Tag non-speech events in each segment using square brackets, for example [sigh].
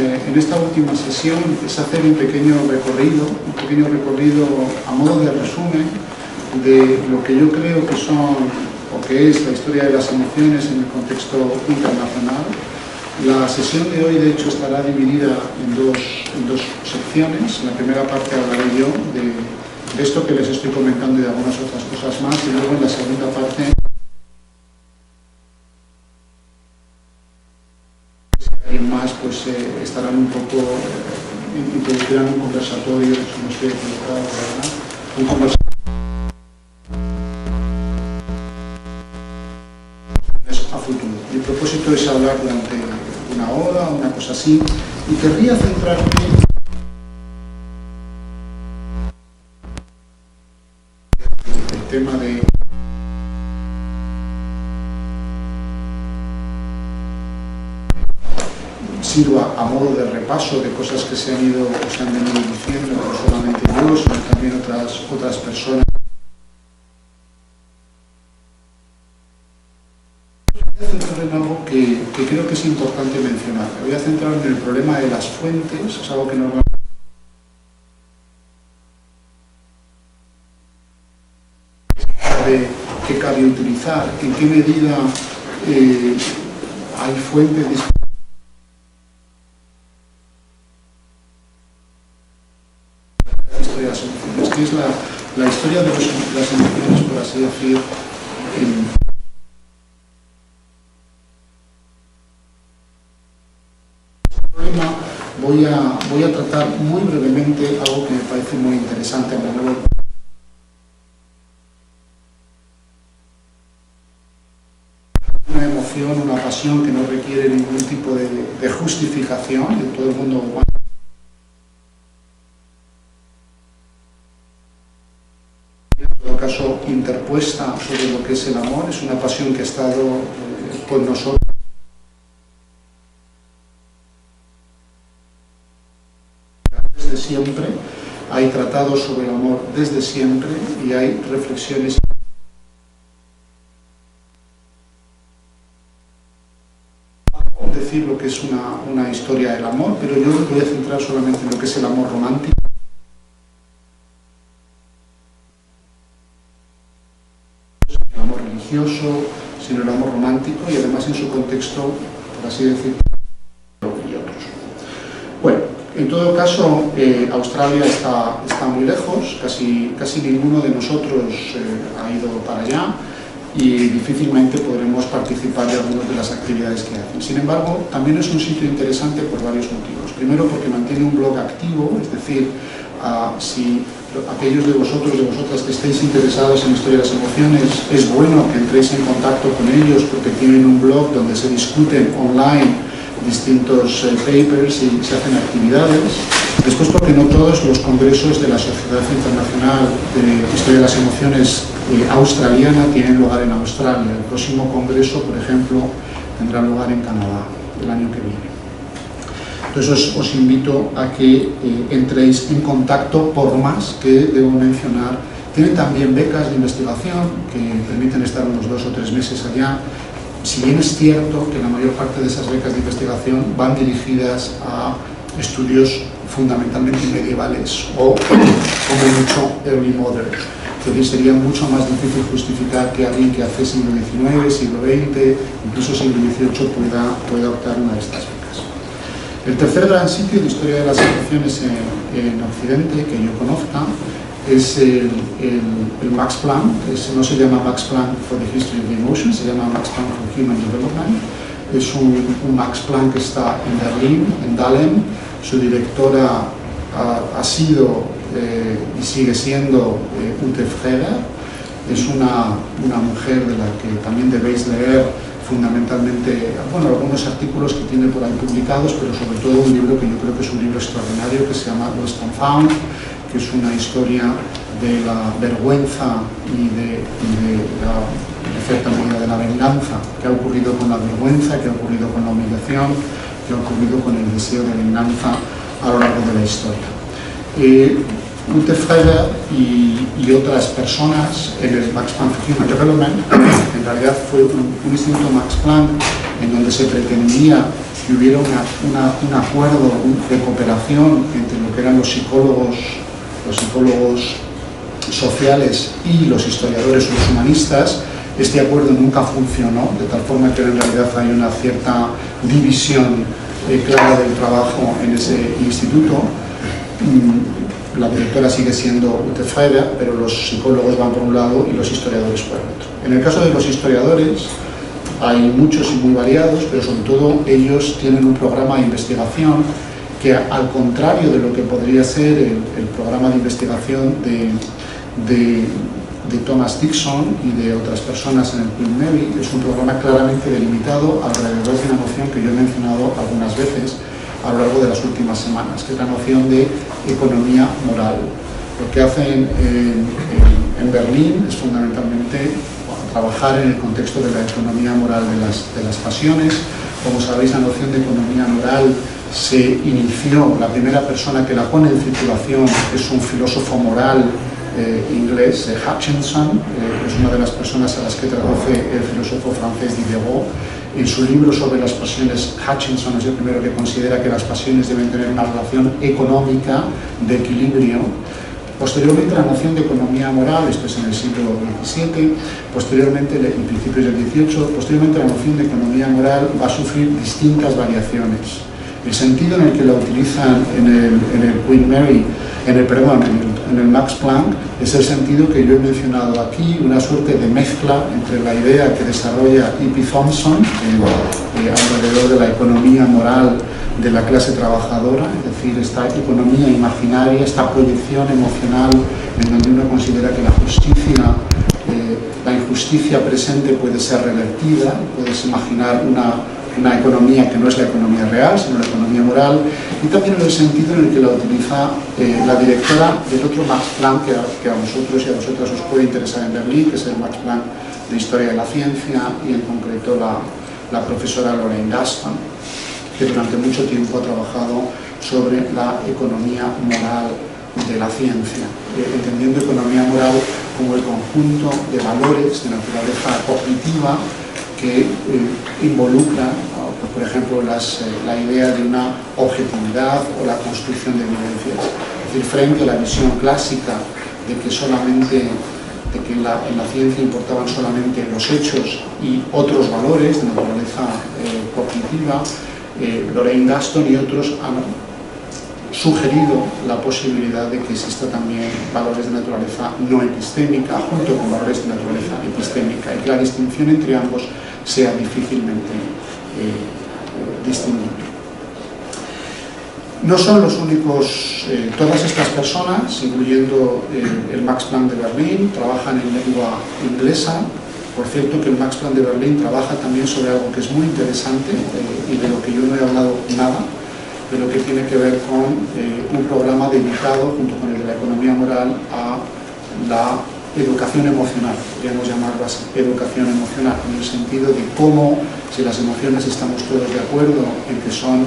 eh, en esta última sesión es hacer un pequeño recorrido, un pequeño recorrido a modo de resumen de lo que yo creo que son o que es la historia de las emociones en el contexto internacional. La sesión de hoy de hecho estará dividida en dos, en dos secciones. En la primera parte hablaré yo de, de esto que les estoy comentando y de algunas otras cosas más y luego en la segunda parte más pues eh, estarán un poco, eh, introducirán un conversatorio, no estoy equivocado. Un conversatorio a futuro. Mi propósito es hablar durante una hora, una cosa así, y querría centrarme el tema de sirva a modo de repaso de cosas que se han ido se han venido diciendo, no solamente yo, sino también otras, otras personas. Voy a centrar en algo que, que creo que es importante mencionar. Me voy a centrar en el problema de las fuentes, es algo que normalmente qué cabe utilizar, en qué medida eh, hay fuentes disponibles que es la, historia de los, las emociones, por así decir, en, Voy a, voy a tratar muy brevemente algo que me parece muy interesante a modo una emoción, una pasión que no requiere ningún tipo de, de justificación, de todo el mundo caso interpuesta sobre lo que es el amor, es una pasión que ha estado eh, con nosotros. Desde siempre, hay tratados sobre el amor desde siempre y hay reflexiones decir lo que es una, una historia del amor, pero yo voy a centrar solamente en lo que es el amor romántico. Sino el amor romántico y además en su contexto, por así decirlo, y otros. Bueno, en todo caso, eh, Australia está, está muy lejos, casi, casi ninguno de nosotros eh, ha ido para allá y difícilmente podremos participar de algunas de las actividades que hacen. Sin embargo, también es un sitio interesante por varios motivos. Primero, porque mantiene un blog activo, es decir, uh, si aquellos de vosotros, de vosotras que estéis interesados en la historia de las emociones, es bueno que entréis en contacto con ellos porque tienen un blog donde se discuten online distintos eh, papers y se hacen actividades. Después porque no todos los congresos de la Sociedad Internacional de Historia de las Emociones eh, australiana tienen lugar en Australia. El próximo congreso, por ejemplo, tendrá lugar en Canadá el año que viene. Entonces os, os invito a que eh, entréis en contacto por más que debo mencionar. Tienen también becas de investigación que permiten estar unos dos o tres meses allá. Si bien es cierto que la mayor parte de esas becas de investigación van dirigidas a estudios fundamentalmente medievales o, como mucho, early modern. Entonces sería mucho más difícil justificar que alguien que hace siglo XIX, siglo XX, incluso siglo XVIII pueda, pueda optar una de estas becas. El tercer gran sitio de historia de las emociones en, en Occidente que yo conozca es el, el, el Max Planck, es, no se llama Max Planck for the History of the Emotions, se llama Max Planck for Human Development. Es un, un Max Planck que está en Berlín, en Dahlem. Su directora ha, ha sido eh, y sigue siendo eh, Ute Frege. Es una, una mujer de la que también debéis leer fundamentalmente, bueno, algunos artículos que tiene por ahí publicados, pero sobre todo un libro que yo creo que es un libro extraordinario que se llama and Found, que es una historia de la vergüenza y de, la, cierta manera, de la venganza que ha ocurrido con la vergüenza, que ha ocurrido con la humillación, que ha ocurrido con el deseo de venganza a lo largo de la historia. Eh, Frege y, y, otras personas en el Max Planck Human Development, en realidad fue un, un, instituto Max Planck en donde se pretendía que hubiera un acuerdo de cooperación entre lo que eran los psicólogos, los psicólogos sociales y los historiadores los humanistas, este acuerdo nunca funcionó, de tal forma que en realidad hay una cierta división eh, clara del trabajo en ese instituto. La directora sigue siendo Ute Freiberg, pero los psicólogos van por un lado y los historiadores por el otro. En el caso de los historiadores, hay muchos y muy variados, pero sobre todo ellos tienen un programa de investigación que al contrario de lo que podría ser el, programa de investigación de, de, Thomas Dixon y de otras personas en el Queen Mary, es un programa claramente delimitado alrededor de una noción que yo he mencionado algunas veces a lo largo de las últimas semanas, que es la noción de economía moral. Lo que hacen en, Berlín es fundamentalmente trabajar en el contexto de la economía moral de las, de las pasiones. Como sabéis, la noción de economía moral se inició, la primera persona que la pone en circulación es un filósofo moral eh, inglés, eh, Hutchinson, eh, es una de las personas a las que traduce el filósofo francés Diderot. En su libro sobre las pasiones, Hutchinson es el primero que considera que las pasiones deben tener una relación económica de equilibrio Posteriormente la noción de economía moral, esto es en el siglo XVII, posteriormente, en principios del XVIII, posteriormente la noción de economía moral va a sufrir distintas variaciones. El sentido en el que la utilizan en el, Queen Mary, en el, perdón, en el, Max Planck, es el sentido que yo he mencionado aquí, una suerte de mezcla entre la idea que desarrolla E.P. Thompson eh, alrededor de la economía moral de la clase trabajadora, es decir, esta economía imaginaria, esta proyección emocional en donde uno considera que la justicia, eh, la injusticia presente puede ser revertida, puedes imaginar una, una, economía que no es la economía real, sino la economía moral, y también en el sentido en el que la utiliza eh, la directora del otro Max Planck que a, que a vosotros y a vosotras os puede interesar en Berlín, que es el Max Planck de Historia de la Ciencia y en concreto la, la profesora Lorraine Gaston que durante mucho tiempo ha trabajado sobre la economía moral de la ciencia, eh, entendiendo economía moral como el conjunto de valores de naturaleza cognitiva que eh, involucran, pues, por ejemplo, las, eh, la idea de una objetividad o la construcción de evidencias. Es decir, frente a la visión clásica de que solamente de que en la, ciencia importaban solamente los hechos y otros valores de naturaleza cognitiva, eh, Lorraine Gaston y otros han sugerido la posibilidad de que exista también valores de naturaleza no epistémica junto con valores de naturaleza epistémica y la distinción entre ambos sea difícilmente eh. No son los únicos, eh, todas estas personas, incluyendo el Max Planck de Berlín, trabajan en lengua inglesa, por cierto que el Max Planck de Berlín trabaja también sobre algo que es muy interesante eh, y de lo que yo no he hablado nada, pero que tiene que ver con eh, un programa dedicado, junto con el de la economía moral, a la educación emocional, podríamos llamarlo así, educación emocional, en el sentido de cómo, si las emociones estamos todos de acuerdo en que son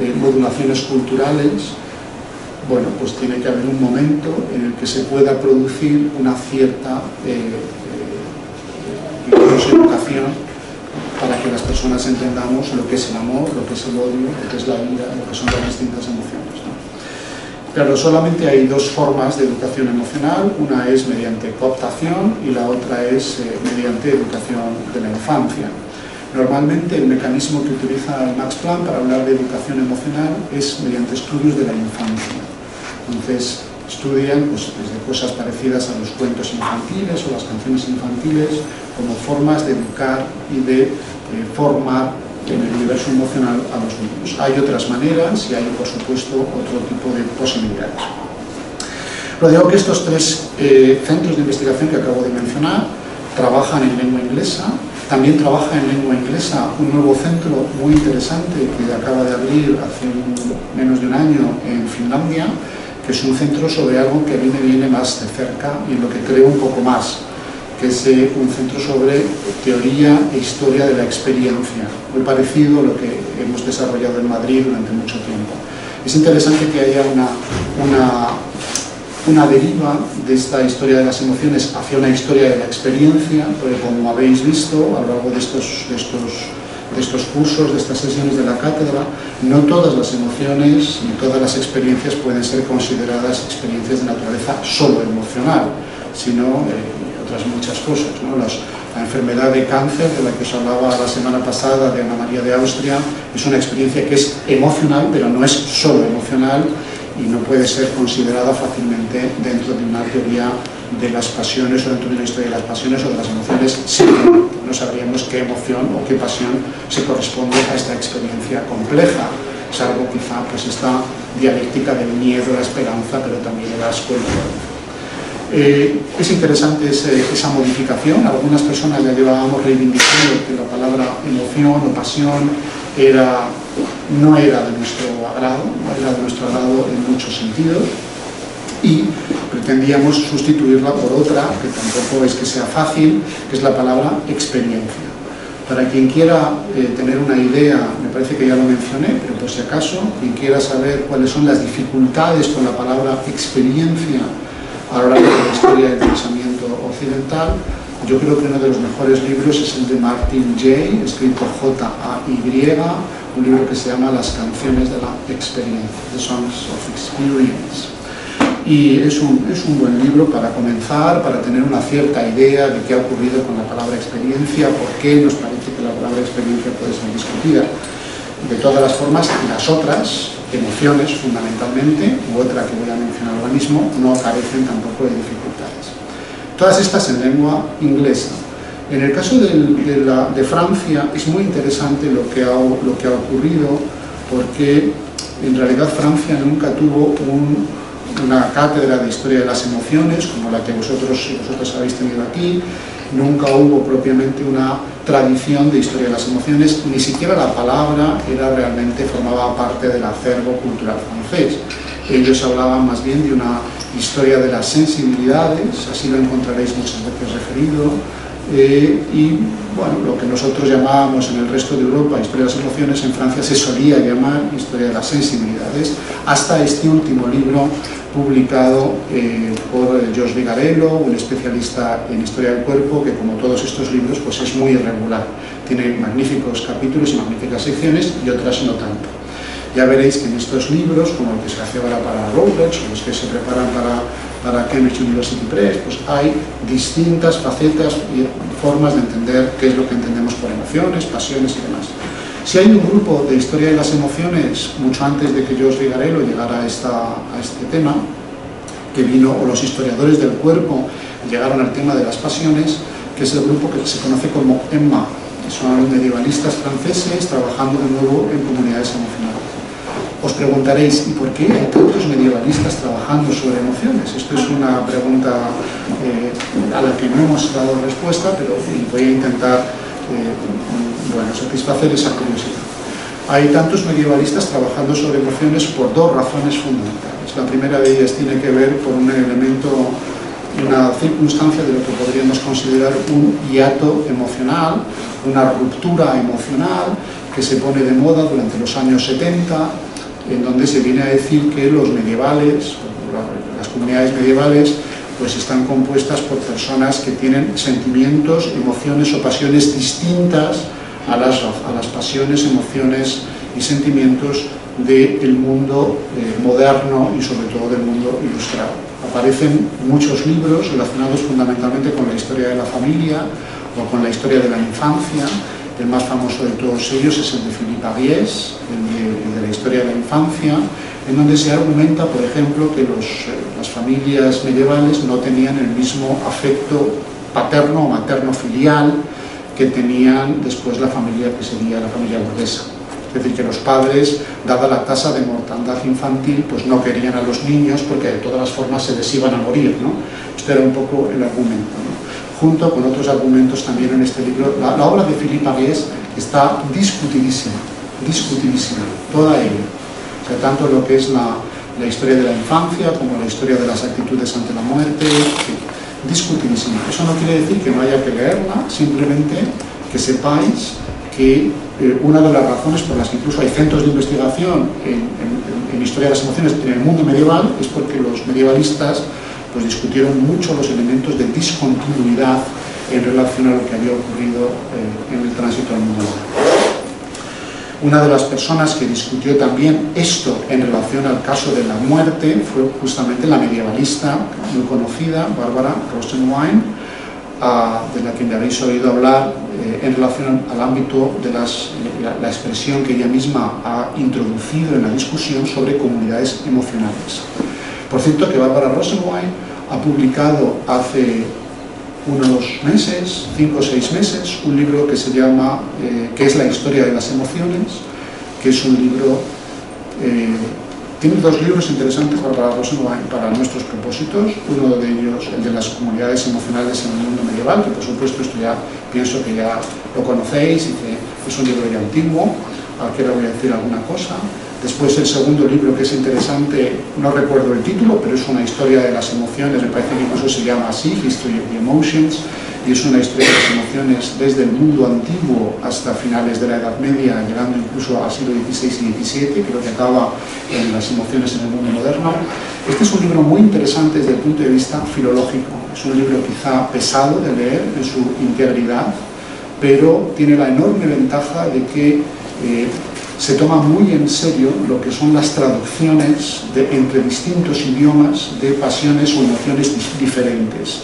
eh, modulaciones culturales, bueno, pues tiene que haber un momento en el que se pueda producir una cierta educación para que las personas entendamos lo que es el amor, lo que es el odio, lo que es la ira, lo que son las distintas emociones. Pero solamente hay dos formas de educación emocional, una es mediante cooptación y la otra es eh, mediante educación de la infancia. Normalmente el mecanismo que utiliza Max Planck para hablar de educación emocional es mediante estudios de la infancia. Entonces, estudian pues, desde cosas parecidas a los cuentos infantiles o las canciones infantiles como formas de educar y de eh, formar en el universo emocional a los niños. Hay otras maneras y hay, por supuesto, otro tipo de posibilidades. Lo digo que estos tres eh, centros de investigación que acabo de mencionar trabajan en lengua inglesa, también trabaja en lengua inglesa un nuevo centro muy interesante que acaba de abrir hace menos de un año en Finlandia, que es un centro sobre algo que a mí me viene más de cerca y en lo que creo un poco más, que es eh, un centro sobre teoría e historia de la experiencia, muy parecido a lo que hemos desarrollado en Madrid durante mucho tiempo. Es interesante que haya una, una, una deriva de esta historia de las emociones hacia una historia de la experiencia, porque como habéis visto a lo largo de estos, de estos de estos cursos, de estas sesiones de la cátedra, no todas las emociones ni todas las experiencias pueden ser consideradas experiencias de naturaleza solo emocional, sino eh, otras muchas cosas. ¿no? la enfermedad de cáncer de la que os hablaba la semana pasada de Ana María de Austria es una experiencia que es emocional, pero no es solo emocional y no puede ser considerada fácilmente dentro de una teoría de las pasiones o dentro de una historia de las pasiones o de las emociones simplemente. No sabríamos qué emoción o qué pasión se corresponde a esta experiencia compleja, salvo quizá pues esta dialéctica del miedo, la esperanza, pero también el asco eh, es interesante esa modificación, algunas personas ya llevábamos reivindicando que la palabra emoción o pasión era, no era de nuestro agrado, no era de nuestro agrado en muchos sentidos, y pretendíamos sustituirla por otra, que tampoco es que sea fácil, que es la palabra experiencia. Para quien quiera eh, tener una idea, me parece que ya lo mencioné, pero por si acaso, quien quiera saber cuáles son las dificultades con la palabra experiencia a lo de la historia del pensamiento occidental, yo creo que uno de los mejores libros es el de Martin Jay, escrito J-A-Y, un libro que se llama Las canciones de la experiencia, The Songs of Experience y es un, es un, buen libro para comenzar, para tener una cierta idea de qué ha ocurrido con la palabra experiencia, por qué nos parece que la palabra experiencia puede ser discutida. De todas las formas, las otras, emociones fundamentalmente, u otra que voy a mencionar ahora mismo, no carecen tampoco de dificultades. Todas estas en lengua inglesa. En el caso de, Francia es muy interesante lo que, ha, ocurrido porque en realidad Francia nunca tuvo un una cátedra de historia de las emociones, como la que vosotros y vosotros habéis tenido aquí, nunca hubo propiamente una tradición de historia de las emociones, ni siquiera la palabra era realmente, formaba parte del acervo cultural francés. Ellos hablaban más bien de una historia de las sensibilidades, así lo encontraréis muchas veces referido, eh, y bueno, lo que nosotros llamábamos en el resto de Europa historia de las emociones, en Francia se solía llamar historia de las sensibilidades, hasta este último libro publicado eh, por George Vigarello, un especialista en historia del cuerpo, que como todos estos libros pues es muy irregular. Tiene magníficos capítulos y magníficas secciones y otras no tanto. Ya veréis que en estos libros, como el que se hace ahora para Routledge o los que se preparan para, para Cambridge University Press, pues hay distintas facetas y formas de entender qué es lo que entendemos por emociones, pasiones y demás. Si hay un grupo de historia de las emociones, mucho antes de que yo os Vigarello llegara a, a este tema, que vino, o los historiadores del cuerpo llegaron al tema de las pasiones, que es el grupo que se conoce como EMMA, que son medievalistas franceses trabajando de nuevo en comunidades emocionales. Os preguntaréis, ¿y por qué hay tantos medievalistas trabajando sobre emociones? Esto es una pregunta eh, a la que no hemos dado respuesta, pero voy a intentar eh, bueno, satisfacer esa curiosidad. Hay tantos medievalistas trabajando sobre emociones por dos razones fundamentales. La primera de ellas tiene que ver con un elemento, una circunstancia de lo que podríamos considerar un hiato emocional, una ruptura emocional que se pone de moda durante los años 70, en donde se viene a decir que los medievales, las comunidades medievales, pues están compuestas por personas que tienen sentimientos, emociones o pasiones distintas a las, a las pasiones, emociones y sentimientos del mundo eh, moderno y sobre todo del mundo ilustrado. Aparecen muchos libros relacionados fundamentalmente con la historia de la familia o con la historia de la infancia. El más famoso de todos ellos es el de Philippe Ariès, el de, historia de la infancia, en donde se argumenta, por ejemplo, que los, eh, las familias medievales no tenían el mismo afecto paterno o materno filial que tenían después la familia que sería la familia burguesa. Es decir, que los padres, dada la tasa de mortandad infantil, pues no querían a los niños porque de todas las formas se les iban a morir. ¿no? Esto era un poco el argumento. Junto con otros argumentos también en este libro, la, obra de Philippe Ariès está discutidísima, discutidísima, toda ella. Tanto lo que es la, historia de la infancia como la historia de las actitudes ante la muerte, discutidísima. Eso no quiere decir que no haya que leerla, simplemente que sepáis que eh, una de las razones por las que incluso hay centros de investigación en, historia de las emociones en el mundo medieval es porque los medievalistas pues, discutieron mucho los elementos de discontinuidad en relación a lo que había ocurrido eh, en el tránsito al mundo Una de las personas que discutió también esto en relación al caso de la muerte fue justamente la medievalista muy conocida, Bárbara Rosenwein, de la que me habéis oído hablar eh, en relación al ámbito de las, la, expresión que ella misma ha introducido en la discusión sobre comunidades emocionales. Por cierto, que Bárbara Rosenwein ha publicado hace unos meses, cinco o seis meses, un libro que se llama, eh, que es la historia de las emociones, que es un libro eh, tiene dos libros interesantes para, para nuestros propósitos, uno de ellos el de las comunidades emocionales en el mundo medieval, que por supuesto esto ya pienso que ya lo conocéis y que es un libro ya antiguo, al que ahora voy a decir alguna cosa. Después el segundo libro que es interesante, no recuerdo el título, pero es una historia de las emociones, me parece que incluso se llama así, History of the Emotions, y es una historia de las emociones desde el mundo antiguo hasta finales de la Edad Media, llegando incluso al siglo XVI y XVII, creo que acaba en las emociones en el mundo moderno. Este es un libro muy interesante desde el punto de vista filológico, es un libro quizá pesado de leer en su integridad, pero tiene la enorme ventaja de que eh, se toma muy en serio lo que son las traducciones entre distintos idiomas de pasiones o emociones diferentes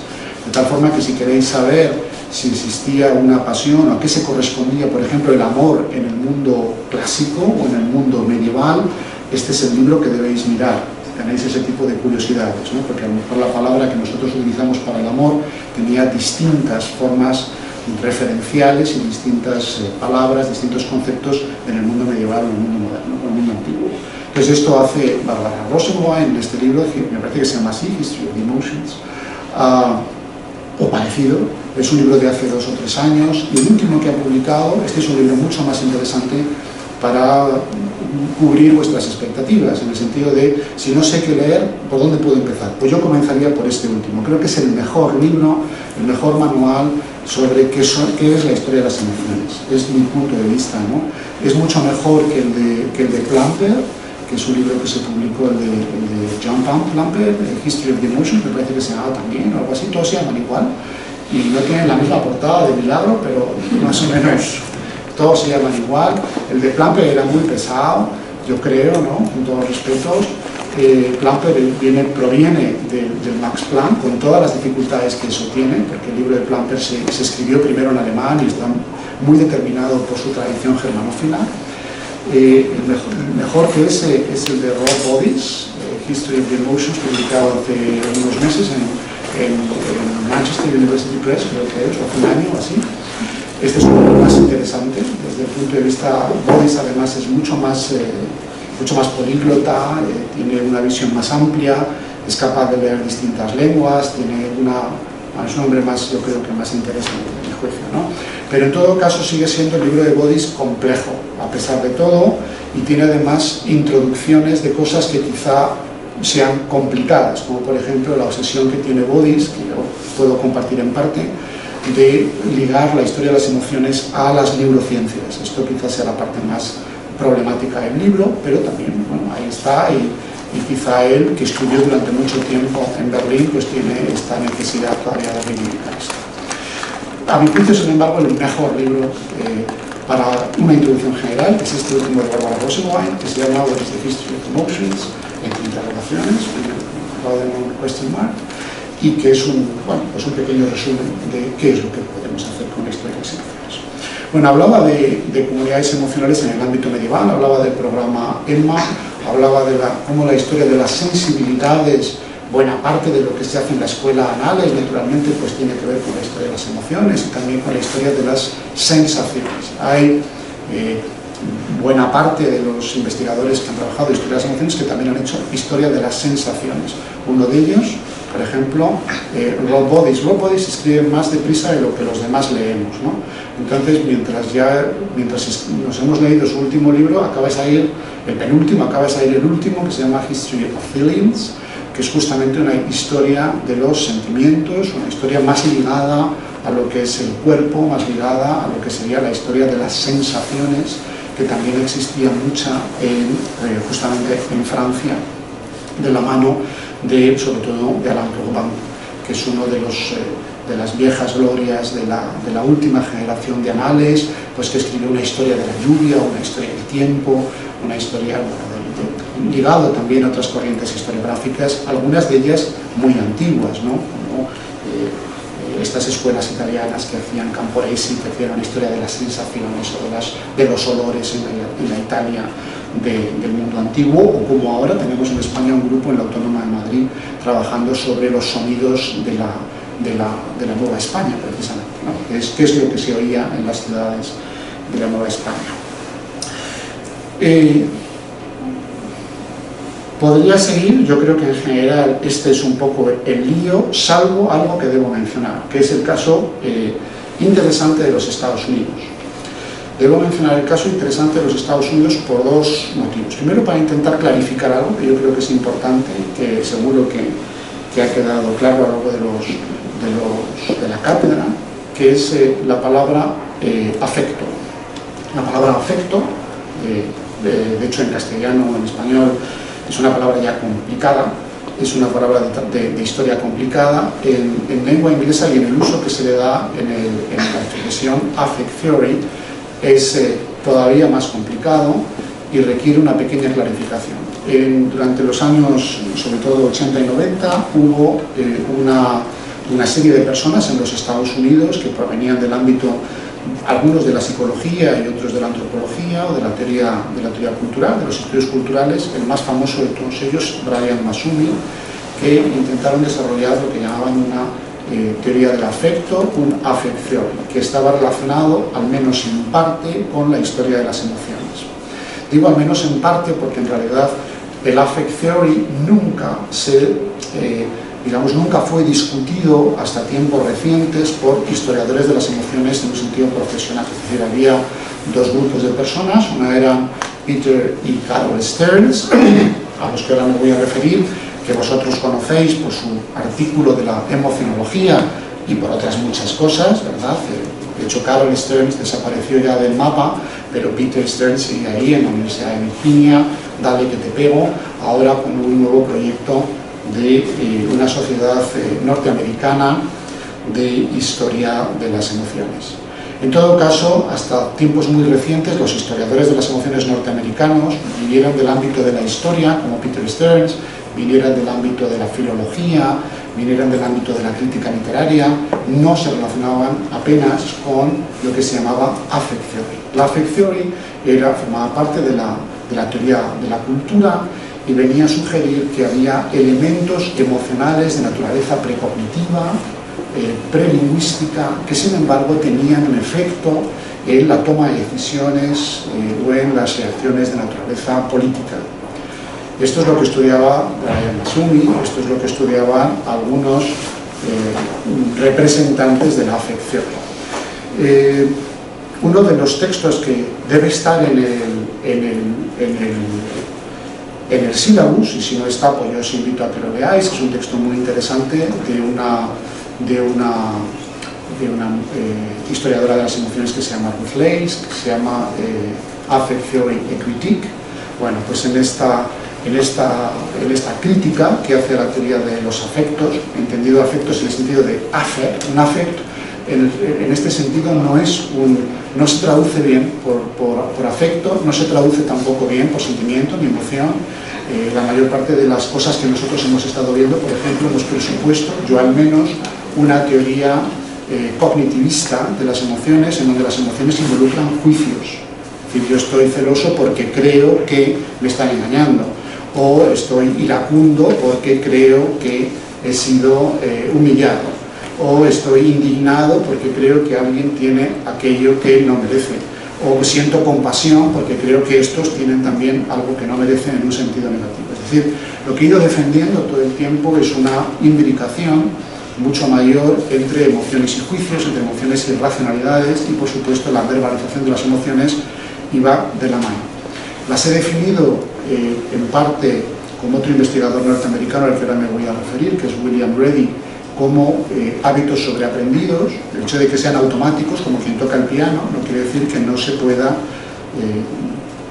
de tal forma que si queréis saber si existía una pasión o a qué se correspondía, por ejemplo, el amor en el mundo clásico o en el mundo medieval, este es el libro que debéis mirar. Tenéis ese tipo de curiosidades, porque a lo mejor la palabra que nosotros utilizamos para el amor tenía distintas formas referenciales y distintas eh, palabras, distintos conceptos en el mundo medieval en el mundo moderno, en el mundo antiguo. Entonces esto hace Barbara Rosenwein en este libro, me parece que se llama así, History of Emotions, uh, o parecido. Es un libro de hace dos o tres años y el último que ha publicado, este es un libro mucho más interesante para cubrir vuestras expectativas, en el sentido de, si no sé qué leer, ¿por dónde puedo empezar? Pues yo comenzaría por este último. Creo que es el mejor libro, el mejor manual sobre qué, es la historia de las emociones. Es mi punto de vista, ¿no? Es mucho mejor que el de, que el de Plumper, que es un libro que se publicó, el de, John Plumper, History of the Emotions, me parece que se llama también, o algo así, todos se llaman igual, y no tienen la misma portada de milagro, pero más o menos todos se llaman igual. El de Plumper era muy pesado, yo creo, ¿no? con todos los respetos. Eh, viene, proviene del Max Planck, con todas las dificultades que eso tiene, porque el libro de Plumper se, se escribió primero en alemán y está muy determinado por su tradición germanófila eh, el, mejor, que ese es el de Rob Bodies, eh, History of the Emotions, publicado hace unos meses en, Manchester University Press, creo que es, o hace un año o así. Este es un poco más interesante, desde el punto de vista, Bodies además es mucho más, eh, mucho más políglota, tiene una visión más amplia, es capaz de leer distintas lenguas, tiene una, es un hombre más, yo creo que más interesante, en mi juicio, ¿no? Pero en todo caso sigue siendo el libro de Bodis complejo, a pesar de todo, y tiene además introducciones de cosas que quizá sean complicadas, como por ejemplo la obsesión que tiene Bodis, que yo puedo compartir en parte, de ligar la historia de las emociones a las neurociencias. Esto quizás sea la parte más problemática del libro, pero también, bueno, ahí está, y, quizá él, que estudió durante mucho tiempo en Berlín, pues tiene esta necesidad todavía de reivindicar esto. A mi juicio, sin embargo, el mejor libro eh, para una introducción general es este último de Barbara Rosenwein, que se llama the History of Emotions, entre interrogaciones, question mark, y que es un, bueno, es un pequeño resumen de qué es lo que podemos hacer con historia de las. Bueno, hablaba de, de, comunidades emocionales en el ámbito medieval, hablaba del programa EMMA, hablaba de la, cómo la historia de las sensibilidades buena parte de lo que se hace en la escuela anales, naturalmente, pues tiene que ver con la historia de las emociones y también con la historia de las sensaciones. Hay eh, buena parte de los investigadores que han trabajado historia de las emociones que también han hecho historia de las sensaciones. Uno de ellos, por ejemplo, eh, Rob Bodies. Rob Bodies escribe más deprisa de lo que los demás leemos. ¿no? Entonces, mientras ya mientras nos hemos leído su último libro, acaba de salir, el penúltimo, acaba de salir el último, que se llama History of Feelings, que es justamente una historia de los sentimientos, una historia más ligada a lo que es el cuerpo, más ligada a lo que sería la historia de las sensaciones, que también existía mucha en, eh, justamente en Francia, de la mano de, sobre todo, de Alain Clobin, que es uno de los, eh, de las viejas glorias de la, de la, última generación de anales, pues que escribió una historia de la lluvia, una historia del tiempo, una historia ligado también a otras corrientes historiográficas, algunas de ellas muy antiguas, ¿no? como eh, estas escuelas italianas que hacían Camporesi, que hacían la historia de las sensaciones o de, las, de los olores en la Italia de, del mundo antiguo, o como ahora tenemos en España un grupo en la Autónoma de Madrid trabajando sobre los sonidos de la, de la, de la Nueva España, precisamente, ¿no? que, es, que es lo que se oía en las ciudades de la Nueva España. Eh, Podría seguir, yo creo que en general este es un poco el lío, salvo algo que debo mencionar, que es el caso eh, interesante de los Estados Unidos. Debo mencionar el caso interesante de los Estados Unidos por dos motivos. Primero, para intentar clarificar algo que yo creo que es importante, que seguro que, que ha quedado claro a lo largo de, los, de, los, de la cátedra, que es eh, la palabra eh, afecto. La palabra afecto, de hecho en castellano o en español, es una palabra ya complicada, es una palabra de, de historia complicada en, en, lengua inglesa y en el uso que se le da en, el, en la expresión affect theory es eh, todavía más complicado y requiere una pequeña clarificación. Durante los años, sobre todo 80 y 90, hubo eh, una, una serie de personas en los Estados Unidos que provenían del ámbito algunos de la psicología y otros de la antropología o de la teoría, de la teoría cultural, de los estudios culturales, el más famoso de todos ellos, Brian Masumi, que intentaron desarrollar lo que llamaban una eh, teoría del afecto, un theory, que estaba relacionado, al menos en parte, con la historia de las emociones. Digo al menos en parte porque en realidad el affect theory nunca se... Eh, digamos, nunca fue discutido hasta tiempos recientes por historiadores de las emociones en un sentido profesional. Es decir, había dos grupos de personas, una eran Peter y Carol Stearns, a los que ahora me voy a referir, que vosotros conocéis por su artículo de la emocionología y por otras muchas cosas, ¿verdad? De hecho, Carol Stearns desapareció ya del mapa, pero Peter Stearns sigue ahí en la Universidad de Virginia, dale que te pego, ahora con un nuevo proyecto de eh, una sociedad eh, norteamericana de historia de las emociones. En todo caso, hasta tiempos muy recientes, los historiadores de las emociones norteamericanos vinieron del ámbito de la historia, como Peter Stearns, vinieron del ámbito de la filología, vinieron del ámbito de la crítica literaria, no se relacionaban apenas con lo que se llamaba affect. La affect era, formaba parte de la, de la teoría de la cultura y venía a sugerir que había elementos emocionales de naturaleza precognitiva, eh, prelingüística, que sin embargo tenían un efecto en la toma de decisiones eh, o en las reacciones de naturaleza política. Esto es lo que estudiaba Brian Masumi, esto es lo que estudiaban algunos eh, representantes de la afección. Eh, uno de los textos que debe estar en el, en el, en el en el sílabus, y si no está, pues yo os invito a que lo veáis, es un texto muy interesante de una, de una, de una eh, historiadora de las emociones que se llama Ruth Leis, que se llama eh, Affect Theory and Critique. Bueno, pues en esta, en, esta, en esta crítica que hace la teoría de los afectos, entendido afectos en el sentido de affect, un affect en, este sentido no es un, no se traduce bien por, por, por, afecto, no se traduce tampoco bien por sentimiento ni emoción. Eh, la mayor parte de las cosas que nosotros hemos estado viendo, por ejemplo, hemos presupuesto, yo al menos, una teoría eh, cognitivista de las emociones, en donde las emociones involucran juicios. Es decir, yo estoy celoso porque creo que me están engañando, o estoy iracundo porque creo que he sido eh, humillado o estoy indignado porque creo que alguien tiene aquello que no merece, o siento compasión porque creo que estos tienen también algo que no merecen en un sentido negativo. Es decir, lo que he ido defendiendo todo el tiempo es una imbricación mucho mayor entre emociones y juicios, entre emociones y racionalidades y por supuesto la verbalización de las emociones iba de la mano. Las he definido eh, en parte como otro investigador norteamericano al que ahora me voy a referir, que es William Reddy, como eh, hábitos sobreaprendidos, el hecho de que sean automáticos, como quien toca el piano, no quiere decir que no se pueda eh,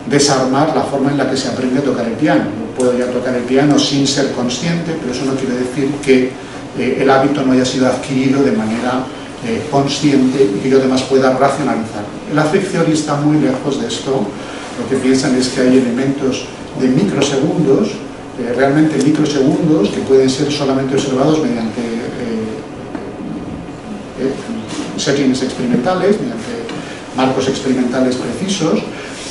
desarmar la forma en la que se aprende a tocar el piano. Yo puedo ya tocar el piano sin ser consciente, pero eso no quiere decir que eh, el hábito no haya sido adquirido de manera eh, consciente y que yo además pueda racionalizar. El theory está muy lejos de esto, lo que piensan es que hay elementos de microsegundos, eh, realmente microsegundos, que pueden ser solamente observados mediante settings experimentales, mediante marcos experimentales precisos,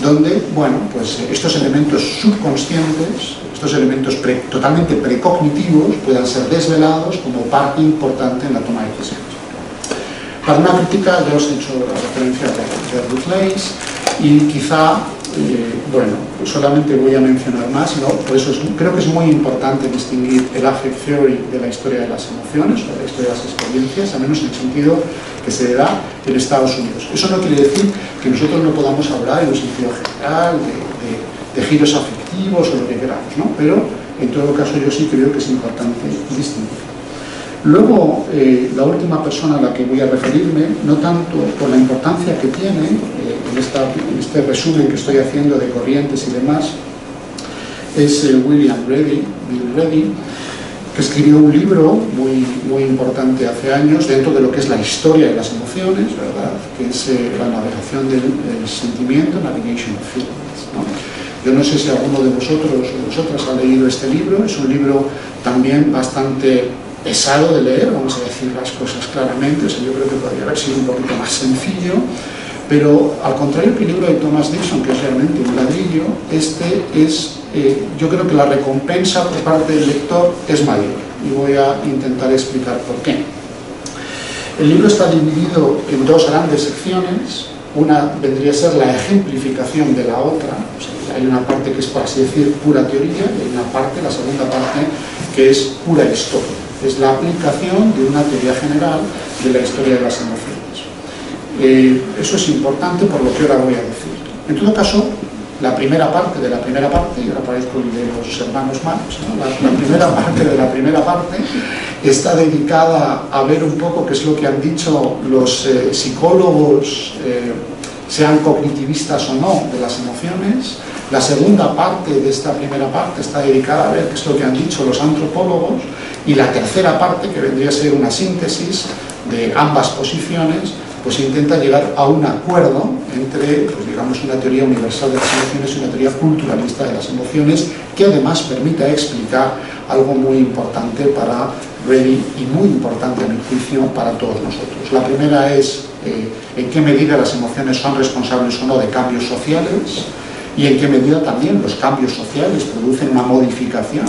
donde, bueno, pues estos elementos subconscientes, estos elementos totalmente precognitivos puedan ser desvelados como parte importante en la toma de decisiones. Para una crítica ya os he hecho la referencia de, de Ruth Leis y quizá bueno, solamente voy a mencionar más, ¿no? por eso creo que es muy importante distinguir el affect theory de la historia de las emociones o de la historia de las experiencias, al menos en el sentido que se da en Estados Unidos. Eso no quiere decir que nosotros no podamos hablar en un sentido general de, de giros afectivos o lo que queramos, ¿no? pero en todo caso yo sí creo que es importante distinguir. Luego, eh, la última persona a la que voy a referirme, no tanto por la importancia que tiene eh, en, este resumen que estoy haciendo de corrientes y demás, es eh, William Reddy, Bill Reddy, que escribió un libro muy, muy importante hace años dentro de lo que es la historia de las emociones, ¿verdad? que es la navegación del, sentimiento, Navigation of Feelings. Yo no sé si alguno de vosotros o vosotras ha leído este libro, es un libro también bastante pesado de leer, vamos a decir las cosas claramente, yo creo que podría haber sido un poquito más sencillo, pero al contrario que el libro de Thomas Dixon, que es realmente un ladrillo, este es, eh, yo creo que la recompensa por parte del lector es mayor, y voy a intentar explicar por qué. El libro está dividido en dos grandes secciones, una vendría a ser la ejemplificación de la otra, hay una parte que es, por así decir, pura teoría, y hay una parte, la segunda parte, que es pura historia es la aplicación de una teoría general de la historia de las emociones. Eh, eso es importante por lo que ahora voy a decir. En todo caso, la primera parte de la primera parte, y ahora parezco el de los hermanos Marx, la, primera parte de la primera parte está dedicada a ver un poco qué es lo que han dicho los eh, psicólogos, eh, sean cognitivistas o no, de las emociones. La segunda parte de esta primera parte está dedicada a ver qué es lo que han dicho los antropólogos y la tercera parte, que vendría a ser una síntesis de ambas posiciones, pues intenta llegar a un acuerdo entre, pues digamos, una teoría universal de las emociones y una teoría culturalista de las emociones, que además permita explicar algo muy importante para Reddy y muy importante a mi juicio para todos nosotros. La primera es eh, en qué medida las emociones son responsables o no de cambios sociales y en qué medida también los cambios sociales producen una modificación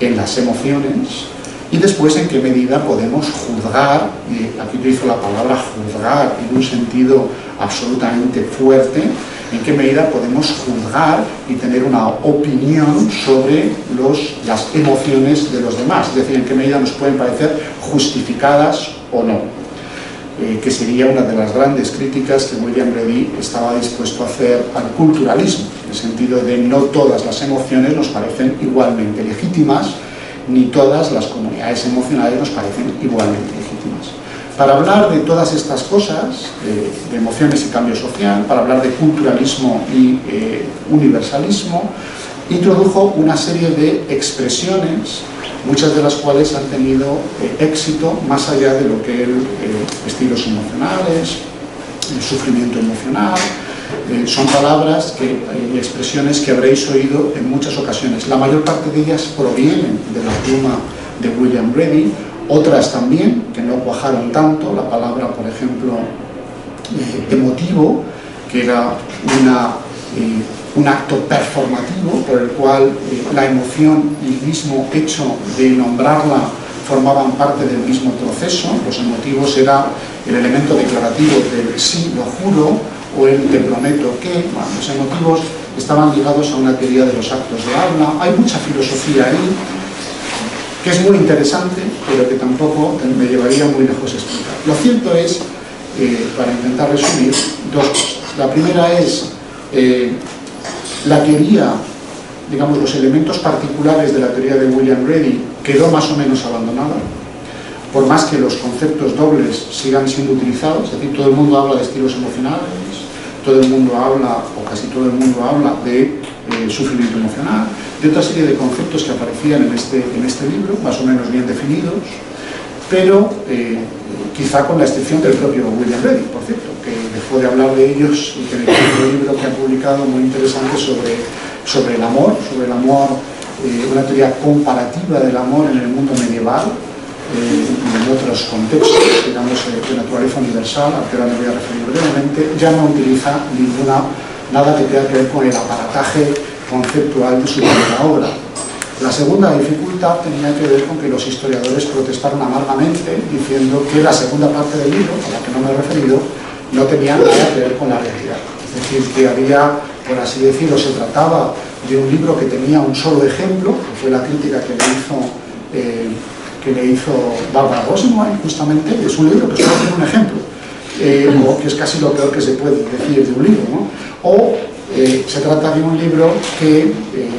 en las emociones y después en qué medida podemos juzgar, y aquí utilizo la palabra juzgar en un sentido absolutamente fuerte, en qué medida podemos juzgar y tener una opinión sobre los, las emociones de los demás, es decir, en qué medida nos pueden parecer justificadas o no, eh, que sería una de las grandes críticas que William Reddy estaba dispuesto a hacer al culturalismo, en el sentido de no todas las emociones nos parecen igualmente legítimas, ni todas las comunidades emocionales nos parecen igualmente legítimas. Para hablar de todas estas cosas, de, emociones y cambio social, para hablar de culturalismo y eh, universalismo, introdujo una serie de expresiones, muchas de las cuales han tenido eh, éxito más allá de lo que el eh, estilos emocionales, el sufrimiento emocional, eh, son palabras que, y expresiones que habréis oído en muchas ocasiones. La mayor parte de ellas provienen de la pluma de William Reddy, otras también, que no cuajaron tanto, la palabra, por ejemplo, eh, emotivo, que era una, eh, un acto performativo por el cual la emoción y el mismo hecho de nombrarla formaban parte del mismo proceso, los emotivos era el elemento declarativo del sí, lo juro, o el te prometo que, los emotivos estaban ligados a una teoría de los actos de habla, hay mucha filosofía ahí, que es muy interesante, pero que tampoco me llevaría muy lejos explicar. Lo cierto es, eh, para intentar resumir, dos cosas. La primera es eh, la teoría, digamos, los elementos particulares de la teoría de William Reddy quedó más o menos abandonada, por más que los conceptos dobles sigan siendo utilizados, es decir, todo el mundo habla de estilos emocionales, todo el mundo habla, o casi todo el mundo habla de eh, sufrimiento emocional, de otra serie de conceptos que aparecían en este, en este libro, más o menos bien definidos, pero eh, quizá con la excepción del propio William Ready, por cierto, que dejó de hablar de ellos y que en el libro que ha publicado muy interesante sobre, sobre el amor, sobre el amor, eh, una teoría comparativa del amor en el mundo medieval, eh, en otros contextos, digamos, de naturaleza universal, al que ahora me voy a referir brevemente, ya no utiliza ninguna, nada que tenga que ver con el aparataje conceptual de su primera obra. La segunda dificultad tenía que ver con que los historiadores protestaron amargamente diciendo que la segunda parte del libro, a la que no me he referido, no tenía nada que ver con la realidad. Es decir, que había, por así decirlo, se trataba de un libro que tenía un solo ejemplo, que fue la crítica que le hizo, eh, que le hizo Barbara Rosenwein, justamente, es un libro que solo tiene un ejemplo, eh, o que es casi lo peor que se puede decir de un libro, ¿no? O eh, se trata de un libro que, eh,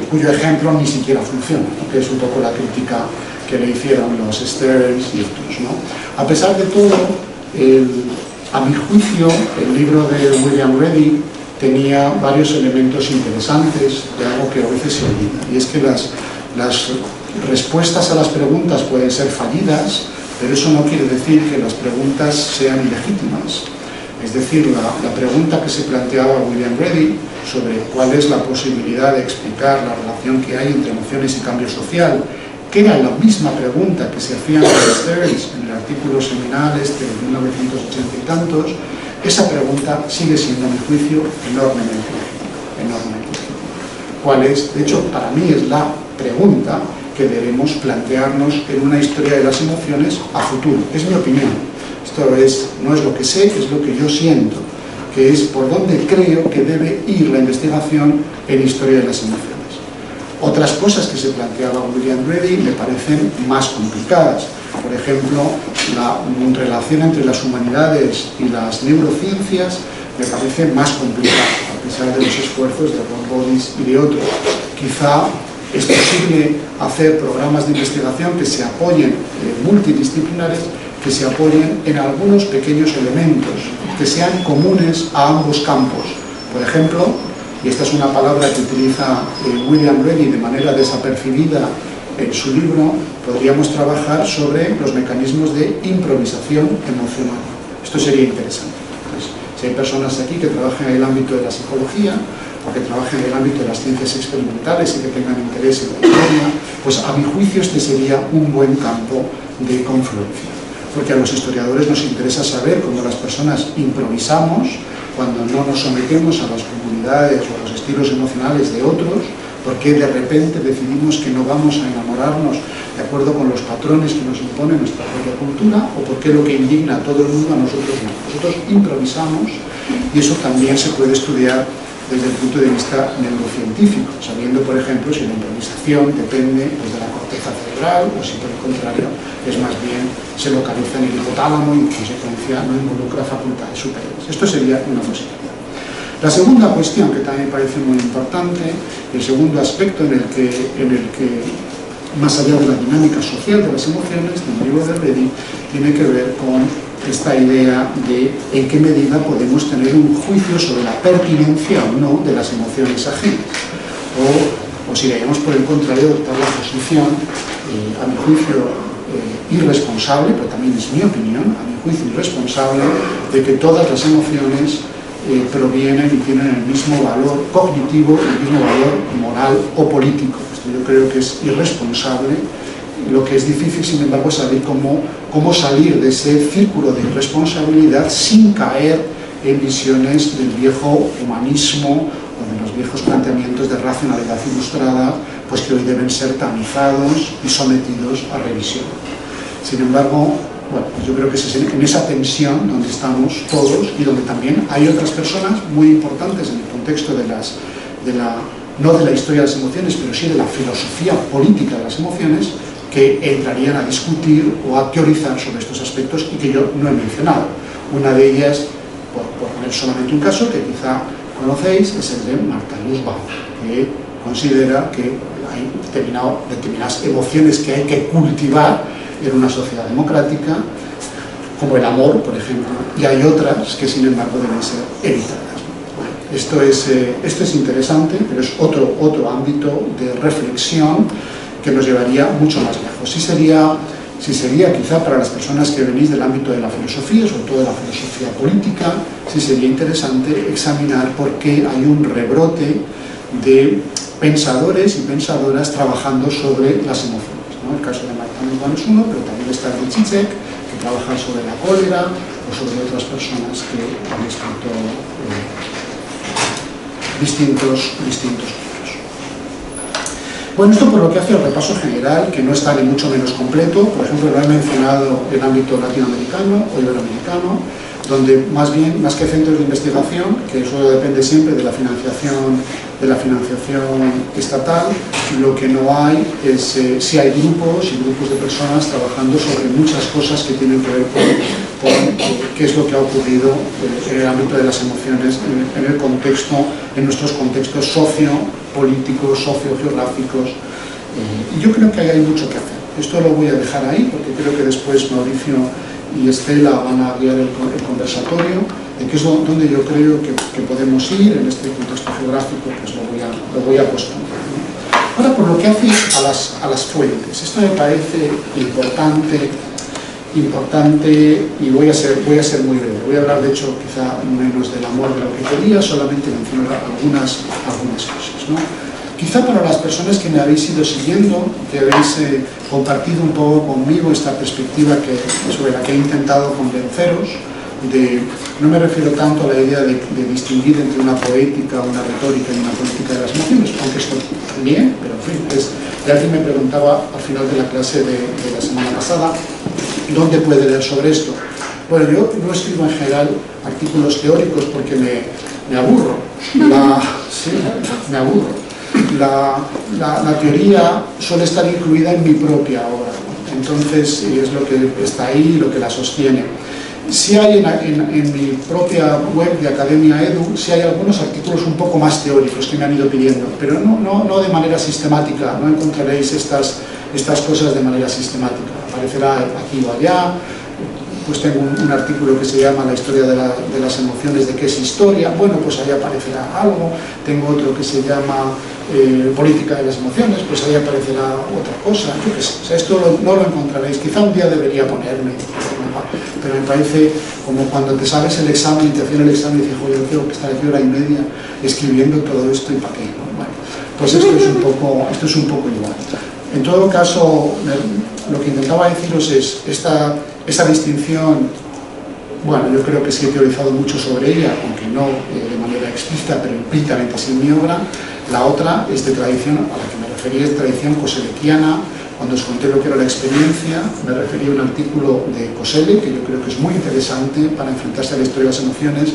cuyo ejemplo ni siquiera funciona, que es un poco la crítica que le hicieron los Stearns y otros. A pesar de todo, a mi juicio, el libro de William Reddy tenía varios elementos interesantes de algo que a veces se olvida, y es que las, las respuestas a las preguntas pueden ser fallidas, pero eso no quiere decir que las preguntas sean ilegítimas. Es decir, la, pregunta que se planteaba William Reddy sobre cuál es la posibilidad de explicar la relación que hay entre emociones y cambio social, que era la misma pregunta que se hacían los Stearns en el artículo seminal este de 1980 y tantos, esa pregunta sigue siendo, a mi juicio, enormemente enormemente ¿Cuál es? De hecho, para mí es la pregunta que debemos plantearnos en una historia de las emociones a futuro. Es mi opinión esto es, no es lo que sé, es lo que yo siento, que es por donde creo que debe ir la investigación en historia de las emociones. Otras cosas que se planteaba William Reddy me parecen más complicadas. Por ejemplo, la relación entre las humanidades y las neurociencias me parece más complicada, a pesar de los esfuerzos de Ron Bodis y de otros. Quizá es posible hacer programas de investigación que se apoyen eh, multidisciplinares que se apoyen en algunos pequeños elementos que sean comunes a ambos campos. Por ejemplo, y esta es una palabra que utiliza eh, William Reddy de manera desapercibida en su libro, podríamos trabajar sobre los mecanismos de improvisación emocional. Esto sería interesante. si hay personas aquí que trabajan en el ámbito de la psicología o que trabajen en el ámbito de las ciencias experimentales y que tengan interés en la historia, pues a mi juicio este sería un buen campo de confluencia porque a los historiadores nos interesa saber cómo las personas improvisamos cuando no nos sometemos a las comunidades o a los estilos emocionales de otros, porque de repente decidimos que no vamos a enamorarnos de acuerdo con los patrones que nos impone nuestra propia cultura, o porque lo que indigna a todo el mundo a nosotros no. Nosotros improvisamos y eso también se puede estudiar desde el punto de vista neurocientífico, sabiendo, por ejemplo, si la improvisación depende pues, de la corteza cerebral o si, por el contrario, es más bien se localiza en el hipotálamo y, en consecuencia, no involucra facultades superiores. Esto sería una posibilidad. La segunda cuestión, que también me parece muy importante, el segundo aspecto en el que, en el que más allá de la dinámica social de las emociones, del libro de Reddy, tiene que ver con esta idea de en qué medida podemos tener un juicio sobre la pertinencia o no de las emociones ajenas. O, o si leemos por el contrario, adoptar la posición, eh, a mi juicio, eh, irresponsable, pero también es mi opinión, a mi juicio irresponsable, de que todas las emociones eh, provienen y tienen el mismo valor cognitivo, el mismo valor moral o político. Esto yo creo que es irresponsable lo que es difícil, sin embargo, es saber cómo, cómo salir de ese círculo de irresponsabilidad sin caer en visiones del viejo humanismo o de los viejos planteamientos de racionalidad ilustrada, pues que hoy deben ser tamizados y sometidos a revisión. Sin embargo, bueno, pues yo creo que es en esa tensión donde estamos todos y donde también hay otras personas muy importantes en el contexto de las, de la, no de la historia de las emociones, pero sí de la filosofía política de las emociones, que entrarían a discutir o a teorizar sobre estos aspectos y que yo no he mencionado. Una de ellas, por, poner solamente un caso que quizá conocéis, es el de Marta Nussbaum, que considera que hay determinadas emociones que hay que cultivar en una sociedad democrática, como el amor, por ejemplo, y hay otras que sin embargo deben ser evitadas. Esto es, eh, esto es interesante, pero es otro, otro ámbito de reflexión que nos llevaría mucho más lejos. Sí sería, si sería quizá para las personas que venís del ámbito de la filosofía, sobre todo de la filosofía política, si sería interesante examinar por qué hay un rebrote de pensadores y pensadoras trabajando sobre las emociones. ¿no? El caso de Marta Urbano es uno, pero también está el de Chichek, que trabaja sobre la cólera, o sobre otras personas que han escrito eh, distintos, distintos bueno, esto por lo que hace el repaso general, que no está ni mucho menos completo, por ejemplo, lo he mencionado en ámbito latinoamericano o iberoamericano, donde más bien, más que centros de investigación, que eso depende siempre de la financiación, de la financiación estatal, lo que no hay es eh, si hay grupos y grupos de personas trabajando sobre muchas cosas que tienen que ver con, eh, qué es lo que ha ocurrido eh, en el ámbito de las emociones, en, el contexto, en nuestros contextos socio-políticos, socio-geográficos. y yo creo que ahí hay mucho que hacer. Esto lo voy a dejar ahí porque creo que después Mauricio y Estela van a guiar el, conversatorio, de qué es donde yo creo que, podemos ir en este contexto geográfico, pues lo voy a, lo voy a Ahora, por lo que hace a las, a las fuentes, esto me parece importante, importante y voy a, ser, voy a ser muy breve. Voy a hablar, de hecho, quizá menos del amor de lo que quería, solamente mencionar algunas, algunas cosas. ¿no? Quizá para las personas que me habéis ido siguiendo, que habéis eh, compartido un poco conmigo esta perspectiva que, sobre la que he intentado convenceros, de, no me refiero tanto a la idea de, distinguir entre una poética, una retórica y una política de las emociones, aunque esto también, pero en fin, es, y alguien me preguntaba al final de la clase de, la semana pasada, ¿dónde puede leer sobre esto? Bueno, yo no escribo en general artículos teóricos porque me, me aburro, la, me aburro la, la, teoría suele estar incluida en mi propia obra. Entonces, es lo que está ahí, lo que la sostiene. Si hay en, mi propia web de Academia Edu, si hay algunos artículos un poco más teóricos que me han ido pidiendo, pero no, no, no de manera sistemática, no encontraréis estas, estas cosas de manera sistemática. Aparecerá aquí o allá, pues tengo un, artículo que se llama La historia de, las emociones, de qué es historia, bueno, pues ahí aparecerá algo, tengo otro que se llama eh, Política de las emociones, pues ahí aparecerá otra cosa, o sea, esto no lo encontraréis, quizá un día debería ponerme, pero me parece como cuando te sabes el examen y te hacen el examen y dices, joder, yo tengo que estar aquí hora y media escribiendo todo esto y para qué, pues esto es un poco, esto es un poco igual. En todo caso, lo que intentaba deciros es, esta esa distinción, bueno, yo creo que sí he teorizado mucho sobre ella, aunque no eh, de manera explícita, pero implícitamente así en mi obra. La otra es de tradición, a la que me refería, es tradición coselequiana. Cuando os conté lo que era la experiencia, me refería a un artículo de Cosele, que yo creo que es muy interesante para enfrentarse a la historia de las emociones,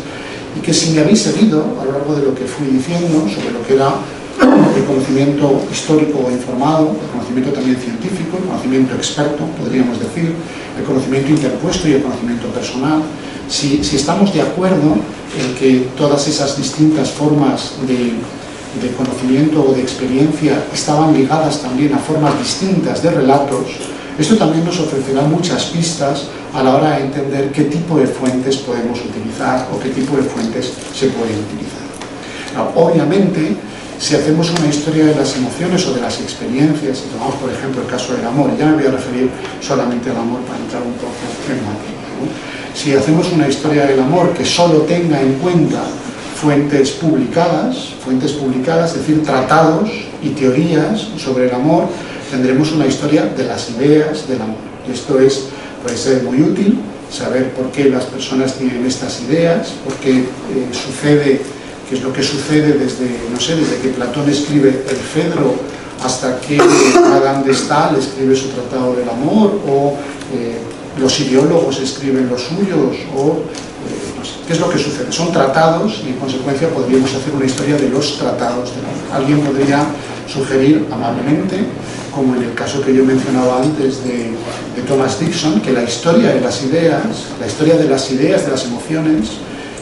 y que si me habéis seguido a lo largo de lo que fui diciendo sobre lo que era el conocimiento histórico o informado, el conocimiento también científico, el conocimiento experto, podríamos decir, el conocimiento interpuesto y el conocimiento personal. Si, estamos de acuerdo en que todas esas distintas formas de, de conocimiento o de experiencia estaban ligadas también a formas distintas de relatos, esto también nos ofrecerá muchas pistas a la hora de entender qué tipo de fuentes podemos utilizar o qué tipo de fuentes se pueden utilizar. obviamente, si hacemos una historia de las emociones o de las experiencias, y tomamos por ejemplo el caso del amor, ya me voy a referir solamente al amor para entrar un poco en materia. Si hacemos una historia del amor que solo tenga en cuenta fuentes publicadas, fuentes publicadas, es decir, tratados y teorías sobre el amor, tendremos una historia de las ideas del amor. Esto es, puede ser muy útil, saber por qué las personas tienen estas ideas, por qué eh, sucede que es lo que sucede desde, no sé, desde que Platón escribe el Fedro hasta que Madame de Stahl escribe su Tratado del Amor, o eh, los ideólogos escriben los suyos, o eh, ¿qué es lo que sucede? Son tratados y en consecuencia podríamos hacer una historia de los tratados del amor. Alguien podría sugerir amablemente, como en el caso que yo mencionaba antes de Thomas Dixon, que la historia de las ideas, la historia de las ideas, de las emociones,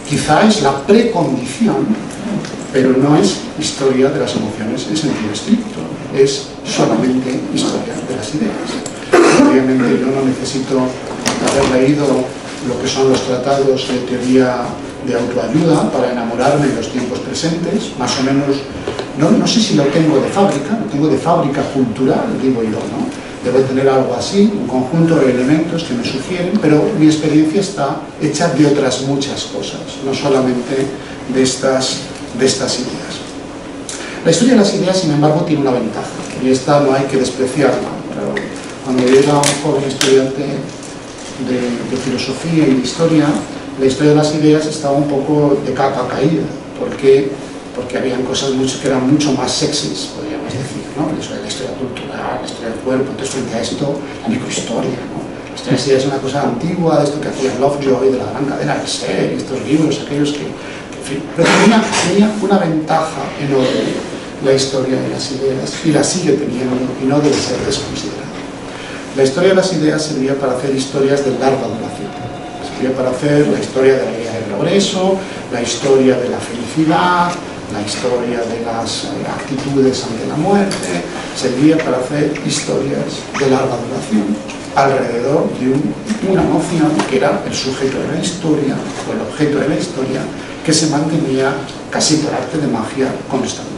quizá es la precondición, pero no es historia de las emociones en sentido estricto, es solamente historia de las ideas. Obviamente yo no necesito haber leído lo que son los tratados de teoría de autoayuda para enamorarme en los tiempos presentes, más o menos, no, no sé si lo tengo de fábrica, lo tengo de fábrica cultural, digo yo, ¿no? Debe tener algo así, un conjunto de elementos que me sugieren, pero mi experiencia está hecha de otras muchas cosas, no solamente de estas, de estas ideas. La historia de las ideas, sin embargo, tiene una ventaja, y esta no hay que despreciarla. Cuando yo era un joven estudiante de, filosofía y de historia, la historia de las ideas estaba un poco de capa caída, porque porque habían cosas mucho, que eran mucho más sexys, podríamos decir, ¿no? la historia cultural, la historia del cuerpo, entonces frente a esto, la microhistoria, ¿no? La historia de es una cosa antigua, de esto que hacía Lovejoy, de la gran cadena de ser, estos libros, aquellos que, en fin, pero tenía, tenía una ventaja enorme la historia de las ideas, y la sigue teniendo, y no debe ser desconsiderada. La historia de las ideas servía para hacer historias de larga duración, servía para hacer la historia de la idea del progreso, la historia de la felicidad, la historia de las eh, actitudes ante la muerte, servía para hacer historias de larga duración alrededor de una noción que era el sujeto de la historia o el objeto de la historia que se mantenía casi por arte de magia constante.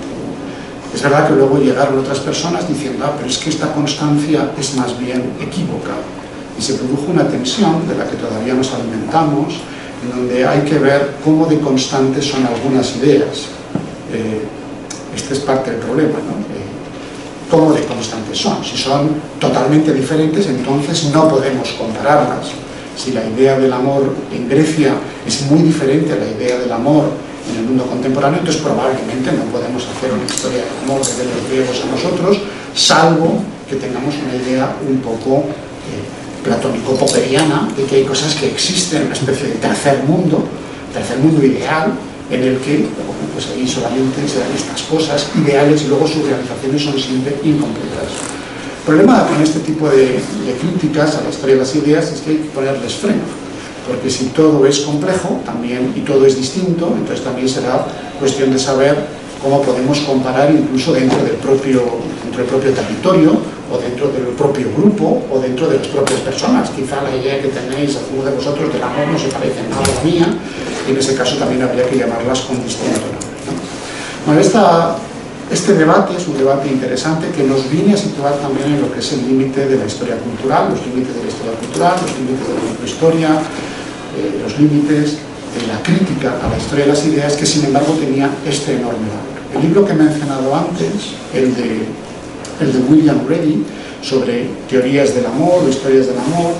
Es verdad que luego llegaron otras personas diciendo, ah, pero es que esta constancia es más bien equívoca. Y se produjo una tensión de la que todavía nos alimentamos, en donde hay que ver cómo de constantes son algunas ideas eh, este es parte del problema, ¿no? Eh, ¿Cómo de constantes son? Si son totalmente diferentes, entonces no podemos compararlas. Si la idea del amor en Grecia es muy diferente a la idea del amor en el mundo contemporáneo, entonces probablemente no podemos hacer una historia del amor desde los griegos a nosotros, salvo que tengamos una idea un poco eh, platónico-popperiana de que hay cosas que existen, una especie de tercer mundo, tercer mundo ideal, en el que pues ahí solamente se dan estas cosas ideales y luego sus realizaciones son siempre incompletas. El problema con este tipo de, críticas a la historia de las ideas es que hay que ponerles freno, porque si todo es complejo también y todo es distinto, entonces también será cuestión de saber cómo podemos comparar incluso dentro del propio, dentro del propio territorio o dentro del propio grupo o dentro de las propias personas. Quizá la idea que tenéis alguno de vosotros del amor no se parece nada a la mía y en ese caso también habría que llamarlas con distinto. Este debate es un debate interesante que nos viene a situar también en lo que es el límite de la historia cultural, los límites de la historia cultural, los límites de la historia, eh, los límites de la crítica a la historia de las ideas que sin embargo tenía este enorme valor. El libro que he mencionado antes, el de, el de William Reddy, sobre teorías del amor o historias del amor,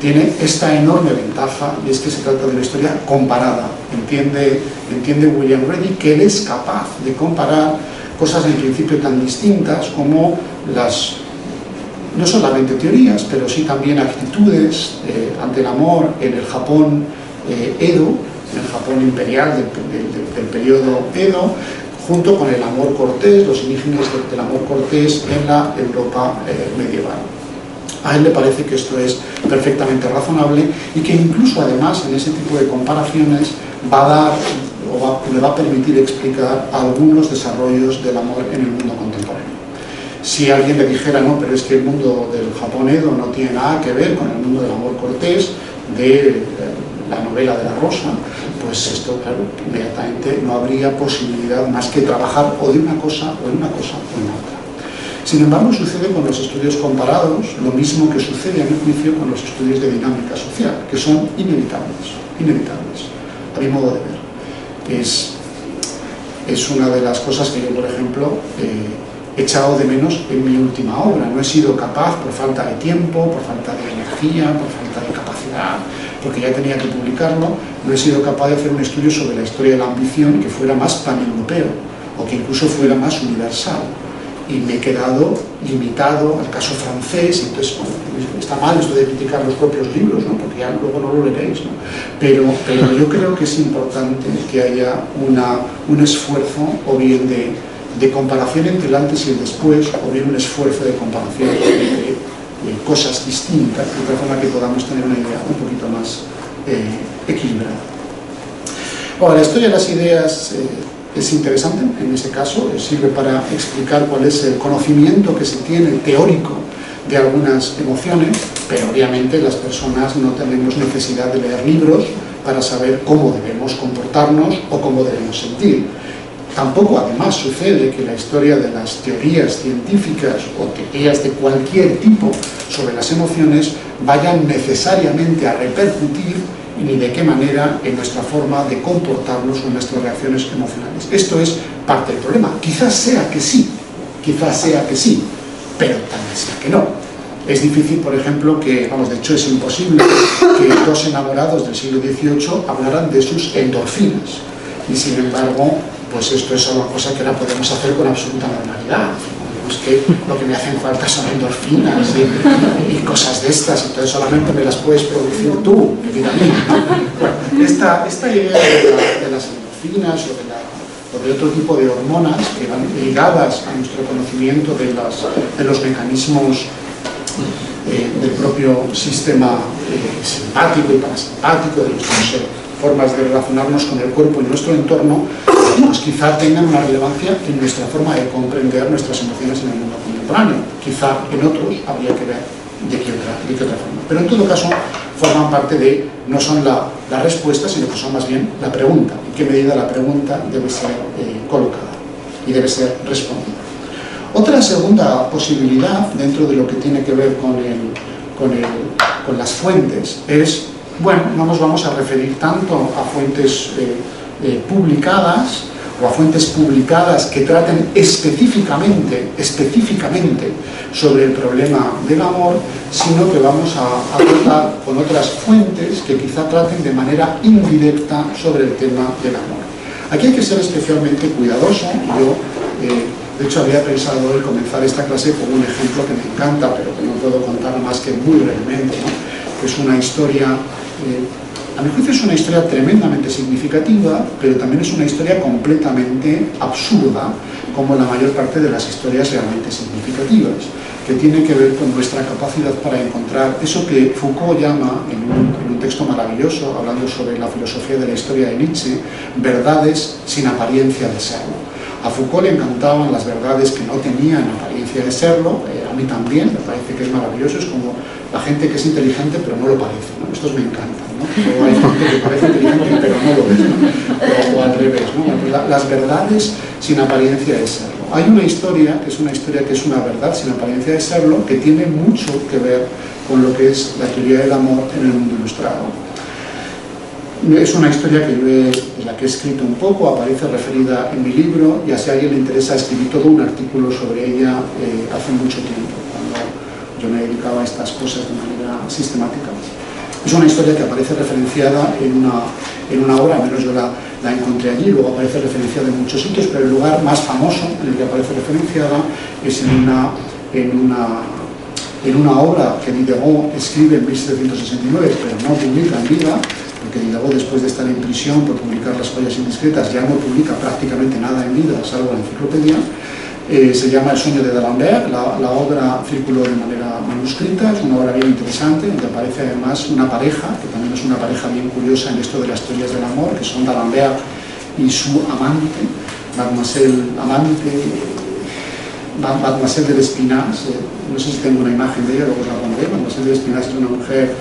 tiene esta enorme ventaja y es que se trata de una historia comparada. Entiende, entiende William Reddy que él es capaz de comparar cosas en principio tan distintas como las, no solamente teorías, pero sí también actitudes eh, ante el amor en el Japón eh, Edo, en el Japón imperial del, del, periodo Edo, junto con el amor cortés, los indígenas del, amor cortés en la Europa eh, medieval. A él le parece que esto es perfectamente razonable y que incluso además en ese tipo de comparaciones va a dar o le va a permitir explicar algunos desarrollos del amor en el mundo contemporáneo. Si alguien le dijera, no, pero es que el mundo del Japón Edo no tiene nada que ver con el mundo del amor cortés, de eh, la novela de la rosa, pues esto, claro, inmediatamente no habría posibilidad más que trabajar o de una cosa o en una cosa o en otra. Sin embargo, sucede con los estudios comparados lo mismo que sucede a mi juicio con los estudios de dinámica social, que son inevitables, inevitables, a mi modo de ver. Es, es una de las cosas que yo, por ejemplo, he echado de menos en mi última obra. No he sido capaz, por falta de tiempo, por falta de energía, por falta de capacidad, porque ya tenía que publicarlo, no he sido capaz de hacer un estudio sobre la historia de la ambición que fuera más paneuropeo o que incluso fuera más universal y me he quedado limitado al caso francés, entonces está mal esto de criticar los propios libros, ¿no? porque ya luego no lo leeréis, ¿no? Pero, pero yo creo que es importante que haya una, un esfuerzo o bien de, de, comparación entre el antes y el después, o bien un esfuerzo de comparación entre cosas distintas, de tal forma que podamos tener una idea un poquito más eh, equilibrada. Ahora, la historia de las ideas... Eh, es interesante en ese caso, sirve para explicar cuál es el conocimiento que se tiene teórico de algunas emociones, pero obviamente las personas no tenemos necesidad de leer libros para saber cómo debemos comportarnos o cómo debemos sentir. Tampoco además sucede que la historia de las teorías científicas o teorías de cualquier tipo sobre las emociones vayan necesariamente a repercutir ni de qué manera en nuestra forma de comportarnos o en nuestras reacciones emocionales. Esto es parte del problema. Quizás sea que sí, quizás sea que sí, pero también sea que no. Es difícil, por ejemplo, que, vamos, de hecho es imposible que dos enamorados del siglo XVIII hablaran de sus endorfinas. Y sin embargo, pues esto es una cosa que ahora podemos hacer con absoluta normalidad. Es que lo que me hacen falta son endorfinas y, cosas de estas, entonces solamente me las puedes producir tú, mía. Bueno, esta, idea de, las endorfinas o de, otro tipo de hormonas que van ligadas a nuestro conocimiento de, los mecanismos eh, del propio sistema eh, simpático y parasimpático, de nuestras formas de relacionarnos con el cuerpo y nuestro entorno, pues quizá tengan una relevancia en nuestra forma de comprender nuestras emociones en el mundo contemporáneo. Quizá en otros habría que ver de qué otra, forma. Pero en todo caso forman parte de, no son la, respuesta, sino que son más bien la pregunta. En qué medida la pregunta debe ser eh, colocada y debe ser respondida. Otra segunda posibilidad dentro de lo que tiene que ver con, con, las fuentes es, bueno, no nos vamos a referir tanto a fuentes eh, eh, publicadas o a fuentes publicadas que traten específicamente, específicamente sobre el problema del amor, sino que vamos a, tratar con otras fuentes que quizá traten de manera indirecta sobre el tema del amor. Aquí hay que ser especialmente cuidadoso, yo eh, de hecho, había pensado hoy comenzar esta clase con un ejemplo que me encanta, pero que no puedo contar más que muy brevemente, que es una historia, eh, a mi juicio es una historia tremendamente significativa, pero también es una historia completamente absurda, como la mayor parte de las historias realmente significativas, que tiene que ver con nuestra capacidad para encontrar eso que Foucault llama, en un, texto maravilloso, hablando sobre la filosofía de la historia de Nietzsche, verdades sin apariencia de serlo a Foucault le encantaban las verdades que no tenían apariencia de serlo, eh, a mí también, me parece que es maravilloso, es como la gente que es inteligente pero no lo parece, estos me encantan, ¿no? o hay gente que parece inteligente pero no lo es, o, al revés, ¿no? las verdades sin apariencia de serlo. Hay una historia, que es una historia que es una verdad sin apariencia de serlo, que tiene mucho que ver con lo que es la teoría del amor en el mundo ilustrado. Es una historia que yo he, de la que he escrito un poco, aparece referida en mi libro y si a alguien le interesa escribí todo un artículo sobre ella eh, hace mucho tiempo, cuando yo me dedicaba a estas cosas de manera sistemática. Es una historia que aparece referenciada en una, en una obra, al menos yo la, la encontré allí, luego aparece referenciada en muchos sitios, pero el lugar más famoso en el que aparece referenciada es en una, en una, en una obra que Diderot escribe en 1769, pero no publica en vida, porque Diderot después de estar en prisión por publicar las joyas indiscretas ya no publica prácticamente nada en vida, salvo la enciclopedia, eh, se llama El sueño de D'Alembert, la, la, obra circuló de manera manuscrita, es una obra bien interesante, donde aparece además una pareja, que también es una pareja bien curiosa en esto de las teorías del amor, que son D'Alembert y su amante, Mademoiselle Amante, Mademoiselle de Lespinasse, eh, no sé si tengo una imagen de ella, luego os la pondré, Mademoiselle de Lespinasse es una mujer,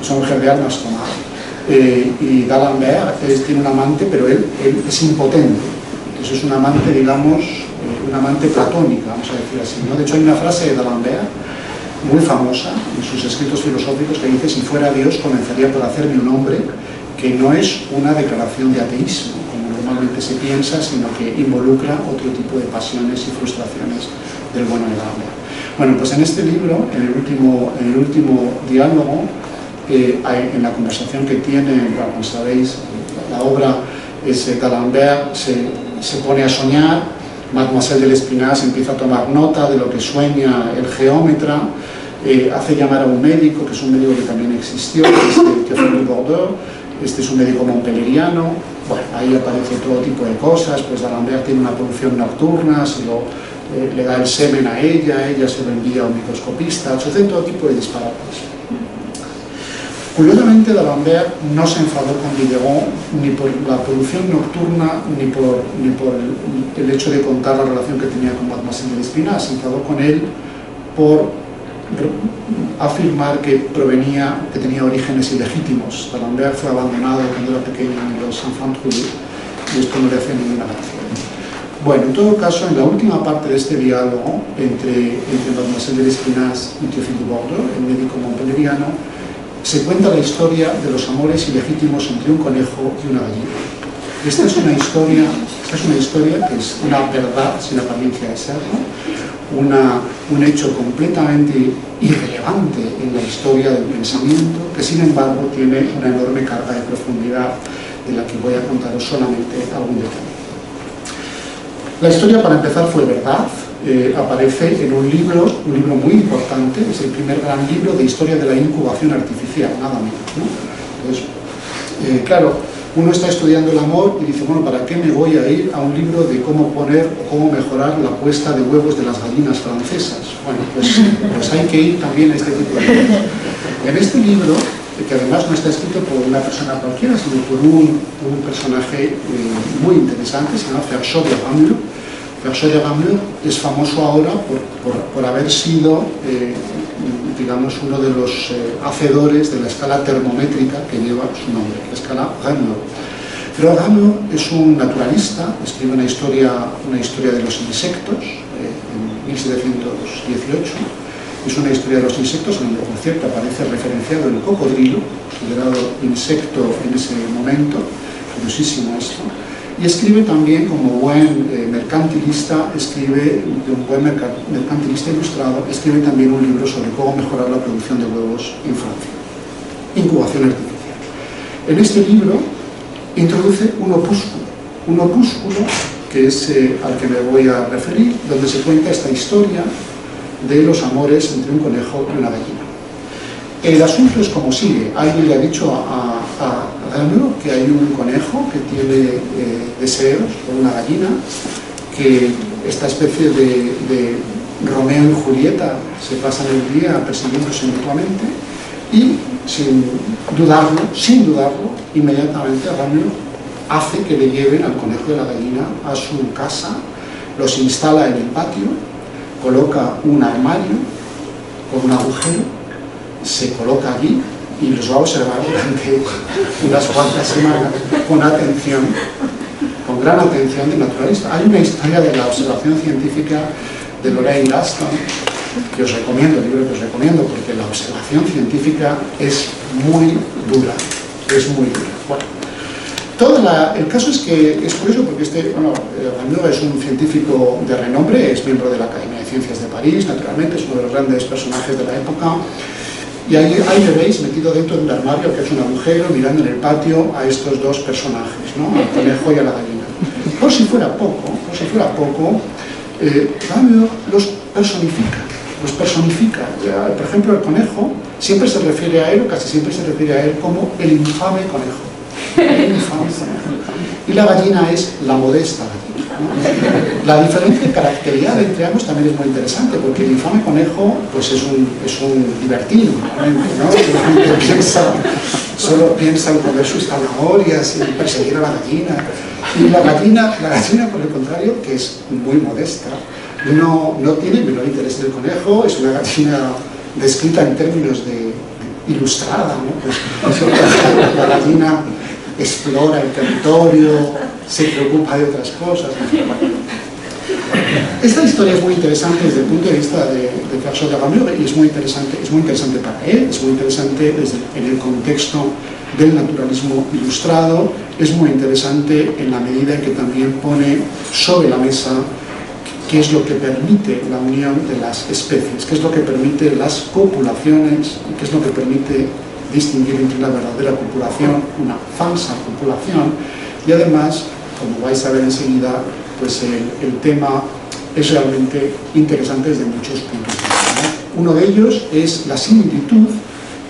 es una mujer de almas tomadas eh, y D'Alembert tiene un amante, pero él, es impotente. Entonces es un amante, digamos, eh, un amante platónica, vamos a decir así. ¿no? De hecho hay una frase de D'Alembert muy famosa en sus escritos filosóficos que dice si fuera Dios comenzaría por hacerme un hombre que no es una declaración de ateísmo, normalmente se piensa, sino que involucra otro tipo de pasiones y frustraciones del bueno de D'Alembert. Bueno, pues en este libro, en el último, en el último diálogo, en la conversación que tiene, como sabéis, la obra es D'Alembert se, se pone a soñar, Mademoiselle de l'Espinasse empieza a tomar nota de lo que sueña el geómetra, eh, hace llamar a un médico, que es un médico que también existió, que es de Bordeaux, este es un médico montpelleriano, bueno, ahí aparece todo tipo de cosas, pues D'Alembert tiene una producción nocturna, se eh, le da el semen a ella, ella se lo envía a un microscopista, sucede todo tipo de disparates. Curiosamente, D'Alembert no se enfadó con Diderot ni por la producción nocturna ni por, ni por el, hecho de contar la relación que tenía con Mademoiselle de Espina, se enfadó con él por afirmar que provenía, que tenía orígenes ilegítimos. D'Alembert fue abandonado cuando era pequeño en los Enfants y esto no le hace ninguna gracia. Bueno, en todo caso, en la última parte de este diálogo entre, entre Mademoiselle de Espinaz y Théophile de Bordeaux, el médico montpelleriano, se cuenta la historia de los amores ilegítimos entre un conejo y una gallina. Esta es una historia, esta es una historia que es una verdad sin apariencia de serlo, un hecho completamente irrelevante en la historia del pensamiento, que sin embargo tiene una enorme carga de profundidad de la que voy a contaros solamente algún detalle. La historia, para empezar, fue verdad. Eh, aparece en un libro, un libro muy importante, es el primer gran libro de historia de la incubación artificial, nada menos. ¿no? Entonces, eh, claro, uno está estudiando el amor y dice, bueno, ¿para qué me voy a ir a un libro de cómo poner o cómo mejorar la puesta de huevos de las gallinas francesas? Bueno, pues, pues hay que ir también a este tipo de libros. En este libro que además no está escrito por una persona cualquiera, sino por un, un personaje eh, muy interesante, se llama Ferchot de Ramur. Ferchot de Ramur es famoso ahora por, por, haber sido, eh, digamos, uno de los eh, hacedores de la escala termométrica que lleva su nombre, la escala Ramur. Pero Ramur es un naturalista, escribe una historia, una historia de los insectos en 1718, es una historia de los insectos en donde, por cierto, aparece referenciado el cocodrilo, considerado insecto en ese momento, curiosísimo esto, y escribe también como buen eh, mercantilista, escribe, un buen mercantilista ilustrado, escribe también un libro sobre cómo mejorar la producción de huevos en Francia. Incubación artificial. En este libro introduce un opúsculo, un opúsculo que es eh, al que me voy a referir, donde se cuenta esta historia de los amores entre un conejo y una gallina. El asunto es como sigue. Alguien le ha dicho a, a que hay un conejo que tiene eh, deseos por una gallina, que esta especie de, de, Romeo y Julieta se pasan el día persiguiéndose mutuamente y sin dudarlo, sin dudarlo, inmediatamente Romeo hace que le lleven al conejo de la gallina a su casa, los instala en el patio coloca un armario con un agujero, se coloca allí y los va a observar durante unas cuantas semanas con atención, con gran atención de naturalista. Hay una historia de la observación científica de Lorraine Gaston que os recomiendo, el libro que os recomiendo, porque la observación científica es muy dura, es muy dura. Bueno, el caso es que es curioso porque este, bueno, es un científico de renombre, es miembro de la Academia de Ciencias de París, naturalmente, es uno de los grandes personajes de la época, y ahí, le veis metido dentro de un armario que es un agujero, mirando en el patio a estos dos personajes, ¿no? al conejo y a la gallina. Por si fuera poco, por si fuera poco, eh, los personifica, los personifica. Por ejemplo, el conejo siempre se refiere a él, o casi siempre se refiere a él como el infame conejo. Y la gallina es la modesta gallina. La diferencia característica entre ambos también es muy interesante, porque el infame conejo pues es un, es un divertido, ¿no? piensa, solo piensa en comer sus zanahorias y perseguir a la gallina. Y la gallina, la gallina, por el contrario, que es muy modesta, no, no tiene menor interés en el conejo, es una gallina descrita en términos de, ilustrada, ¿no? Pues, [laughs] la gallina explora el territorio, se preocupa de otras cosas. Esta historia es muy interesante desde el punto de vista de, de de Ramure y es muy, interesante, es muy interesante para él, es muy interesante desde, en el contexto del naturalismo ilustrado, es muy interesante en la medida en que también pone sobre la mesa qué es lo que permite la unión de las especies, qué es lo que permite las populaciones, qué es lo que permite distinguir entre una verdadera copulación, una falsa copulación, y además, como vais a ver enseguida, pues el, tema es realmente interesante desde muchos puntos de vista. ¿no? Uno de ellos es la similitud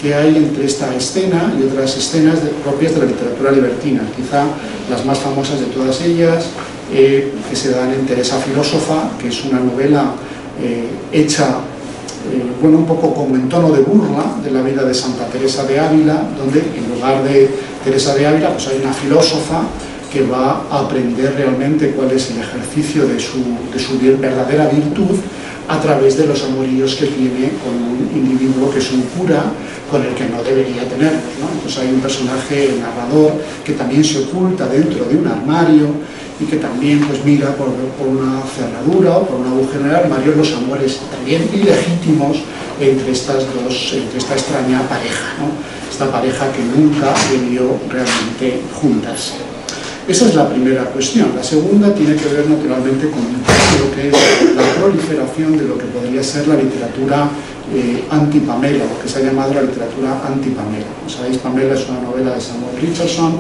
que hay entre esta escena y otras escenas propias de la literatura libertina, quizá las más famosas de todas ellas, eh, que se dan en Teresa Filósofa, que es una novela eh, hecha eh, bueno, un poco como en tono de burla de la vida de Santa Teresa de Ávila, donde en lugar de Teresa de Ávila pues hay una filósofa que va a aprender realmente cuál es el ejercicio de su, de su verdadera virtud a través de los amoríos que tiene con un individuo que es un cura con el que no debería tenerlos. ¿no? Entonces hay un personaje, narrador, que también se oculta dentro de un armario y que también pues mira por, una cerradura o por un agujero en el armario los amores también ilegítimos entre estas dos, entre esta extraña pareja, ¿no? esta pareja que nunca debió realmente juntarse. Esa es la primera cuestión. La segunda tiene que ver naturalmente con lo que es la proliferación de lo que podría ser la literatura eh, anti-Pamela, lo que se ha llamado la literatura anti-Pamela. Sabéis, Pamela es una novela de Samuel Richardson,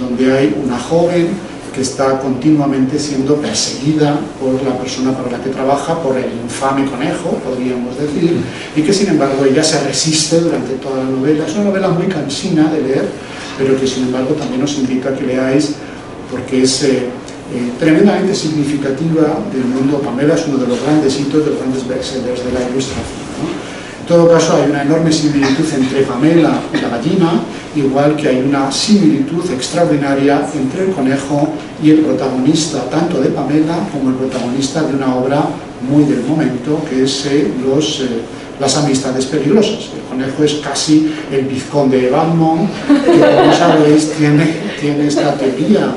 donde hay una joven que está continuamente siendo perseguida por la persona para la que trabaja, por el infame conejo, podríamos decir, y que sin embargo ella se resiste durante toda la novela. Es una novela muy cansina de leer, pero que sin embargo también os invito a que leáis porque es eh, eh, tremendamente significativa del mundo. Pamela es uno de los grandes hitos, de los grandes bestsellers de la ilustración. En todo caso, hay una enorme similitud entre Pamela y la gallina, igual que hay una similitud extraordinaria entre el conejo y el protagonista, tanto de Pamela como el protagonista de una obra muy del momento, que es eh, eh, las amistades peligrosas. El conejo es casi el vizconde de Batman, que como sabéis tiene, tiene esta teoría,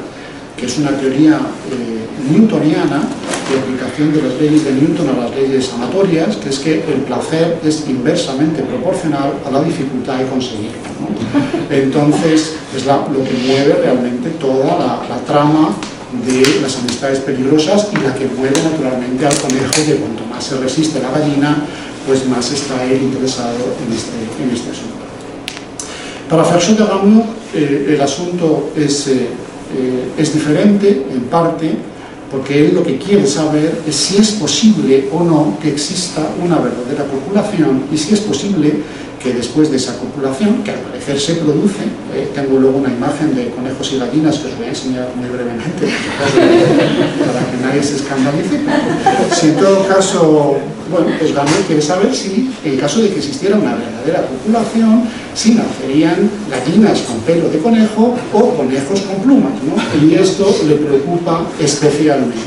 que es una teoría eh, newtoniana, de aplicación de las leyes de Newton a las leyes amatorias, que es que el placer es inversamente proporcional a la dificultad de conseguirlo. Entonces, es lo que mueve realmente toda la, trama de las amistades peligrosas y la que mueve naturalmente al conejo, que cuanto más se resiste la gallina, pues más está él interesado en este, en este asunto. Para François de Rameau eh, el asunto es, eh, eh, es diferente, en parte, porque él lo que quiere saber es si es posible o no que exista una verdadera copulación y si es posible que después de esa copulación, que al parecer se produce, eh, tengo luego una imagen de conejos y gallinas que os voy a enseñar muy brevemente [laughs] para que nadie se escandalice, si en todo caso, bueno, pues Gamel quiere saber si, en caso de que existiera una verdadera copulación, si nacerían gallinas con pelo de conejo o conejos con plumas, ¿no? Y esto le preocupa especialmente.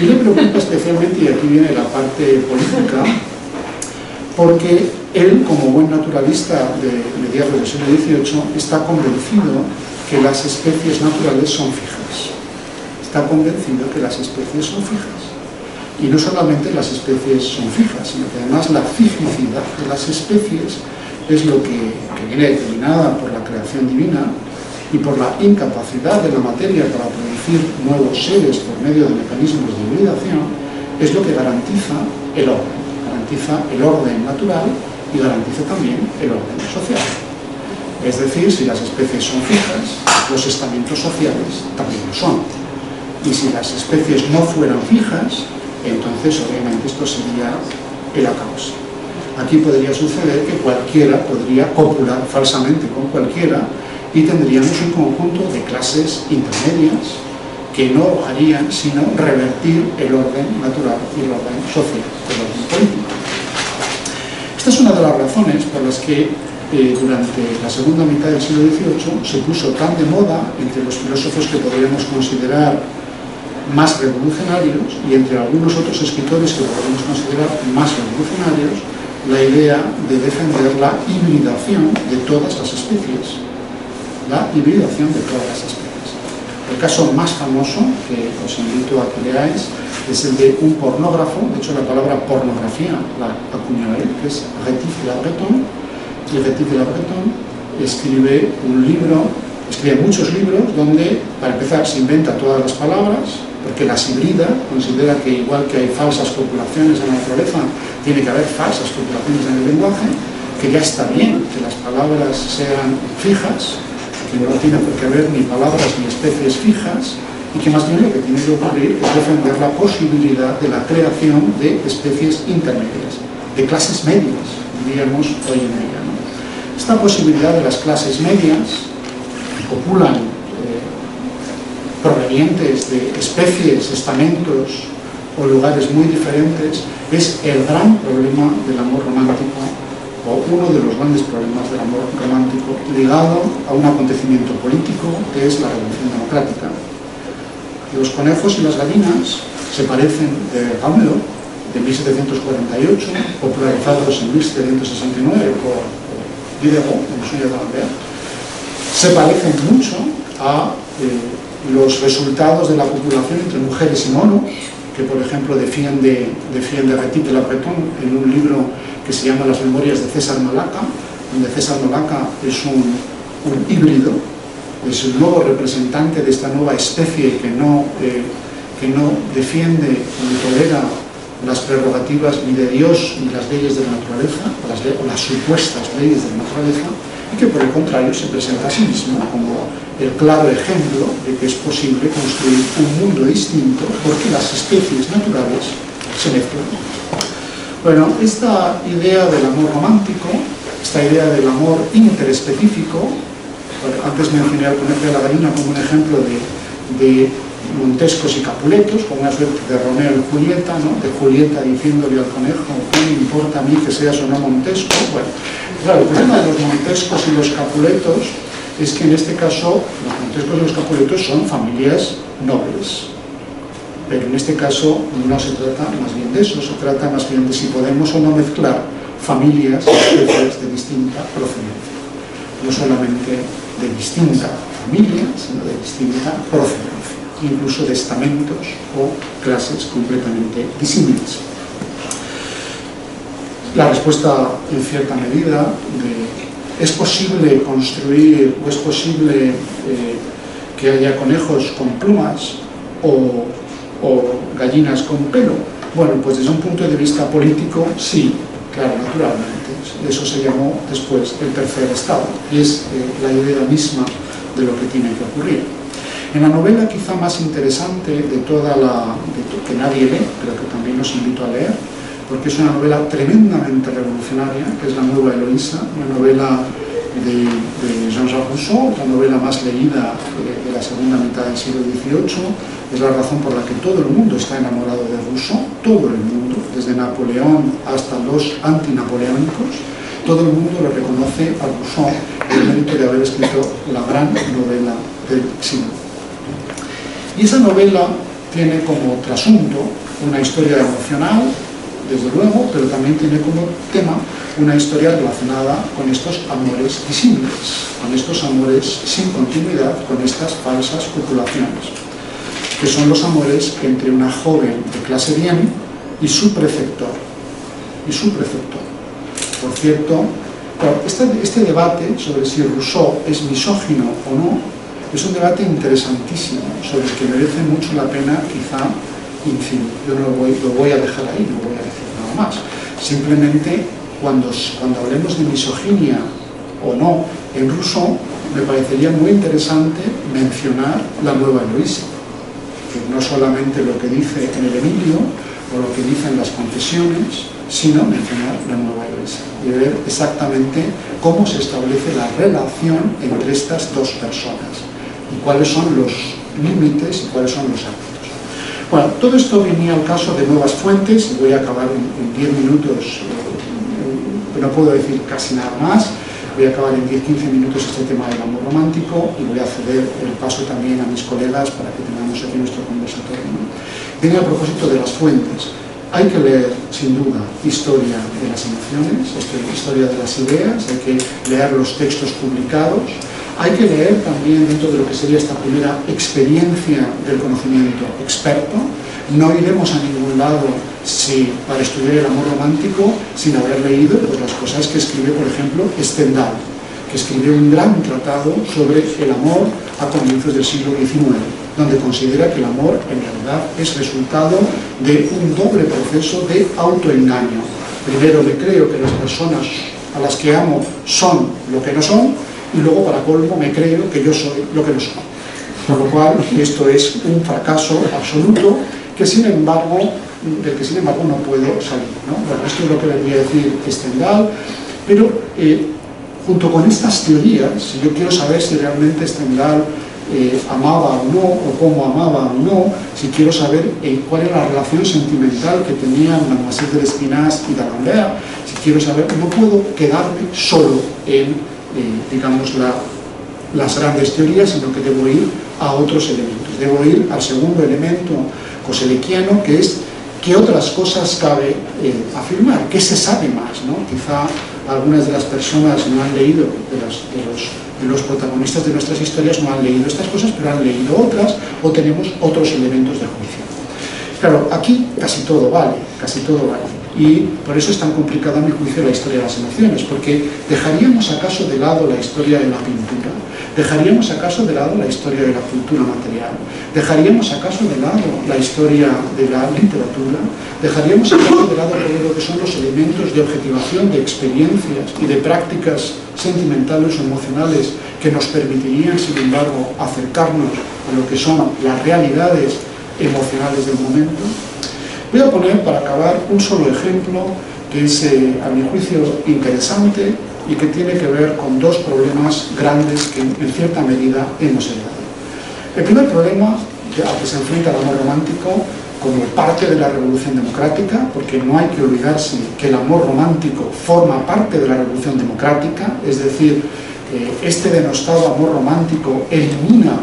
Y le preocupa especialmente, y aquí viene la parte política, porque él, como buen naturalista de mediados del siglo XVIII, está convencido que las especies naturales son fijas. Está convencido que las especies son fijas. Y no solamente las especies son fijas, sino que además la fijicidad de las especies es lo que, viene determinada por la creación divina y por la incapacidad de la materia para producir nuevos seres por medio de mecanismos de hibridación, es lo que garantiza el orden. Garantiza el orden natural y garantiza también el orden social. Es decir, si las especies son fijas, los estamentos sociales también lo son. Y si las especies no fueran fijas, entonces obviamente esto sería el caos. Aquí podría suceder que cualquiera podría copular falsamente con cualquiera y tendríamos un conjunto de clases intermedias que no harían sino revertir el orden natural y el orden social, el orden político. Esta es una de las razones por las que eh, durante la segunda mitad del siglo XVIII se puso tan de moda entre los filósofos que podríamos considerar más revolucionarios y entre algunos otros escritores que podríamos considerar más revolucionarios la idea de defender la hibridación de todas las especies. La hibridación de todas las especies. El caso más famoso que os invito a que leáis es el de un pornógrafo, de hecho la palabra pornografía la acuñó él, que es Rétif de la Breton, y Rétif de la Breton escribe un libro, escribe muchos libros donde, para empezar, se inventa todas las palabras, porque las hibrida, considera que igual que hay falsas copulaciones en la naturaleza, tiene que haber falsas copulaciones en el lenguaje, que ya está bien que las palabras sean fijas, que no tiene por qué haber ni palabras ni especies fijas, y que más bien lo que tiene que ocurrir es defender la posibilidad de la creación de especies intermedias, de clases medias, diríamos hoy en día. Esta posibilidad de las clases medias, copulan eh, provenientes de especies, estamentos o lugares muy diferentes, es el gran problema del amor romántico o uno de los grandes problemas del amor romántico ligado a un acontecimiento político que es la Revolución Democrática. Los conejos y las gallinas se parecen de Gamero de 1748, popularizados en 1769 por Diderot, en suya de se parecen mucho a eh, los resultados de la populación entre mujeres y monos, que por ejemplo defiende, defiende Retit de la Breton en un libro que se llama Las Memorias de César Malaca, donde César Malaca es un, híbrido, es el nuevo representante de esta nueva especie que no, eh, que no defiende ni tolera las prerrogativas ni de Dios ni las leyes de la naturaleza, o las supuestas leyes de la naturaleza, y que por el contrario se presenta a sí mismo como el claro ejemplo de que es posible construir un mundo distinto porque las especies naturales se mezclan. Bueno, esta idea del amor romántico, esta idea del amor interespecífico, antes mencioné al conejo de la gallina como un ejemplo de Montescos y Capuletos, como una suerte de Romeo y Julieta, ¿no? de Julieta diciéndole al conejo, ¿qué me importa a mí que seas o no Montesco? Bueno, claro, el problema de los Montescos y los Capuletos es que en este caso los Montescos y los Capuletos son familias nobles, pero en este caso no se trata más bien de eso, se trata más bien de si podemos o no mezclar familias de distinta procedencia, no solamente de distinta familia, sino de distinta procedencia incluso de estamentos o clases completamente disímiles. La respuesta, en cierta medida, de ¿es posible construir o es posible eh, que haya conejos con plumas o, gallinas con pelo? Bueno, pues desde un punto de vista político, sí, claro, naturalmente. Eso se llamó después el tercer estado y es eh, la idea misma de lo que tiene que ocurrir. En la novela quizá más interesante de toda la... que nadie lee, pero que también os invito a leer, porque es una novela tremendamente revolucionaria, que es La Nueva Eloísa, una novela de, Jean-Jacques Rousseau, la novela más leída de, la segunda mitad del siglo XVIII, es la razón por la que todo el mundo está enamorado de Rousseau, todo el mundo, desde Napoleón hasta los antinapoleónicos, todo el mundo le reconoce a Rousseau el mérito de haber escrito la gran novela del siglo. Y esa novela tiene como trasunto una historia emocional, desde luego, pero también tiene como tema una historia relacionada con estos amores disímiles, con estos amores sin continuidad, con estas falsas copulaciones, que son los amores entre una joven de clase bien y su preceptor. Y su preceptor. Por cierto, este, este debate sobre si Rousseau es misógino o no es un debate interesantísimo, sobre el que merece mucho la pena quizá incidir. Yo no lo voy, a dejar ahí, no voy a decir nada más. Simplemente, cuando, hablemos de misoginia o no en Rousseau, me parecería muy interesante mencionar la nueva Eloísa, que no solamente lo que dice en el Emilio o lo que dice en las confesiones, sino mencionar la nueva Eloísa y ver exactamente cómo se establece la relación entre estas dos personas y cuáles son los límites y cuáles son los ámbitos. Bueno, todo esto venía al caso de nuevas fuentes, y voy a acabar en 10 minutos, eh, no puedo decir casi nada más, voy a acabar en 10-15 minutos este tema del amor romántico y voy a ceder el paso también a mis colegas para que tengamos aquí nuestro conversatorio. Viene a propósito de las fuentes. Hay que leer, sin duda, historia de las emociones, historia de las ideas, hay que leer los textos publicados, hay que leer también dentro de lo que sería esta primera experiencia del conocimiento experto. No iremos a ningún lado si, para estudiar el amor romántico sin haber leído pues, las cosas que escribe, por ejemplo, Stendhal, que escribió un gran tratado sobre el amor a comienzos del siglo XIX, donde considera que el amor en realidad es resultado de un doble proceso de autoengaño. Primero me creo que las personas a las que amo son lo que no son, y luego para colmo me creo que yo soy lo que no soy. Con lo cual esto es un fracaso absoluto que sin embargo, del que sin embargo no puedo salir. Bueno, esto es lo que vendría a decir Stendhal, pero eh, junto con estas teorías, si yo quiero saber si realmente Stendhal eh, amaba o no, o cómo amaba o no, si quiero saber eh, cuál era la relación sentimental que tenían Mademoiselle de Espinaz y D'Alembert, si quiero saber, no puedo quedarme solo en eh, digamos, las grandes teorías, sino que debo ir a otros elementos. Debo ir al segundo elemento coselequiano, que es ¿Qué otras cosas cabe eh, afirmar? ¿Qué se sabe más? ¿no? Quizá algunas de las personas no han leído, de, los, los, protagonistas de nuestras historias no han leído estas cosas, pero han leído otras o tenemos otros elementos de juicio. Claro, aquí casi todo vale, casi todo vale. Y por eso es tan complicada, a mi juicio, la historia de las emociones, porque dejaríamos acaso de lado la historia de la pintura, dejaríamos acaso de lado la historia de la cultura material, dejaríamos acaso de lado la historia de la literatura, dejaríamos acaso de lado todo lo que son los elementos de objetivación de experiencias y de prácticas sentimentales o emocionales que nos permitirían, sin embargo, acercarnos a lo que son las realidades emocionales del momento. Voy a poner, para acabar, un solo ejemplo que es, eh, a mi juicio, interesante y que tiene que ver con dos problemas grandes que, en cierta medida, hemos heredado. El primer problema al que se enfrenta el amor romántico como parte de la revolución democrática, porque no hay que olvidarse que el amor romántico forma parte de la revolución democrática, es decir, este denostado amor romántico elimina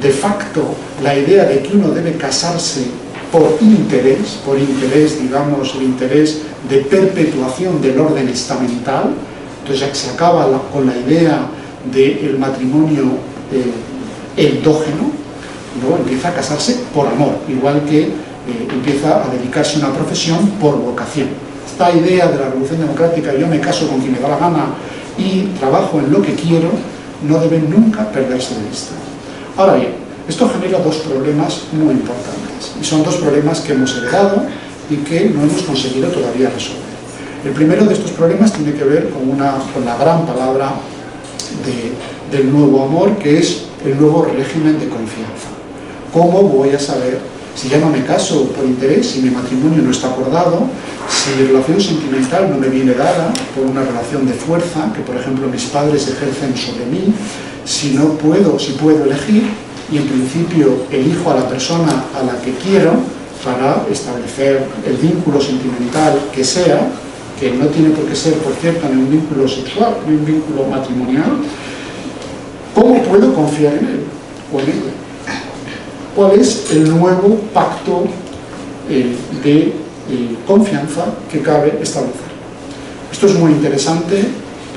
de facto la idea de que uno debe casarse por interés, por interés, digamos, el interés de perpetuación del orden estamental, entonces se acaba con la idea del matrimonio eh, endógeno, luego empieza a casarse por amor, igual que eh, empieza a dedicarse a una profesión por vocación. Esta idea de la revolución democrática, yo me caso con quien me da la gana y trabajo en lo que quiero, no debe nunca perderse de vista. Ahora bien, esto genera dos problemas muy importantes, y son dos problemas que hemos heredado y que no hemos conseguido todavía resolver. El primero de estos problemas tiene que ver con, una, con la gran palabra del nuevo amor, que es el nuevo régimen de confianza. ¿Cómo voy a saber si ya no me caso por interés, si mi matrimonio no está acordado, si mi relación sentimental no me viene dada por una relación de fuerza, que por ejemplo mis padres ejercen sobre mí, si no puedo, si puedo elegir, y en principio elijo a la persona a la que quiero para establecer el vínculo sentimental que sea, que no tiene por qué ser, por cierto, ni un vínculo sexual, ni un vínculo matrimonial, ¿cómo puedo confiar en él o en ella? ¿Cuál es el nuevo pacto eh, de eh, confianza que cabe establecer? Esto es muy interesante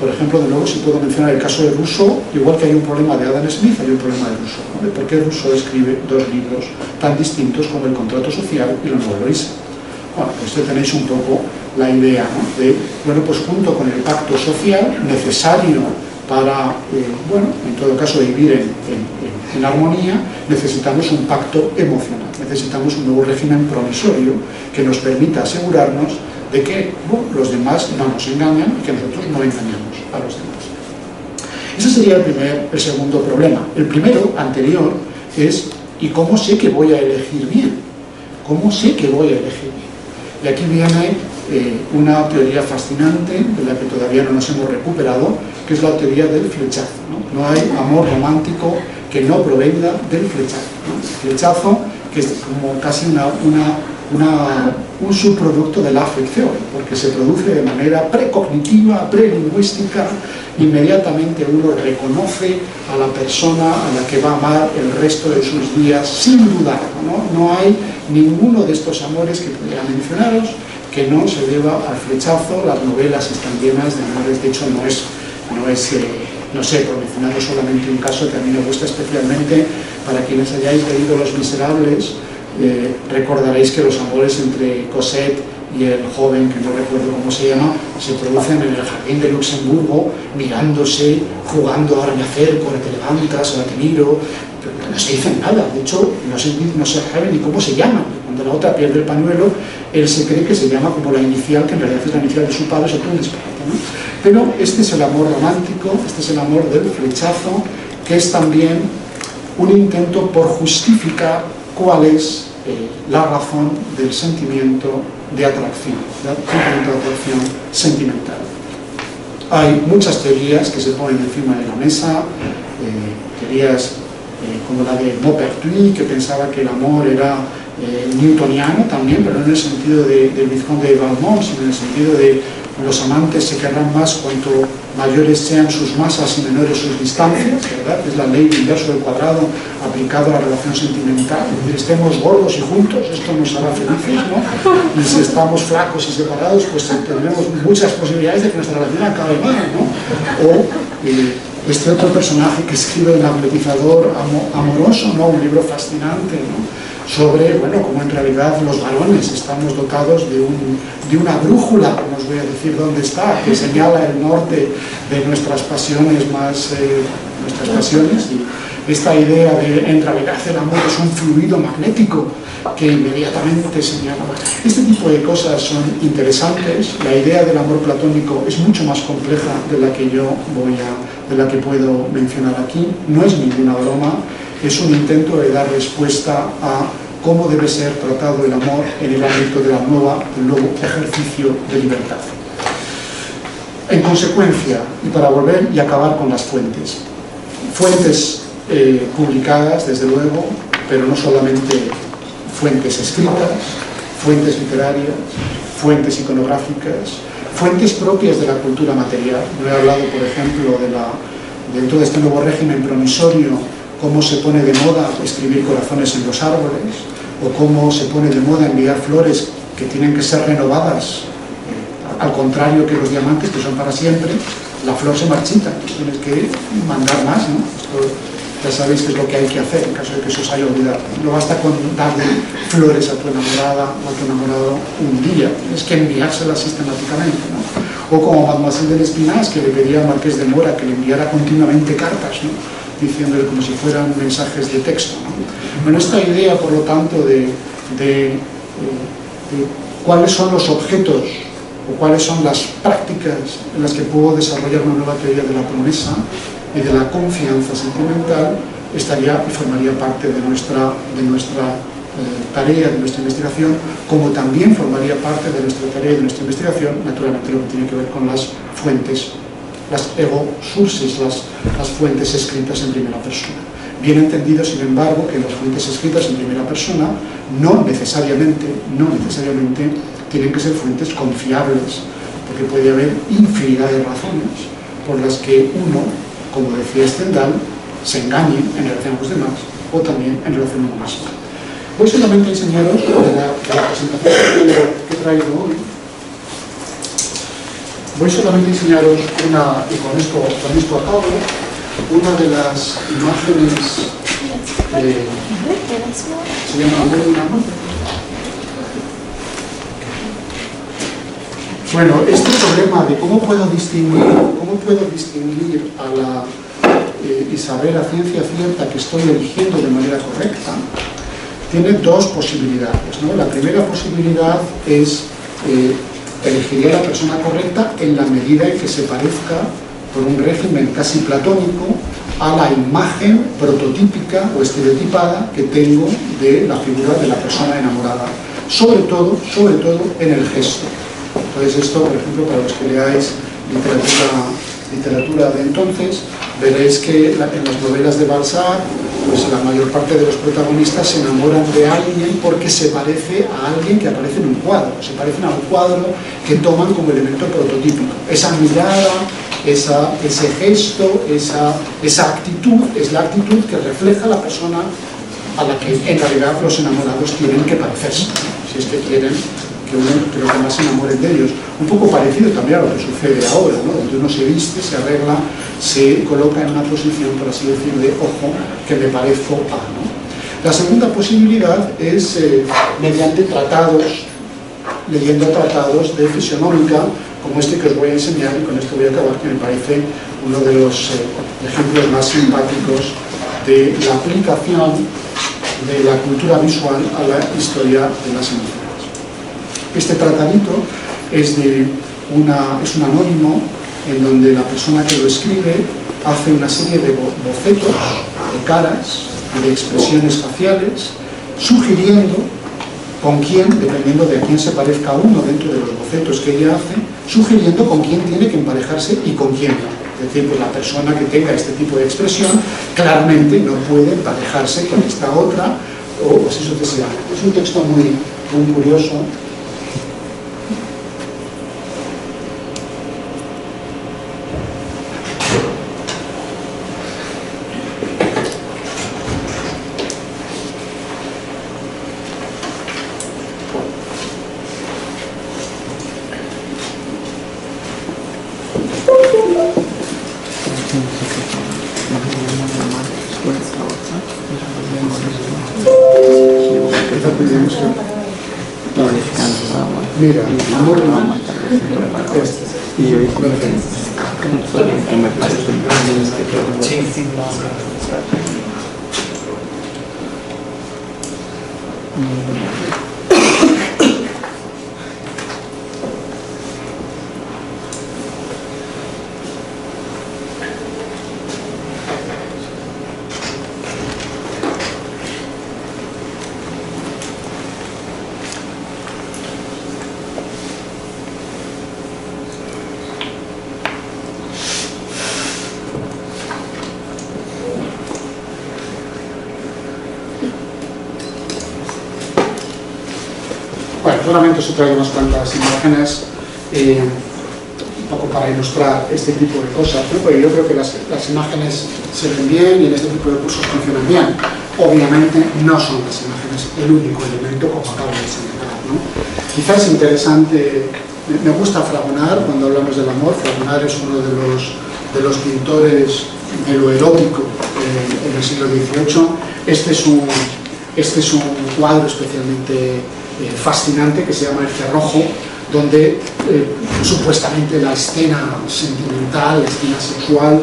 por ejemplo, de nuevo, si puedo mencionar el caso de Rousseau, igual que hay un problema de Adam Smith, hay un problema de Rousseau, de por qué Rousseau escribe dos libros tan distintos como El contrato social y La nueva Luisa. Bueno, pues tenéis un poco la idea de, bueno, pues junto con el pacto social necesario para, eh, bueno, en todo caso vivir en, en, armonía, necesitamos un pacto emocional, necesitamos un nuevo régimen provisorio que nos permita asegurarnos de que los demás no nos engañan y que nosotros no engañamos a los demás. Ese sería el, primer, el segundo problema. El primero, anterior, es ¿y cómo sé que voy a elegir bien? ¿Cómo sé que voy a elegir bien? Y aquí viene eh, una teoría fascinante, de la que todavía no nos hemos recuperado, que es la teoría del flechazo. No, hay amor romántico que no provenga del flechazo. El flechazo, que es como casi una, una un subproducto de la afección, porque se produce de manera precognitiva, prelingüística, inmediatamente uno reconoce a la persona a la que va a amar el resto de sus días, sin dudar. ¿no? hay ninguno de estos amores que pudiera mencionaros que no se deba al flechazo, las novelas están llenas de amores, de hecho no es, no es eh, no sé, por mencionar solamente un caso que a mí me gusta especialmente, para quienes hayáis leído Los Miserables, eh, recordaréis que los amores entre Cosette y el joven, que no recuerdo cómo se llama, se producen en el jardín de Luxemburgo, mirándose, jugando a renacer, con te levantas, ahora te miro, pero no se dicen nada, de hecho no se, no se sabe ni cómo se llaman. Cuando la otra pierde el pañuelo, él se cree que se llama como la inicial, que en realidad es la inicial de su padre, otro disparate. ¿no? Pero este es el amor romántico, este es el amor del flechazo, que es también un intento por justificar cuál es eh, la razón del sentimiento de atracción, del sentimiento de atracción sentimental. Hay muchas teorías que se ponen encima de la mesa, eh, teorías eh, como la de Maupertuis, que pensaba que el amor era newtoniano también, pero no en el sentido del vizconde de Valmont, sino en el sentido de los amantes se querrán más cuanto mayores sean sus masas y menores sus distancias, ¿verdad? Es la ley inverso del cuadrado aplicado a la relación sentimental. Es estemos gordos y juntos, esto nos hará felices, ¿no? Y si estamos flacos y separados, pues tendremos muchas posibilidades de que nuestra relación acabe mal, ¿no? O eh, este otro personaje que escribe El magnetizador amoroso, ¿no? Un libro fascinante, ¿no? Sobre, bueno, cómo en realidad los varones estamos dotados de, un, de una brújula, como os voy a decir dónde está, que [laughs] señala el norte de nuestras pasiones más, eh, nuestras pasiones, y esta idea de en realidad el amor es un fluido magnético que inmediatamente señala. Este tipo de cosas son interesantes, la idea del amor platónico es mucho más compleja de la que yo voy a, de la que puedo mencionar aquí, no es ninguna broma, es un intento de dar respuesta a cómo debe ser tratado el amor en el ámbito de la nueva, del nuevo ejercicio de libertad. En consecuencia, y para volver y acabar con las fuentes, fuentes eh, publicadas, desde luego, pero no solamente fuentes escritas, fuentes literarias, fuentes iconográficas, fuentes propias de la cultura material. No he hablado, por ejemplo, de, la, de todo este nuevo régimen promisorio cómo se pone de moda escribir corazones en los árboles, o cómo se pone de moda enviar flores que tienen que ser renovadas, eh, al contrario que los diamantes que son para siempre, la flor se marchita, tienes que mandar más, ¿no? Ya sabéis que es lo que hay que hacer en caso de que se os haya olvidado. No basta con darle flores a tu enamorada o a tu enamorado un día, tienes que enviárselas sistemáticamente, ¿no? O como Mademoiselle de Espinás, que le pedía al Marqués de Mora que le enviara continuamente cartas, ¿no? Diciéndole como si fueran mensajes de texto. Bueno, esta idea, por lo tanto, de, de, cuáles son los objetos o cuáles son las prácticas en las que puedo desarrollar una nueva teoría de la promesa y de la confianza sentimental, estaría y formaría parte de nuestra, de nuestra eh, tarea, de nuestra investigación, como también formaría parte de nuestra tarea y de nuestra investigación, naturalmente lo que tiene que ver con las fuentes las ego sources, las, las fuentes escritas en primera persona. Bien entendido, sin embargo, que las fuentes escritas en primera persona no necesariamente, no necesariamente tienen que ser fuentes confiables, porque puede haber infinidad de razones por las que uno, como decía Stendhal, se engañe en relación a los demás o también en relación a uno mismo. Voy solamente a enseñaros la, la presentación que he traído hoy, Voy solamente a enseñaros una, y con esto, con esto acabo, una de las imágenes eh, se llama Bueno, este problema de cómo puedo distinguir, cómo puedo distinguir a la eh, y saber a ciencia cierta que estoy eligiendo de manera correcta, tiene dos posibilidades. ¿no? La primera posibilidad es eh, elegiría la persona correcta en la medida en que se parezca por un régimen casi platónico a la imagen prototípica o estereotipada que tengo de la figura de la persona enamorada, sobre todo, sobre todo en el gesto. Entonces esto, por ejemplo, para los que leáis literatura, literatura de entonces, veréis que en las novelas de Balzac pues la mayor parte de los protagonistas se enamoran de alguien porque se parece a alguien que aparece en un cuadro, se parecen a un cuadro que toman como elemento prototípico. Esa mirada, esa, ese gesto, esa, esa actitud, es la actitud que refleja la persona a la que en realidad los enamorados tienen que parecerse, si es que quieren que, uno, que los demás se enamoren de ellos. Un poco parecido también a lo que sucede ahora, ¿no? donde uno se viste, se arregla, se coloca en una posición, por así decir, de ojo, que me parezco a. ¿no? La segunda posibilidad es eh, mediante tratados, leyendo tratados de fisionómica, como este que os voy a enseñar, y con esto voy a acabar, que me parece uno de los eh, ejemplos más simpáticos de la aplicación de la cultura visual a la historia de las emociones. Este tratadito es, de una, es un anónimo en donde la persona que lo escribe hace una serie de bocetos, de caras, de expresiones faciales, sugiriendo con quién, dependiendo de a quién se parezca uno dentro de los bocetos que ella hace, sugiriendo con quién tiene que emparejarse y con quién no. Es decir, pues la persona que tenga este tipo de expresión claramente no puede emparejarse con esta otra o así sucesivamente. Es un texto muy, muy curioso Mira, amor romántico. Este. Y hoy he traído unas cuantas imágenes eh, un poco para ilustrar este tipo de cosas, ¿no? yo creo que las, las, imágenes se ven bien y en este tipo de cursos funcionan bien. Obviamente no son las imágenes el único elemento como acabo de señalar. Quizás es interesante, me gusta Fragonard cuando hablamos del amor, Fragonard es uno de los, de los pintores de lo erótico eh, en el siglo XVIII. Este es un, este es un cuadro especialmente fascinante que se llama El Cerrojo, donde eh, supuestamente la escena sentimental, la escena sexual,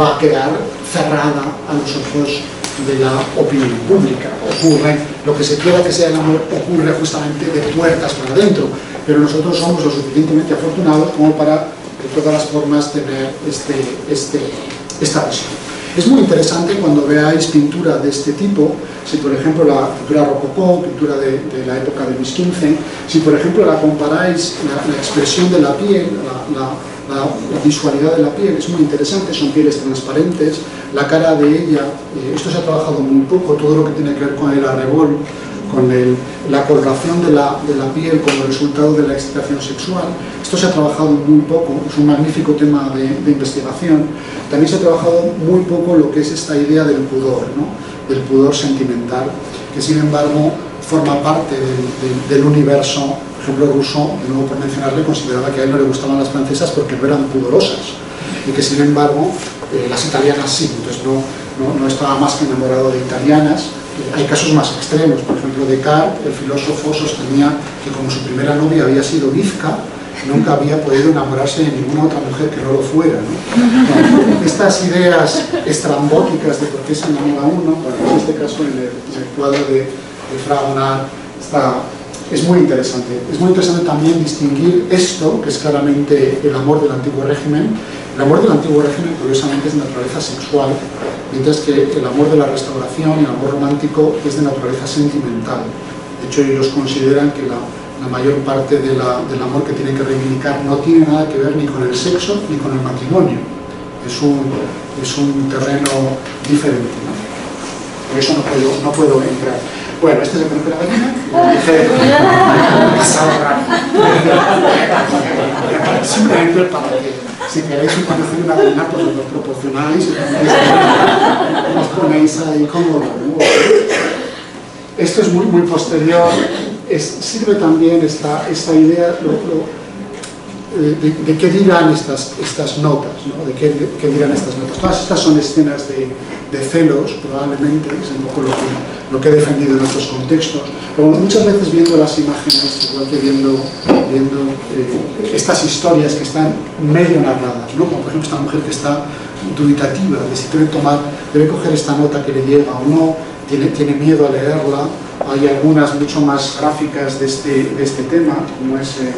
va a quedar cerrada a los ojos de la opinión pública. Ocurre, lo que se quiera que sea el amor ocurre justamente de puertas para adentro, pero nosotros somos lo suficientemente afortunados como para de todas las formas tener este, este, esta visión. Es muy interesante cuando veáis pintura de este tipo, si por ejemplo la pintura rococó, pintura de, la época de Luis XV, si por ejemplo la comparáis, la, expresión de la piel, la, visualidad de la piel es muy interesante, son pieles transparentes, la cara de ella, eh, esto se ha trabajado muy poco, todo lo que tiene que ver con el arrebol, con la coloración de la, piel como resultado de la excitación sexual. Esto se ha trabajado muy poco, es un magnífico tema de, investigación. También se ha trabajado muy poco lo que es esta idea del pudor, del pudor sentimental, que sin embargo forma parte del, universo. Por ejemplo, Rousseau, de nuevo por mencionarle, consideraba que a él no le gustaban las francesas porque no eran pudorosas y que sin embargo eh, las italianas sí, entonces no, no estaba más que enamorado de italianas hay casos más extremos, por ejemplo, Descartes, el filósofo, sostenía que como su primera novia había sido Vizca, nunca había podido enamorarse de ninguna otra mujer que no lo fuera. estas ideas estrambóticas de por qué se enamora uno, en este caso en el, cuadro de, de Fragonard, es muy interesante. Es muy interesante también distinguir esto, que es claramente el amor del antiguo régimen. El amor del antiguo régimen, curiosamente, es de naturaleza sexual, mientras que el amor de la restauración y el amor romántico es de naturaleza sentimental. De hecho, ellos consideran que la, mayor parte del amor que tienen que reivindicar no tiene nada que ver ni con el sexo ni con el matrimonio. Es un, es un terreno diferente. Por eso no puedo, no puedo entrar. Bueno, este es el que la gallina. [laughs] [laughs] Simplemente para que si queréis conocer una gallina, pues lo proporcionáis y [laughs] os ponéis ahí como... Esto es muy, muy posterior. sirve también esta, esta idea de, qué dirán estas, estas notas, ¿no? de qué, qué, dirán estas notas. Todas estas son escenas de, de celos, probablemente, es un poco lo que lo que he defendido en otros contextos, pero muchas veces viendo las imágenes, igual que viendo, viendo eh, estas historias que están medio narradas, ¿no? como por ejemplo esta mujer que está dubitativa de si debe tomar, debe coger esta nota que le llega o no, tiene, tiene miedo a leerla, hay algunas mucho más gráficas de este, de este tema, como es... Eh,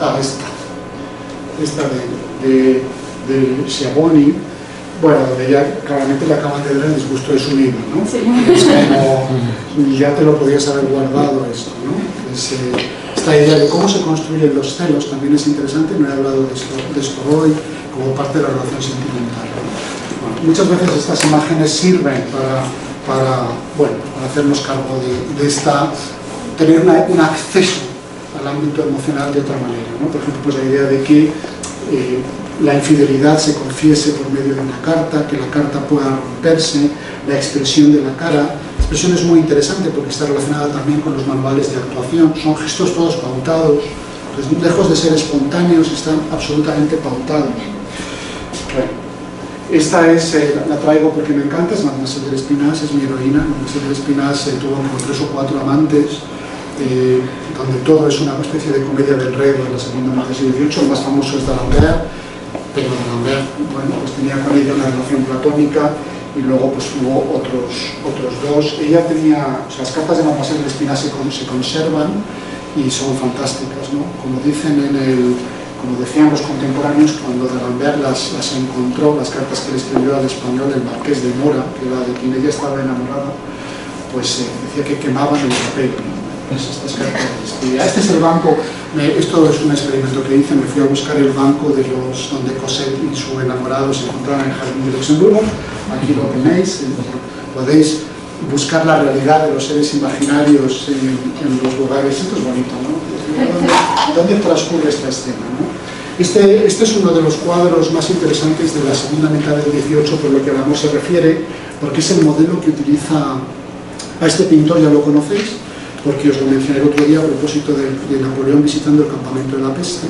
Ah, esta. Esta de, de, de Schiavoni, bueno, donde ya claramente le acaban de dar el disgusto de su libro, ¿no? Es como, ya te lo podías haber guardado esto, ¿no? Eh, esta idea de cómo se construyen los celos también es interesante, no he hablado de esto, de esto hoy, como parte de la relación sentimental. muchas veces estas imágenes sirven para, para, bueno, para hacernos cargo de, de esta, tener un acceso ámbito emocional de otra manera. Por ejemplo, pues la idea de que eh, la infidelidad se confiese por medio de una carta, que la carta pueda romperse, la expresión de la cara. La expresión es muy interesante porque está relacionada también con los manuales de actuación. Son gestos todos pautados, lejos de ser espontáneos, están absolutamente pautados. Bueno, Esta es, eh, la traigo porque me encanta, es Mademoiselle de Espinas, es mi heroína. Mademoiselle de Espinas eh, tuvo como tres o cuatro amantes, eh, donde todo es una especie de comedia del rey de la segunda mitad del siglo. El más famoso es D'Alembert, pero D'Alembert, bueno, pues tenía con ella una relación platónica y luego pues hubo otros, otros dos. Ella tenía, las cartas de Mademoiselle de Espinas se, se conservan y son fantásticas, ¿no? Como dicen en el como decían los contemporáneos, cuando D'Alembert las, las encontró, las cartas que le escribió al español el marqués de Mora, que era de quien ella estaba enamorada, pues eh, decía que quemaban el papel. Cartas Este es el banco, esto es un experimento que hice, me fui a buscar el banco de los donde Cosette y su enamorado se encontraban en el Jardín de Luxemburgo, aquí lo tenéis, podéis buscar la realidad de los seres imaginarios en, en los lugares, esto es bonito, ¿no? ¿Dónde, transcurre esta escena? Este, este, es uno de los cuadros más interesantes de la segunda mitad del 18 por lo que a se refiere, porque es el modelo que utiliza a este pintor, ya lo conocéis, porque os lo mencioné el otro día a propósito de, de Napoleón visitando el campamento de la peste.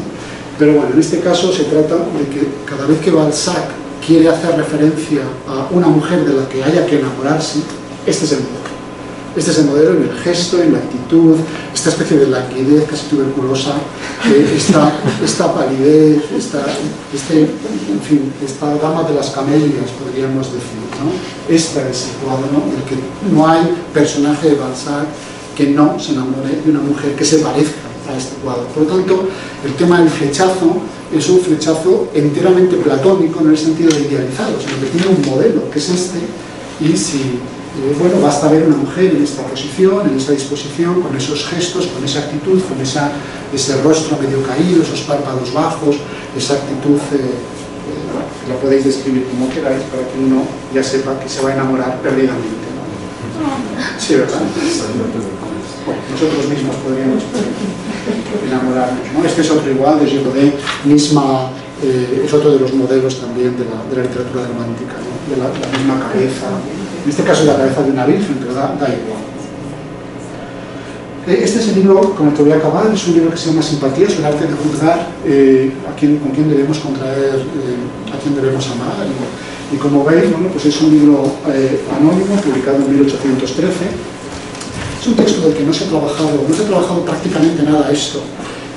Pero bueno, en este caso se trata de que cada vez que Balzac quiere hacer referencia a una mujer de la que haya que enamorarse, este es el modelo. Este es el modelo en el gesto, en la actitud, esta especie de languidez casi tuberculosa, esta, esta palidez, esta, este, en fin, esta dama de las camelias, podríamos decir. ¿no? Este es el cuadro en el que no hay personaje de Balzac que no se enamore de una mujer que se parezca a este cuadro. Por lo tanto, el tema del flechazo es un flechazo enteramente platónico, en el sentido de idealizado, sino que tiene un modelo, que es este, y si bueno, basta ver una mujer en esta posición, en esa disposición, con esos gestos, con esa actitud, con esa, ese rostro medio caído, esos párpados bajos, esa actitud, eh, eh, la podéis describir como queráis, para que uno ya sepa que se va a enamorar perdidamente. Sí, ¿verdad? nosotros mismos podríamos enamorarnos. ¿no? Este es otro igual, de misma, eh, es otro de los modelos también de la, de la literatura romántica, de la, misma cabeza, en este caso la cabeza de una virgen, pero da, igual. Eh, este es el libro con el que voy a acabar, es un libro que se llama Simpatías, el arte de juzgar eh, a quién, con quién debemos contraer, a quién debemos amar. Y, como veis, bueno, pues es un libro anónimo, publicado en 1813. Es un texto del que no se ha trabajado, no se ha trabajado prácticamente nada esto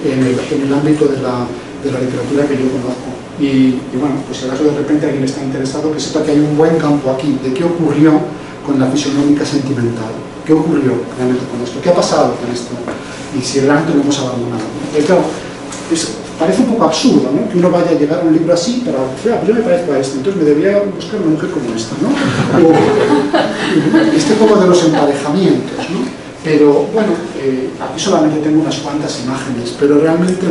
en el, en el ámbito de la, de la literatura que yo conozco. Y, bueno, pues si acaso de repente alguien está interesado, que sepa que hay un buen campo aquí de qué ocurrió con la fisionómica sentimental. ¿Qué ocurrió realmente con esto? ¿Qué ha pasado con esto? Y si realmente lo hemos abandonado. claro, parece un poco absurdo ¿no? que uno vaya a llegar a un libro así para ah, pues yo me parezco a este, entonces me debería buscar una mujer como esta, ¿no? Este como de los emparejamientos, ¿no? Pero bueno, eh, aquí solamente tengo unas cuantas imágenes, pero realmente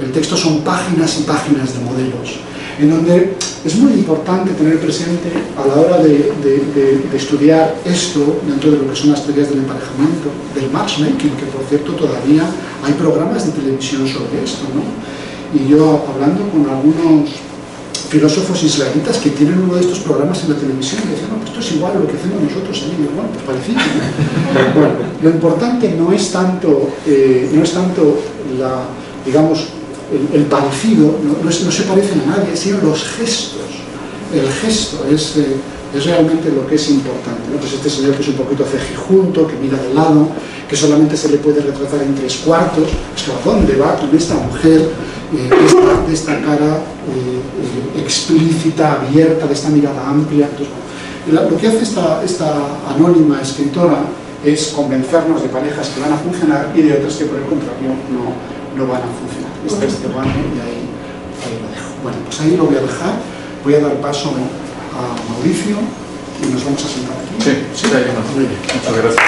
el texto son páginas y páginas de modelos, en donde es muy importante tener presente a la hora de, estudiar esto dentro de lo que son las teorías del emparejamiento, del matchmaking, que por cierto todavía hay programas de televisión sobre esto, ¿no? Y yo hablando con algunos filósofos israelitas que tienen uno de estos programas en la televisión y decían, no, pues esto es igual a lo que hacemos nosotros y bueno, pues parecido. bueno, lo importante no es tanto, eh, no es tanto la, digamos, el, parecido no, se parecen a nadie, sino los gestos. El gesto es, eh, realmente lo que es importante. Pues este señor que es un poquito cejijunto, que mira de lado, que solamente se le puede retratar en tres cuartos, pues ¿a dónde va con esta mujer eh, de, esta, cara eh, explícita, abierta, de esta mirada amplia? lo que hace esta, esta anónima escritora es convencernos de parejas que van a funcionar y de otras que por el contrario no, no van a funcionar este es este baño y ahí, ahí lo dejo. Bueno, pues ahí lo voy a dejar, voy a dar paso a Mauricio y nos vamos a sentar aquí. Sí, sí, ahí Muy bien. Muchas gracias.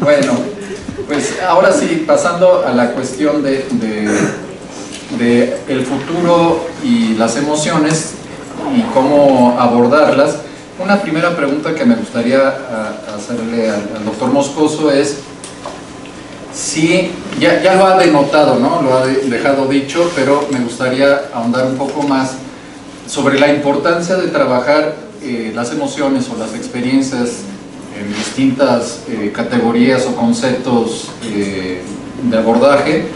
Bueno, pues ahora sí, pasando a la cuestión de, de, de, el futuro y las emociones y cómo abordarlas, una primera pregunta que me gustaría ah, hacerle al, doctor Moscoso es si, ya, ya, lo ha denotado, ¿no? lo ha dejado dicho, pero me gustaría ahondar un poco más sobre la importancia de trabajar eh, las emociones o las experiencias en distintas eh, categorías o conceptos eh, de abordaje,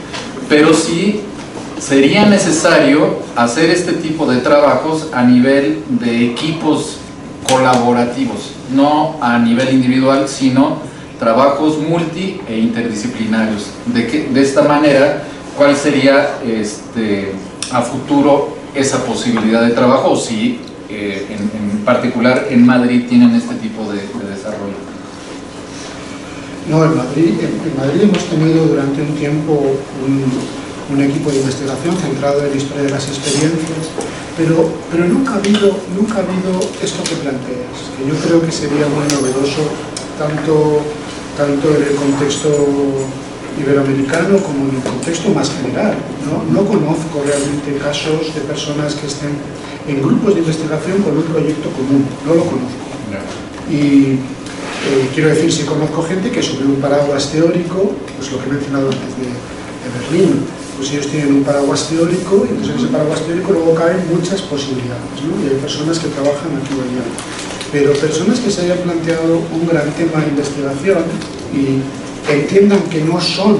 pero sí sería necesario hacer este tipo de trabajos a nivel de equipos colaborativos, no a nivel individual, sino trabajos multi e interdisciplinarios. De, que, de esta manera, ¿cuál sería este, a futuro esa posibilidad de trabajo si eh, en, particular en Madrid tienen este tipo de, de desarrollo? No, en Madrid, en Madrid hemos tenido durante un tiempo un, un equipo de investigación centrado en la historia de las experiencias, pero, pero nunca, ha habido, nunca ha habido esto que planteas, que yo creo que sería muy novedoso tanto, tanto en el contexto iberoamericano como en el contexto más general. ¿no? no conozco realmente casos de personas que estén en grupos de investigación con un proyecto común, no lo conozco. Y eh, quiero decir, si conozco gente que sobre un paraguas teórico, pues lo que he mencionado antes de, de Berlín, pues ellos tienen un paraguas teórico y entonces en ese paraguas teórico luego caben muchas posibilidades ¿no? y hay personas que trabajan aquí o allá pero personas que se hayan planteado un gran tema de investigación y entiendan que no son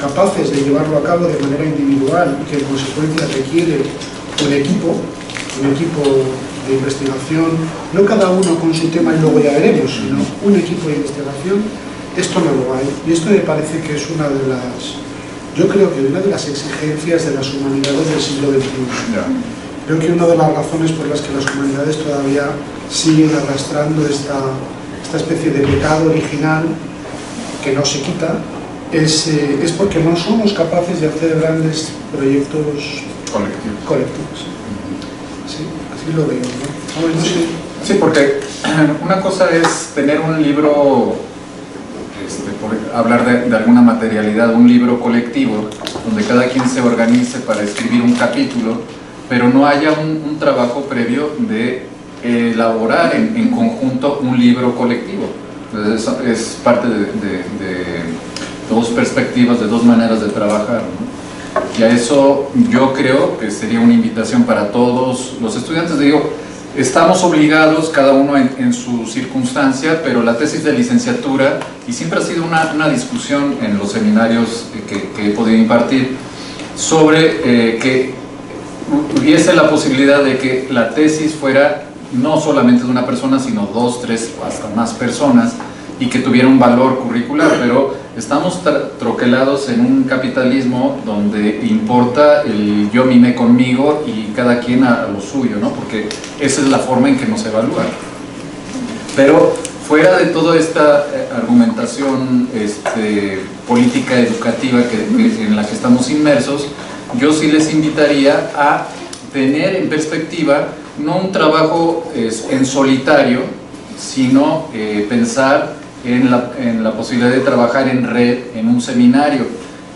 capaces de llevarlo a cabo de manera individual y que en consecuencia requiere un equipo un equipo de investigación no cada uno con su tema y luego ya veremos sino un equipo de investigación esto no lo hay y esto me parece que es una de las yo creo que una de las exigencias de las humanidades del siglo XXI. Creo que una de las razones por las que las humanidades todavía siguen arrastrando esta, esta especie de pecado original que no se quita es, eh, es porque no somos capaces de hacer grandes proyectos colectivos. colectivos. Sí, así lo veo. ¿no? No, sé. Sí, porque [clears throat] una cosa es tener un libro por hablar de, de, alguna materialidad, un libro colectivo, donde cada quien se organice para escribir un capítulo, pero no haya un, un trabajo previo de elaborar en, en, conjunto un libro colectivo. Entonces, es parte de, de, de, dos perspectivas, de dos maneras de trabajar. ¿no? Y a eso yo creo que sería una invitación para todos los estudiantes. Digo, Estamos obligados, cada uno en, su circunstancia, pero la tesis de licenciatura, y siempre ha sido una, una discusión en los seminarios que, que, he podido impartir, sobre eh, que hubiese la posibilidad de que la tesis fuera no solamente de una persona, sino dos, tres, hasta más personas, y que tuviera un valor curricular, pero estamos troquelados en un capitalismo donde importa el yo mime conmigo y cada quien a lo suyo, ¿no? porque esa es la forma en que nos evalúan. Pero fuera de toda esta argumentación este, política educativa que, en la que estamos inmersos, yo sí les invitaría a tener en perspectiva no un trabajo es, en solitario, sino eh, pensar en la, en la, posibilidad de trabajar en red en un seminario.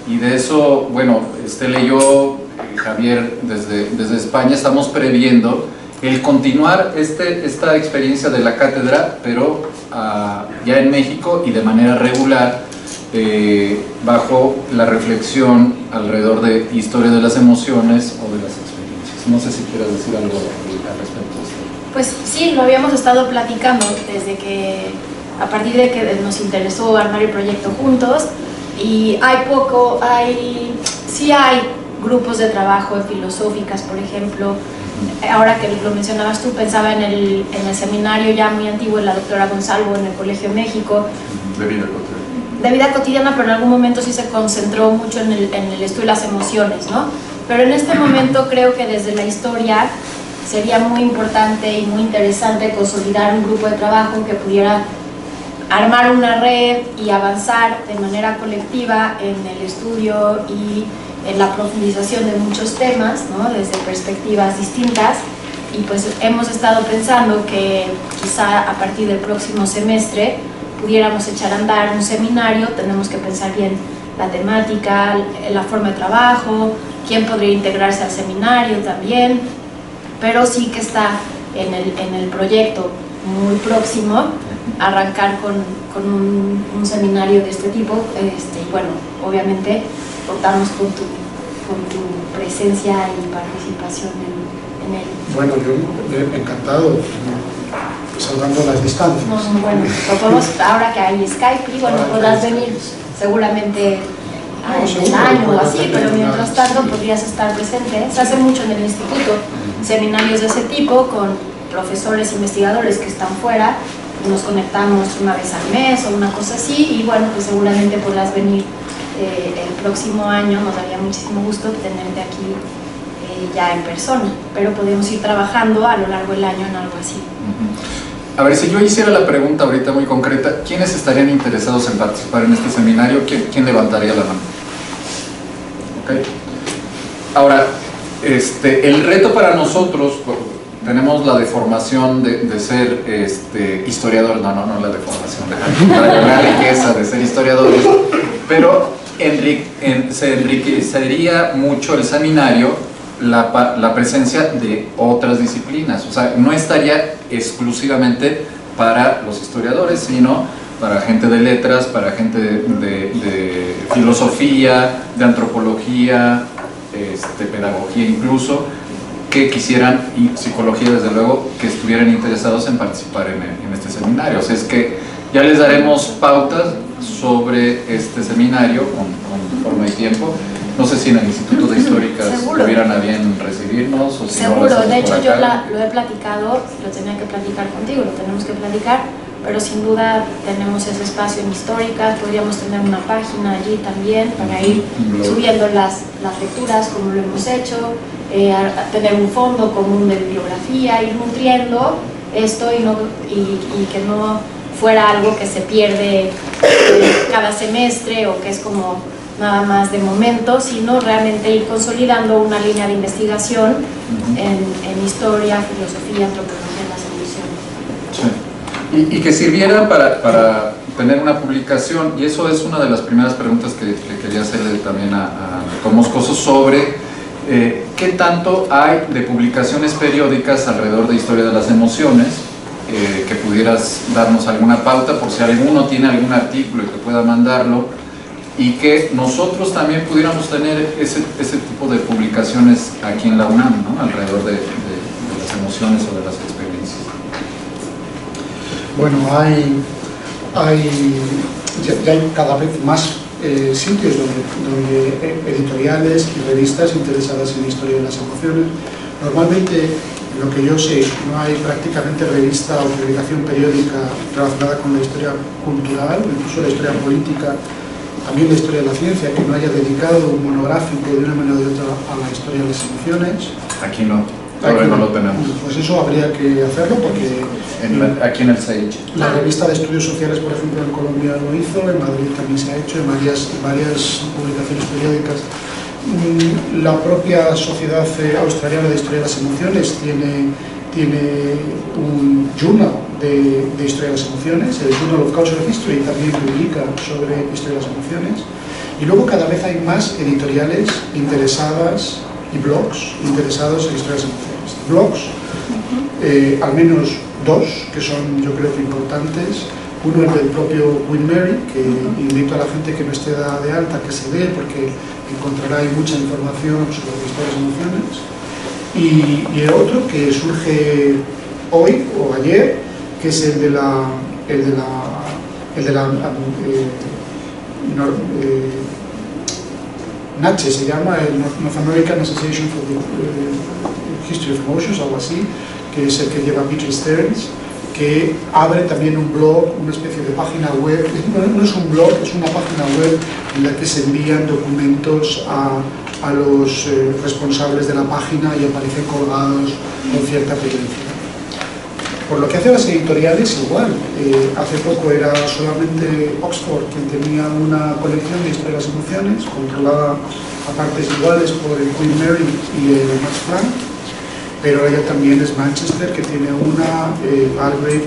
Y de eso, bueno, Estela y yo, Javier, desde, desde España, estamos previendo el continuar este, esta experiencia de la cátedra, pero uh, ya en México y de manera regular, eh, bajo la reflexión alrededor de historia de las emociones o de las experiencias. No sé si quieras decir algo al respecto. Pues sí, lo habíamos estado platicando desde que a partir de que nos interesó armar el proyecto juntos y hay poco, hay, sí hay grupos de trabajo filosóficas, por ejemplo, ahora que lo mencionabas tú, pensaba en el, en el seminario ya muy antiguo de la doctora Gonzalo en el Colegio México. De vida cotidiana. De vida cotidiana, pero en algún momento sí se concentró mucho en el, en el estudio de las emociones, ¿no? Pero en este momento creo que desde la historia sería muy importante y muy interesante consolidar un grupo de trabajo que pudiera armar una red y avanzar de manera colectiva en el estudio y en la profundización de muchos temas, desde perspectivas distintas. Y pues hemos estado pensando que quizá a partir del próximo semestre pudiéramos echar a andar un seminario, tenemos que pensar bien la temática, la forma de trabajo, quién podría integrarse al seminario también, pero sí que está en el, en el proyecto muy próximo arrancar con, con un, un, seminario de este tipo. Este, y bueno, obviamente contamos con tu, con tu presencia y participación en, en él. Bueno, yo encantado, salvando las distancias. No, bueno, podemos, ahora que hay Skype, y bueno, podrás venir seguramente al año o así, pero mientras tanto podrías estar presente. Se hace mucho en el instituto, seminarios de ese tipo con profesores, investigadores que están fuera, nos conectamos una vez al mes o una cosa así y bueno, pues seguramente podrás venir eh, el próximo año, nos daría muchísimo gusto tenerte aquí eh, ya en persona, pero podemos ir trabajando a lo largo del año en algo así. A ver, si yo hiciera la pregunta ahorita muy concreta, ¿quiénes estarían interesados en participar en este seminario? ¿Quién, levantaría la mano? Okay. Ahora, este, el reto para nosotros, tenemos la deformación de, de ser este, historiador, no, no, no la deformación, la riqueza de ser historiadores, pero se enriquecería mucho el seminario la, la, presencia de otras disciplinas, o sea, no estaría exclusivamente para los historiadores, sino para gente de letras, para gente de, de filosofía, de antropología, este, pedagogía incluso, que quisieran, y psicología desde luego, que estuvieran interesados en participar en, este seminario. O sea, es que ya les daremos pautas sobre este seminario con, forma y tiempo. No sé si en el Instituto de Históricas [laughs] tuvieran a bien recibirnos. O si Seguro, de hecho yo lo he platicado, lo tenía que platicar contigo, lo tenemos que platicar, pero sin duda tenemos ese espacio en Históricas, podríamos tener una página allí también para ir subiendo las, las lecturas como lo hemos hecho, eh, tener un fondo común de bibliografía, ir nutriendo esto y, no, y, que no fuera algo que se pierde eh, cada semestre o que es como nada más de momento, sino realmente ir consolidando una línea de investigación en, historia, filosofía, antropología, las emisiones. Y, que sirviera para, para, tener una publicación, y eso es una de las primeras preguntas que, quería hacerle también a, a Tomás Coso sobre eh, ¿qué tanto hay de publicaciones periódicas alrededor de historia de las emociones? Eh, que pudieras darnos alguna pauta por si alguno tiene algún artículo y que pueda mandarlo y que nosotros también pudiéramos tener ese, ese tipo de publicaciones aquí en la UNAM, ¿no? alrededor de, las emociones o de las experiencias. Bueno, hay, hay, ya hay cada vez más eh, sitios donde, eh, editoriales y revistas interesadas en la historia de las emociones. Normalmente, lo que yo sé, no hay prácticamente revista o publicación periódica relacionada con la historia cultural, incluso la historia política, también la historia de la ciencia, que no haya dedicado un monográfico de una manera o de otra a la historia de las emociones. Aquí no. Todavía no lo tenemos. Pues eso habría que hacerlo porque... aquí en el SAIC. La revista de estudios sociales, por ejemplo, en Colombia lo hizo, en Madrid también se ha hecho, en varias, varias publicaciones periódicas. Mm, la propia Sociedad Australiana de Historia de las Emociones tiene, tiene un journal de, de Historia de las Emociones, el Journal of Cultural History también publica sobre Historia de las Emociones. Y luego cada vez hay más editoriales interesadas y blogs interesados en historias emociones. Blogs, eh, al menos dos, que son yo creo que importantes. Uno es del propio Queen Mary, que invito a la gente que no esté de alta que se dé, porque encontrará ahí mucha información sobre historias emociones. Y, y, el otro que surge hoy o ayer, que es el de la, el de la, el de la eh, eh, NACHE se llama, el North American Association for the uh, History of Emotions, algo así, que es el que lleva Peter Stearns, que abre también un blog, una especie de página web, no, es un blog, es una página web en la que se envían documentos a, a los eh, responsables de la página y aparecen colgados con cierta periodicidad. Por lo que hace a las editoriales, igual. Eh, hace poco era solamente Oxford quien tenía una colección de historias de emociones, controlada a partes iguales por el Queen Mary y el Max Planck, pero ella también es Manchester, que tiene una, eh,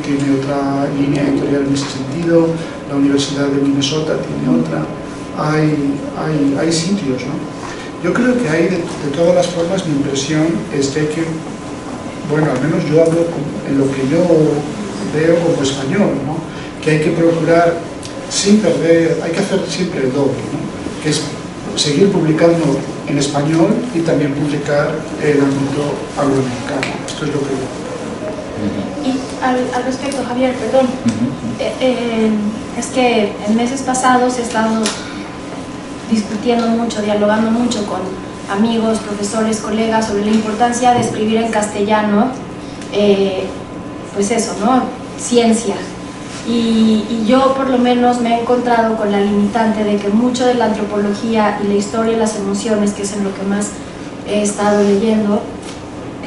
tiene otra línea editorial en ese sentido, la Universidad de Minnesota tiene otra. Hay, hay, hay sitios, ¿no? Yo creo que hay, de, de todas las formas, mi impresión es hay que bueno, al menos yo hablo en lo que yo veo como español, ¿no? que hay que procurar sin perder, hay que hacer siempre el doble, ¿no? que es seguir publicando en español y también publicar en el ámbito angloamericano. Esto es lo que yo y al, respecto, Javier, perdón, eh, eh, es que en meses pasados he estado discutiendo mucho, dialogando mucho con amigos, profesores, colegas sobre la importancia de escribir en castellano, eh, pues eso, ¿no? Ciencia. Y, y, yo por lo menos me he encontrado con la limitante de que mucho de la antropología y la historia y las emociones, que es en lo que más he estado leyendo,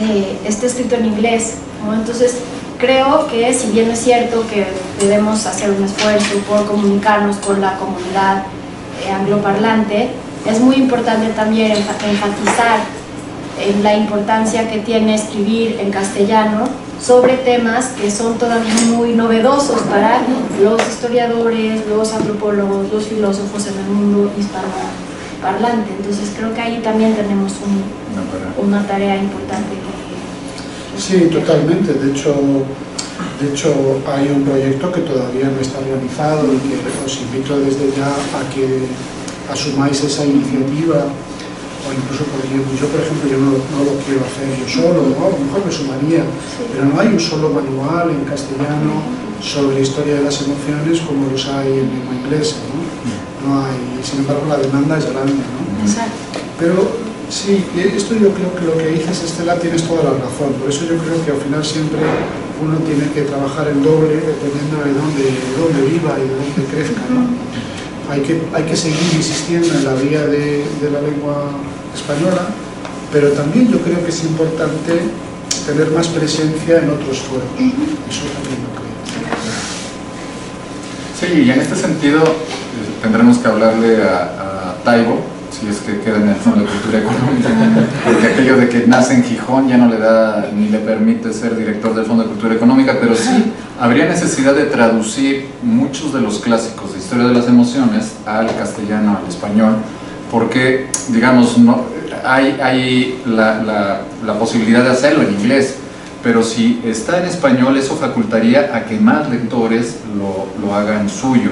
eh, está escrito en inglés. ¿no? Entonces, creo que si bien es cierto que debemos hacer un esfuerzo por comunicarnos con la comunidad eh, angloparlante, es muy importante también enfatizar en la importancia que tiene escribir en castellano sobre temas que son todavía muy novedosos para los historiadores, los antropólogos, los filósofos en el mundo hispanoparlante. Entonces creo que ahí también tenemos un, una tarea importante. Que, sí, totalmente. De hecho, de hecho, hay un proyecto que todavía no está realizado y que os invito desde ya a que asumáis esa iniciativa o incluso podría, yo por ejemplo yo no, no, lo quiero hacer yo solo, ¿no? a lo mejor me sumaría, pero no hay un solo manual en castellano sobre historia de las emociones como los hay en lengua inglesa, ¿no? no hay, sin embargo la demanda es grande, ¿no? Pero sí, esto yo creo que lo que dices Estela tienes toda la razón, por eso yo creo que al final siempre uno tiene que trabajar en doble dependiendo de dónde, de dónde viva y de dónde crezca, ¿no? hay que, hay que seguir insistiendo en la vía de, de, la lengua española, pero también yo creo que es importante tener más presencia en otros foros. Eso también lo creo. Sí, y en este sentido eh, tendremos que hablarle a, a Taibo, si es que queda en el Fondo de Cultura Económica, [laughs] porque aquello de que nace en Gijón ya no le da ni le permite ser director del Fondo de Cultura Económica, pero sí habría necesidad de traducir muchos de los clásicos de historia de las emociones al castellano, al español, porque, digamos, no, hay, hay la, la, la posibilidad de hacerlo en inglés, pero si está en español eso facultaría a que más lectores lo, lo hagan suyo.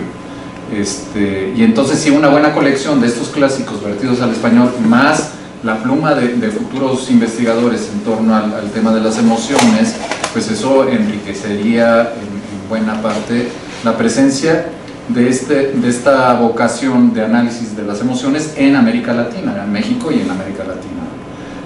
Este, y entonces si una buena colección de estos clásicos vertidos al español, más la pluma de, de futuros investigadores en torno al, al, tema de las emociones, pues eso enriquecería en, en, buena parte la presencia de, este, de esta vocación de análisis de las emociones en América Latina, en México y en América Latina.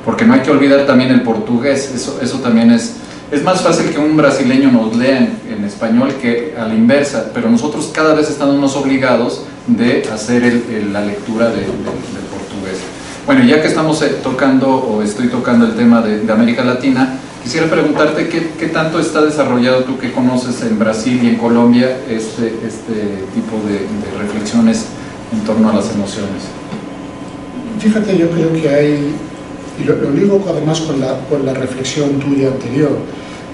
Porque no hay que olvidar también el portugués, eso, eso también es es más fácil que un brasileño nos lea en, español que a la inversa, pero nosotros cada vez estamos obligados de hacer el, la lectura de, de, del portugués. Bueno, ya que estamos eh, tocando o estoy tocando el tema de América Latina, quisiera preguntarte qué, qué, tanto está desarrollado tú que conoces en Brasil y en Colombia este, este tipo de, de reflexiones en torno a las emociones. Fíjate, yo creo que hay y lo, lo, digo además con la, con la reflexión tuya anterior,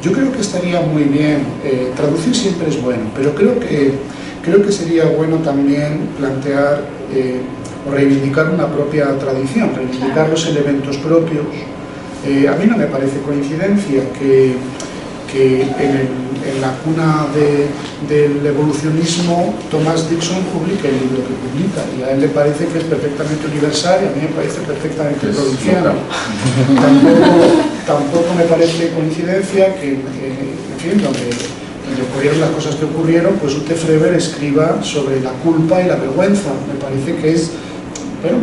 yo creo que estaría muy bien, eh, traducir siempre es bueno, pero creo que, creo que sería bueno también plantear eh, o reivindicar una propia tradición, reivindicar los elementos propios. Eh, a mí no me parece coincidencia que, que en, el, en, la cuna de, del evolucionismo Thomas Dixon publica el libro que publica y a él le parece que es perfectamente universal y a mí me parece perfectamente provinciano. [laughs] Tampoco, tampoco me parece coincidencia que, que en fin, donde, donde ocurrieron las cosas que ocurrieron, pues Ute Freber escriba sobre la culpa y la vergüenza. Me parece que es, pero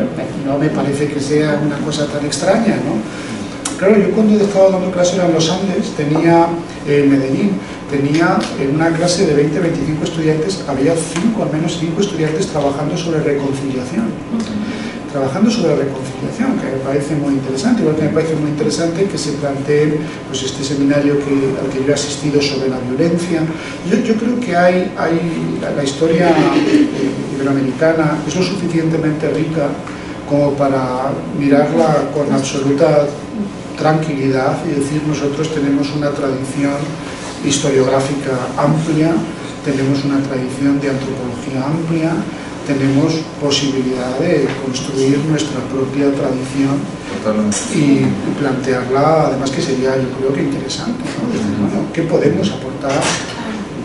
no me parece que sea una cosa tan extraña, ¿no? Claro, yo cuando estaba dando clase en los Andes, tenía en Medellín, tenía en una clase de 20, 25 estudiantes, había cinco, al menos cinco estudiantes trabajando sobre reconciliación. Trabajando sobre reconciliación, que me parece muy interesante, igual que me parece muy interesante que se plantee pues, este seminario que, al que yo he asistido sobre la violencia. Yo, yo creo que hay, hay la historia eh, iberoamericana es lo suficientemente rica como para mirarla con absoluta tranquilidad y decir nosotros tenemos una tradición historiográfica amplia, tenemos una tradición de antropología amplia, tenemos posibilidad de construir nuestra propia tradición y, y, plantearla, además que sería yo creo que interesante, ¿no? Desde, bueno, ¿qué podemos aportar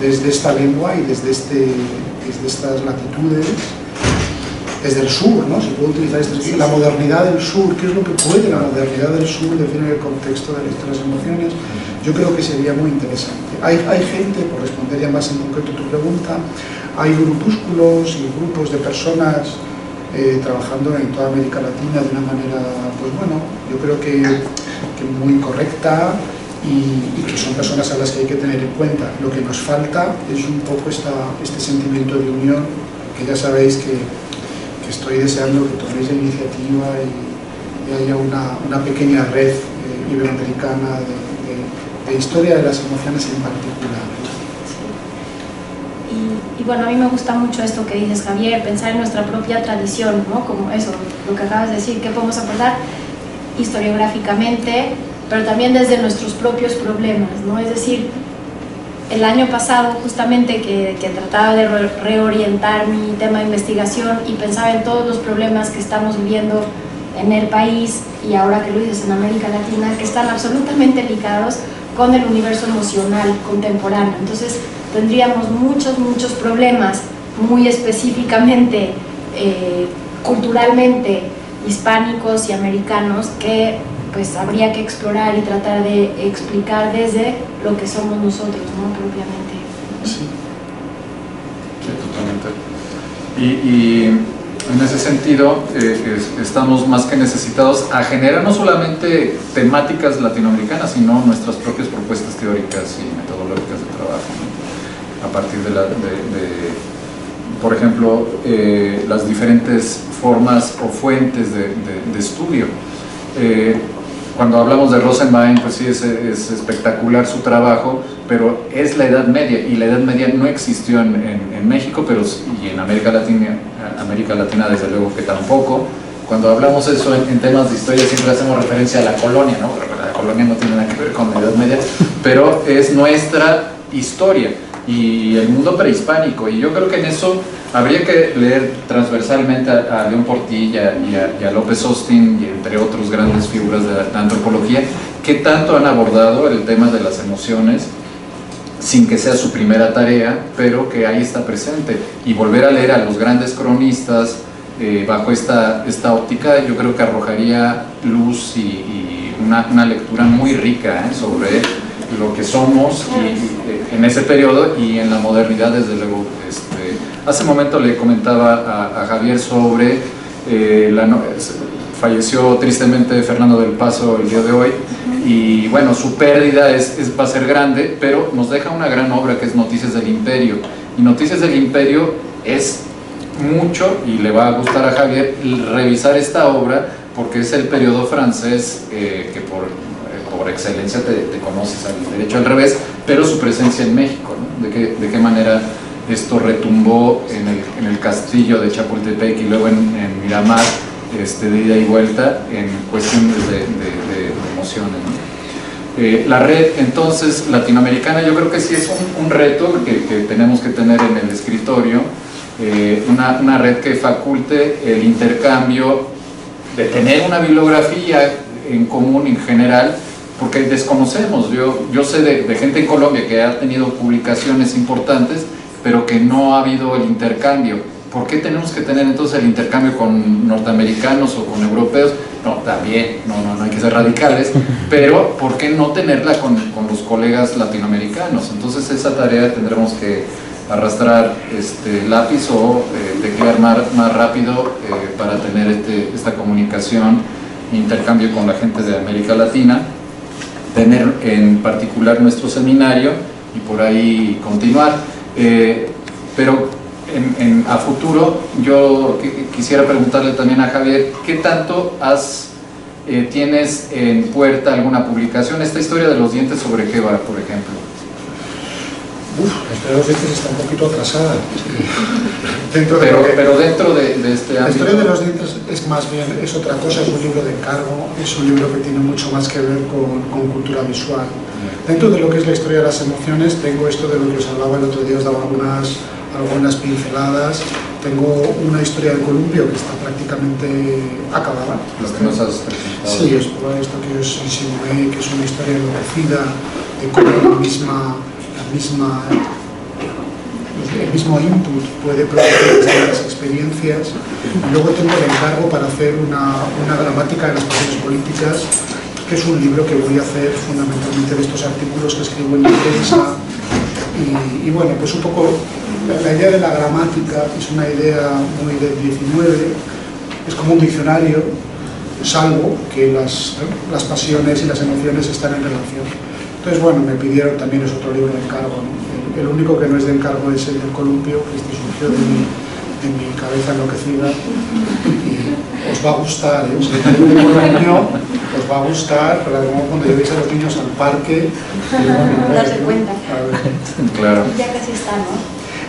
desde esta lengua y desde, este, desde estas latitudes desde el sur, ¿no? Se puede utilizar este, la modernidad del sur, ¿qué es lo que puede la modernidad del sur en el contexto de las emociones? Yo creo que sería muy interesante. Hay, hay gente, por responder ya más en concreto tu pregunta, hay grupúsculos y grupos de personas eh, trabajando en toda América Latina de una manera, pues bueno, yo creo que, que muy correcta y, y, que son personas a las que hay que tener en cuenta. Lo que nos falta es un poco esta, este sentimiento de unión, que ya sabéis que, que estoy deseando que toméis la iniciativa y, y haya una, una, pequeña red eh, iberoamericana de, de, de historia de las emociones en particular. Y, y, bueno, a mí me gusta mucho esto que dices, Javier, pensar en nuestra propia tradición, ¿no? Como eso, lo que acabas de decir, qué podemos aportar historiográficamente, pero también desde nuestros propios problemas, ¿no? Es decir, el año pasado justamente que, que trataba de re reorientar mi tema de investigación y pensaba en todos los problemas que estamos viviendo en el país y ahora que lo dices en América Latina, que están absolutamente ligados con el universo emocional contemporáneo. Entonces, tendríamos muchos, muchos problemas muy específicamente, eh, culturalmente hispánicos y americanos que pues habría que explorar y tratar de explicar desde lo que somos nosotros, ¿no? Propiamente. Sí, sí totalmente. Y, en ese sentido eh, es, estamos más que necesitados a generar no solamente temáticas latinoamericanas, sino nuestras propias propuestas teóricas y metodológicas de trabajo. A partir de, la, de, por ejemplo, eh, las diferentes formas o fuentes de, de estudio. Eh, cuando hablamos de Rosenwein, pues sí, es, es, espectacular su trabajo, pero es la Edad Media, y la Edad Media no existió en, en, en México, pero y en América Latina, América Latina desde luego que tampoco. Cuando hablamos eso en, en, temas de historia siempre hacemos referencia a la colonia, ¿no? La colonia no tiene nada que ver con la Edad Media, pero es nuestra historia y el mundo prehispánico, y yo creo que en eso habría que leer transversalmente a, León Portilla y a, y a, López Austin y entre otros grandes figuras de la, de la antropología que tanto han abordado el tema de las emociones sin que sea su primera tarea, pero que ahí está presente y volver a leer a los grandes cronistas eh, bajo esta, esta óptica yo creo que arrojaría luz y, y una, una, lectura muy rica ¿eh? sobre lo que somos y, y, en ese periodo y en la modernidad desde luego este, Hace un momento le comentaba a, a Javier sobre, eh, la, falleció tristemente Fernando del Paso el día de hoy y bueno, su pérdida es, es, va a ser grande, pero nos deja una gran obra que es Noticias del Imperio. Y Noticias del Imperio es mucho, y le va a gustar a Javier, revisar esta obra porque es el periodo francés eh, que por, eh, por excelencia te, te, conoces al derecho al revés, pero su presencia en México, ¿no? de, qué, de qué manera esto retumbó en el, en el, castillo de Chapultepec y luego en, Miramar, este, de ida y vuelta, en cuestiones de, de, de emociones. Eh, la red entonces latinoamericana yo creo que sí es un, un reto que, que, tenemos que tener en el escritorio, eh, una, una, red que faculte el intercambio de tener una bibliografía en común en general, porque desconocemos, yo, yo sé de, de gente en Colombia que ha tenido publicaciones importantes, pero que no ha habido el intercambio. ¿Por qué tenemos que tener entonces el intercambio con norteamericanos o con europeos? No, también, no, no, no hay que ser radicales, [laughs] pero ¿por qué no tenerla con, con los colegas latinoamericanos? Entonces esa tarea tendremos que arrastrar este lápiz o eh, teclear más, más rápido eh, para tener este, esta comunicación, intercambio con la gente de América Latina, tener en particular nuestro seminario y por ahí continuar. Eh, pero en, en, a futuro yo quisiera preguntarle también a Javier, ¿qué tanto has, eh, tienes en puerta alguna publicación? Esta historia de los dientes, ¿sobre qué va, por ejemplo? Uf, la historia de los dientes está un poquito atrasada. [laughs] dentro de pero, que, pero, dentro de, de, este ámbito... La historia de los dientes es más bien, es otra cosa, es un libro de encargo, es un libro que tiene mucho más que ver con, con cultura visual. Dentro de lo que es la historia de las emociones, tengo esto de lo que os hablaba el otro día, os daba algunas, algunas pinceladas. Tengo una historia de columpio que está prácticamente acabada. Lo que nos has presentado. Sí, puedo esto que os insinué, que es una historia enloquecida, de cómo la misma misma, el mismo input puede producir distintas experiencias. Luego tengo el encargo para hacer una, una gramática de las pasiones políticas, que es un libro que voy a hacer fundamentalmente de estos artículos que escribo en la prensa. Y, y, bueno, pues un poco la idea de la gramática es una idea muy del 19 es como un diccionario, salvo que las, las pasiones y las emociones están en relación. Entonces, bueno, me pidieron también es otro libro de encargo. El, el, único que no es de encargo es el del columpio, que este surgió de mi, de mi cabeza enloquecida. Y os va a gustar, ¿eh? O sea, el columpio os va a gustar, pero además cuando llevéis a los niños al parque... Darse cuenta. Claro. Ya casi está, ¿no?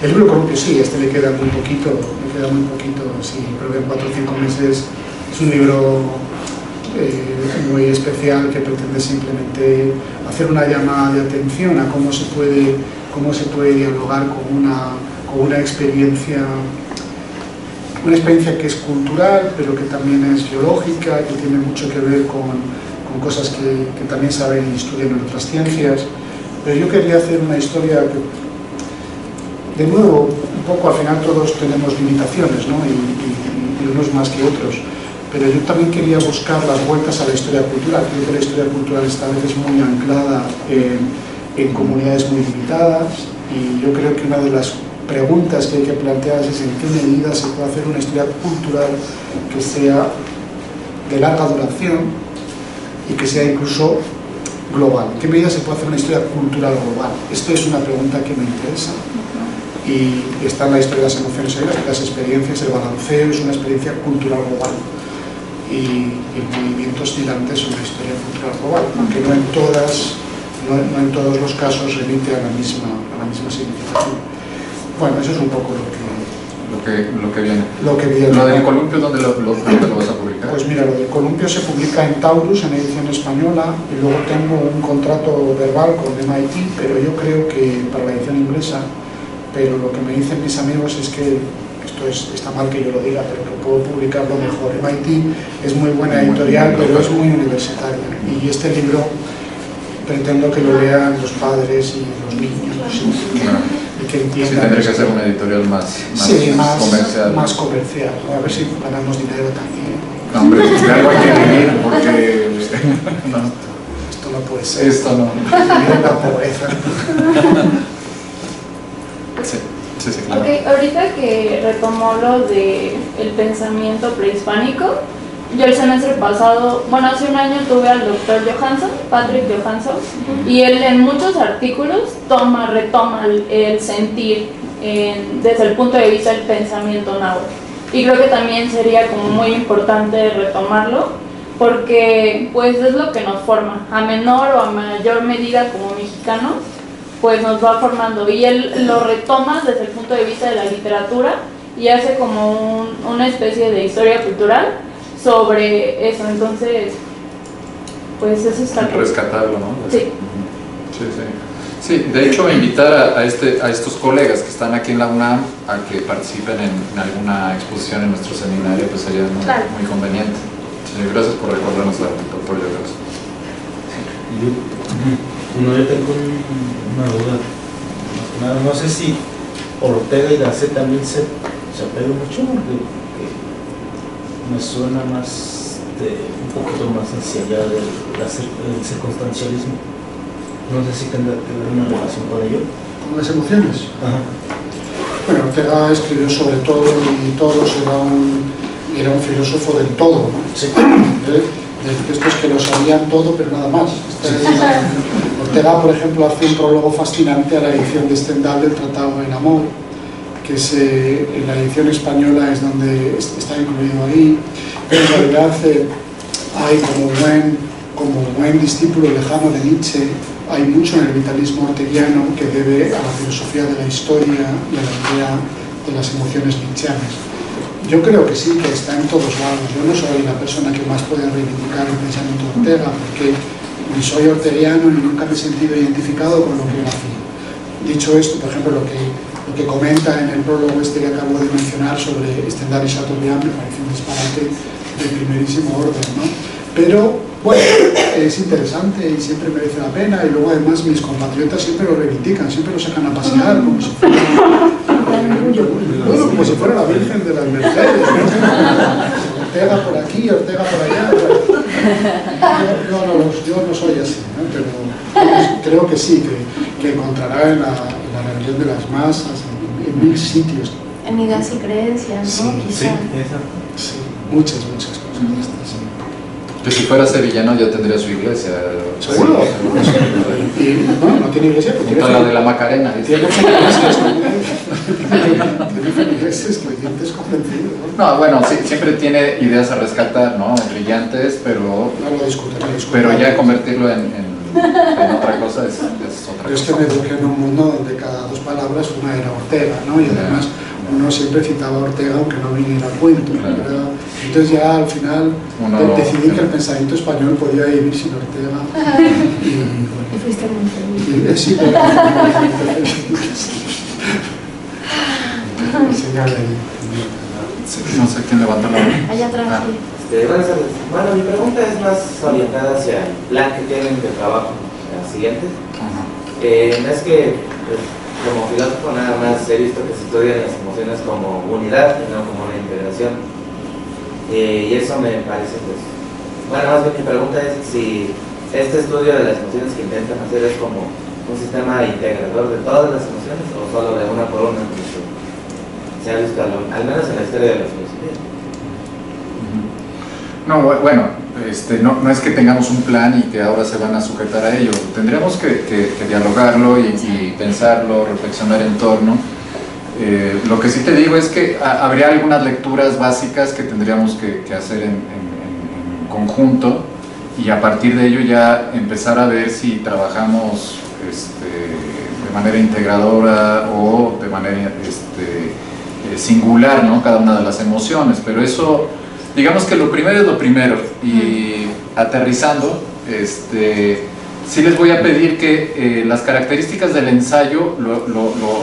El libro columpio sí, este le queda muy poquito, le queda muy poquito, sí, creo que en cuatro o cinco meses es un libro eh, muy especial que pretende simplemente hacer una llamada de atención a cómo se puede, cómo se puede dialogar con una, con una experiencia una experiencia que es cultural, pero que también es biológica, que tiene mucho que ver con, con cosas que, también saben y estudian en otras ciencias. Pero yo quería hacer una historia de nuevo, un poco al final todos tenemos limitaciones, ¿no? y unos más que otros pero yo también quería buscar las vueltas a la historia cultural. Creo que la historia cultural esta vez es muy anclada en, en, comunidades muy limitadas y yo creo que una de las preguntas que hay que plantearse es en qué medida se puede hacer una historia cultural que sea de larga duración y que sea incluso global. ¿En qué medida se puede hacer una historia cultural global? Esto es una pregunta que me interesa y está en la historia de las emociones y las experiencias, el balanceo es una experiencia cultural global y el movimiento oscilante es una historia cultural global, aunque no en, todas, no, no, en todos los casos remite a la misma, a la misma significación. Bueno, eso es un poco lo que, lo que, lo que viene. Lo, que viene. ¿Lo del columpio dónde lo, lo, dónde lo vas a publicar? Pues mira, lo del columpio se publica en Taurus, en edición española, y luego tengo un contrato verbal con MIT, pero yo creo que para la edición inglesa, pero lo que me dicen mis amigos es que esto es, está mal que yo lo diga, pero que puedo publicarlo mejor. MIT es muy buena editorial, pero es muy universitaria. Y este libro pretendo que lo lean los padres y los niños. ¿sí? Y que entiendan. Sí, tendría que ser una editorial más, más, sí, más comercial. Más comercial. A ver si ganamos dinero también. No, hombre, de algo hay que vivir, porque... [laughs] no, esto no puede ser. Esto no. Vivir la pobreza. Sí. Sí, sí, claro. Ok, ahorita que retomó lo de el pensamiento prehispánico, yo el semestre pasado, bueno, hace un año tuve al doctor Johansson, Patrick Johansson, uh -huh. y él en muchos artículos toma, retoma el, el sentir en, desde el punto de vista del pensamiento náhuatl. Y creo que también sería como muy importante retomarlo, porque pues es lo que nos forma, a menor o a mayor medida como mexicanos, pues nos va formando y él lo retoma desde el punto de vista de la literatura y hace como un, una especie de historia cultural sobre eso, entonces pues eso está rescatarlo, ¿no? Sí. sí, sí. Sí, de hecho invitar a, a, este, a estos colegas que están aquí en la UNAM a que participen en, en alguna exposición en nuestro seminario pues sería muy, claro. muy conveniente. Sí, gracias por recordarnos al doctor Lloveros. No, yo tengo un, una duda. No, no, sé si Ortega y Gasset también se, se apegan mucho, porque me suena más, de, un poquito más hacia allá del, del circunstancialismo. No sé si tendrá que ver una relación con ello. ¿Con las emociones? Ajá. Bueno, Ortega escribió sobre todo y todos, era un, era un filósofo del todo, ¿no? Sí. ¿Eh? de estos que lo sabían todo pero nada más. Este, [laughs] Ortega, por ejemplo, hace un prólogo fascinante a la edición de Stendhal del Tratado en Amor, que es, eh, en la edición española es donde está incluido ahí, pero en realidad eh, hay como buen, como buen discípulo lejano de Nietzsche, hay mucho en el vitalismo orteguiano que debe a la filosofía de la historia y a la idea de las emociones nietzscheanas. Yo creo que sí, que está en todos lados. Yo no soy la persona que más puede reivindicar el pensamiento de Ortega, porque ni soy orteguiano ni nunca me he sentido identificado con lo que él hacía. Dicho esto, por ejemplo, lo que, lo que comenta en el prólogo este que acabo de mencionar sobre Stendhal y Chateaubriand me parece un disparate de primerísimo orden, ¿no? Pero, bueno, es interesante y siempre merece la pena y luego además mis compatriotas siempre lo reivindican, siempre lo sacan a pasear como si fuera bueno, la Virgen de las Mercedes. Ortega por aquí, Ortega por allá. [laughs] Yo, yo, no, yo no soy así, ¿no? pero creo que sí, que, que encontrará en la, en la, religión de las masas, en, en mil sitios. En ideas y creencias, ¿no? Sí, Quizá. Sí, sí. muchas, muchas cosas de estas. Que si fuera sevillano ya tendría su iglesia. Seguro. Y no, no tiene iglesia, a la de la Macarena. tiene ¿no? tiene convencidos. ¿no? No, bueno, sí, siempre tiene ideas a rescatar, ¿no? Brillantes, pero, No lo discuto, no lo discuto. pero ya convertirlo en, en- en otra cosa es, es otra Yo es que cosa. me eduqué en un mundo donde cada dos palabras una era Ortega, ¿no? Y además uno siempre citaba a Ortega aunque no viniera a cuento. Claro. Entonces ya al final Uno- decidí que el pensamiento español podía vivir sin Ortega. Y, fuiste muy feliz. y. [laughs] Sí, no sé quién levantó la mano. Allá atrás, Ah. sí. Este, buenas tardes. Bueno, mi pregunta es más orientada hacia el plan que tienen de trabajo la siguiente. Eh, es que pues, como filósofo nada más he visto que se estudian las emociones como unidad y no como una integración. Eh, y eso me parece, pues, bueno, más bien mi pregunta es si este estudio de las emociones que intentan hacer es como un sistema integrador de todas las emociones o solo de una por una, se ha visto al, al menos en la historia de la filosofía. No, bu- bueno, este, no, no es que tengamos un plan y que ahora se van a sujetar a ello. Tendríamos que, que- que dialogarlo y, y pensarlo, reflexionar en torno. Eh, lo que sí te digo es que ha- habría algunas lecturas básicas que tendríamos que, que hacer en, en- en- en conjunto y a partir de ello ya empezar a ver si trabajamos este, de manera integradora o de manera este, eh, singular, ¿no? Cada una de las emociones. Pero eso digamos que lo primero es lo primero y aterrizando, este, sí les voy a pedir que eh, las características del ensayo lo, lo- lo-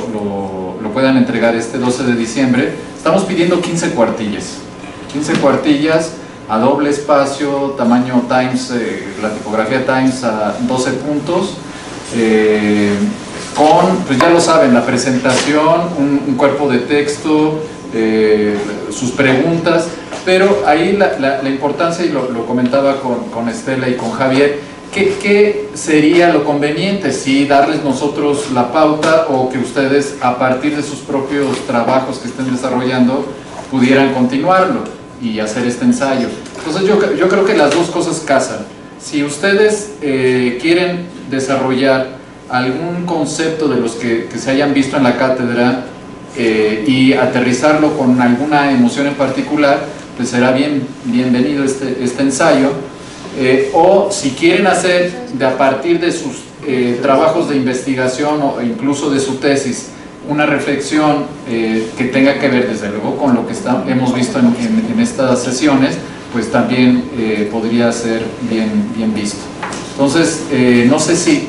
puedan entregar este 12 de diciembre. Estamos pidiendo 15 cuartillas, 15 cuartillas a doble espacio, tamaño Times, eh, la tipografía Times a 12 puntos. eh, con, pues ya lo saben, la presentación, un, un cuerpo de texto, eh, sus preguntas, pero ahí la, la- la importancia, y lo, lo comentaba con, con Estela y con Javier, ¿qué, qué sería lo conveniente? Si darles nosotros la pauta o que ustedes a partir de sus propios trabajos que estén desarrollando pudieran continuarlo y hacer este ensayo. Entonces yo, yo creo que las dos cosas casan. Si ustedes eh, quieren desarrollar algún concepto de los que, que se hayan visto en la cátedra eh, y aterrizarlo con alguna emoción en particular, pues será bien, bienvenido este, este ensayo. Eh, o si quieren hacer de a partir de sus eh, trabajos de investigación o incluso de su tesis una reflexión eh, que tenga que ver desde luego con lo que está- hemos visto en, en- en estas sesiones, pues también eh, podría ser bien, bien visto. Entonces, eh, no sé si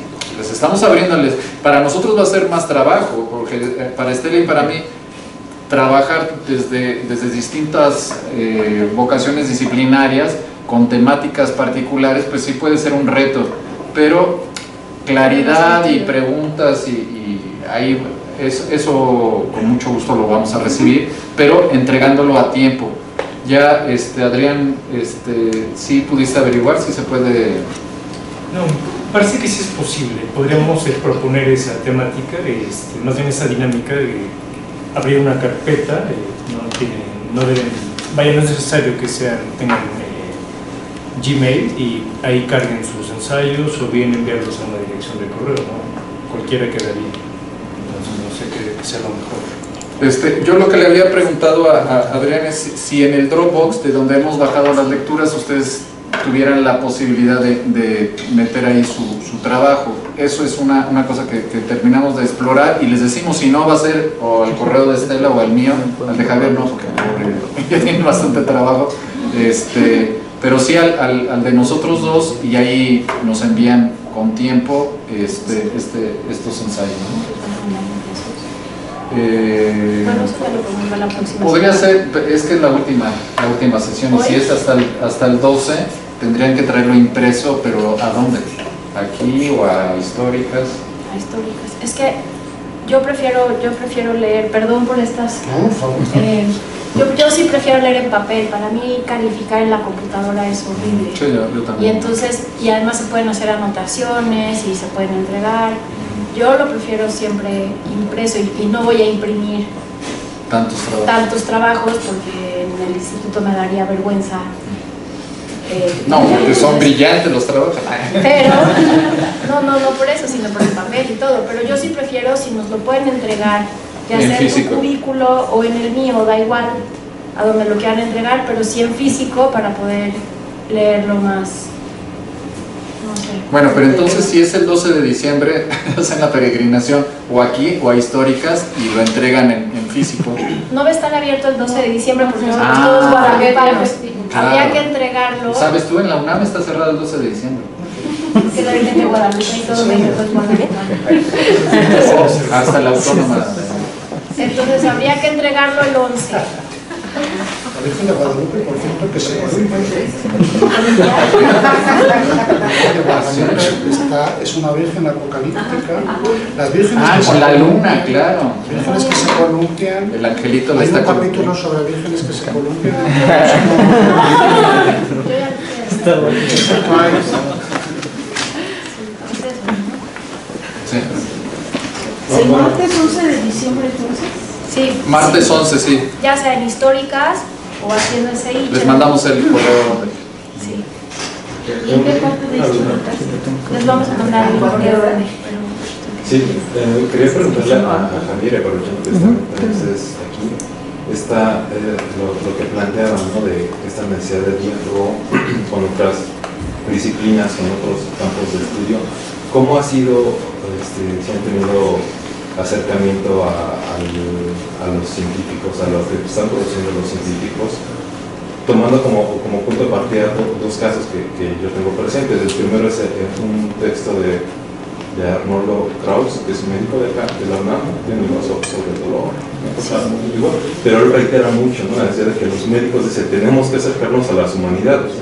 estamos abriéndoles, para nosotros va a ser más trabajo, porque eh, para Estela y para mí trabajar desde, desde distintas eh, vocaciones disciplinarias con temáticas particulares, pues sí puede ser un reto, pero claridad y preguntas y, y ahí es- eso con mucho gusto lo vamos a recibir, pero entregándolo a tiempo. Ya, este, Adrián, este, sí pudiste averiguar si se puede... No, parece que sí es posible. Podríamos eh, proponer esa temática, este, más bien esa dinámica de abrir una carpeta. eh, no, no deben, vaya, no es necesario que sean, tengan eh, Gmail y ahí carguen sus ensayos o bien enviarlos a una dirección de correo, ¿no? Cualquiera quedaría. Entonces no sé qué sea lo mejor. Este, yo lo que le había preguntado a, a Adrián es si en el Dropbox, de donde hemos bajado las lecturas, ustedes tuvieran la posibilidad de, de meter ahí su, su trabajo. Eso es una, una cosa que, que terminamos de explorar y les decimos si no va a ser o al correo de Estela o al mío, al de Javier no, porque [laughs] ya tiene bastante trabajo, este, pero sí al, al- al de nosotros dos y ahí nos envían con tiempo este, este, estos ensayos. ¿no? Eh, Podría ser, es que es la última, la última sesión y si es hasta el, hasta el 12 tendrían que traerlo impreso, pero ¿a dónde? ¿Aquí o a históricas? a históricas. Es que yo prefiero, yo prefiero leer, perdón por estas... No, por favor. eh, yo, yo sí prefiero leer en papel, para mí calificar en la computadora es horrible. Sí, yo, yo Y también. entonces, y además se pueden hacer anotaciones y se pueden entregar. Yo lo prefiero siempre impreso y, y no voy a imprimir Tantos trabajos. tantos trabajos porque el instituto me daría vergüenza. Eh, No, porque son brillantes los trabajos. pero, [laughs] no, no, no por eso, sino por el papel y todo. Pero yo sí prefiero si nos lo pueden entregar, ya En sea en tu cubículo o en el mío, da igual a donde lo quieran entregar, pero sí en físico para poder leerlo más. No sé. Bueno, pero entonces si es el 12 de diciembre, [laughs] hacen la peregrinación o aquí o a históricas y lo entregan en, en físico. No va a estar abierto el 12 de diciembre porque nosotros Ah. todos Para que guadalupanos. Claro. Habría que entregarlo. ¿Sabes tú? En la UNAM está cerrado el 12 de diciembre. Que la Virgen de Guadalupe y todo México es. Hasta la autónoma. Entonces habría que entregarlo el 11. La Virgen de Guadalupe, por cierto, que se. Está, es una virgen apocalíptica. Las vírgenes Ah, que se con la columpian- luna, claro. Vírgenes que se columpian. El angelito le Hay está un capítulo sobre vírgenes que se columpian. ¿El martes 11 de diciembre entonces? Sí. Martes 11, sí. Ya sea en históricas o haciendo ese I. Les mandamos el correo. Sí. ¿Y en qué parte de? Les vamos a mandar el correo. Sí, eh, quería preguntarle a, a Javier, aprovechando que están ustedes aquí, está eh, lo, lo que planteaban, ¿no? De esta necesidad de diálogo [clears throat] con otras disciplinas, con otros campos de estudio. ¿Cómo ha sido, este, si han tenido acercamiento a, los científicos, a lo que están produciendo los científicos? tomando como, como punto de partida do- dos casos que, que yo tengo presentes. El primero es eh, un texto de, de Arnoldo Kraus, que es médico de acá, de la UNAM, tiene un libro so- sobre el dolor, pero él reitera mucho ¿no? la necesidad de que los médicos dicen tenemos que acercarnos a las humanidades,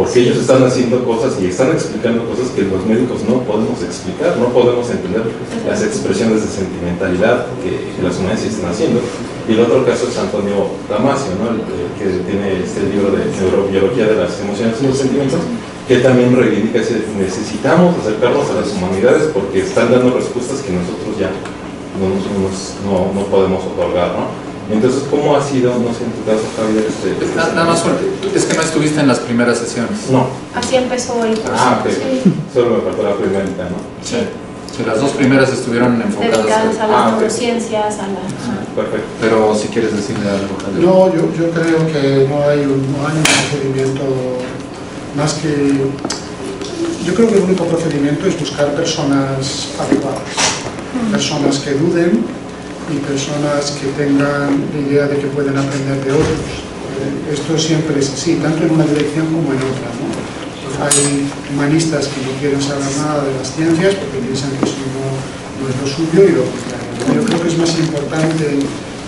porque ellos están haciendo cosas y están explicando cosas que los médicos no podemos explicar, no podemos entender las expresiones de sentimentalidad que, que las humanidades están haciendo. Y el otro caso es Antonio Damasio, ¿no? El- que tiene este libro de neurobiología de las emociones y los sentimientos, que también reivindica ese necesitamos acercarnos a las humanidades porque están dando respuestas que nosotros ya no, no, no podemos otorgar. Entonces, ¿cómo ha sido, no sé, en tu caso, Javier? Este, este- Na- Nada más, es que no estuviste en las primeras sesiones. No. Así empezó el curso. Ah, ok. Sí. Solo me faltó la primerita, ¿no? Sí. Sí, las dos primeras estuvieron enfocadas. Dedicadas a a- las Ah, a la... Perfecto. Pero si quieres decirle algo, Javier. No, yo, yo creo que no hay, un, no hay un procedimiento más que... Yo creo que el único procedimiento es buscar personas adecuadas, personas que duden y personas que tengan la idea de que pueden aprender de otros. Eh, Esto siempre es así, tanto en una dirección como en otra. ¿no? Hay humanistas que no quieren saber nada de las ciencias porque piensan que eso no, no es lo suyo y lo contrario. Yo creo que es más importante,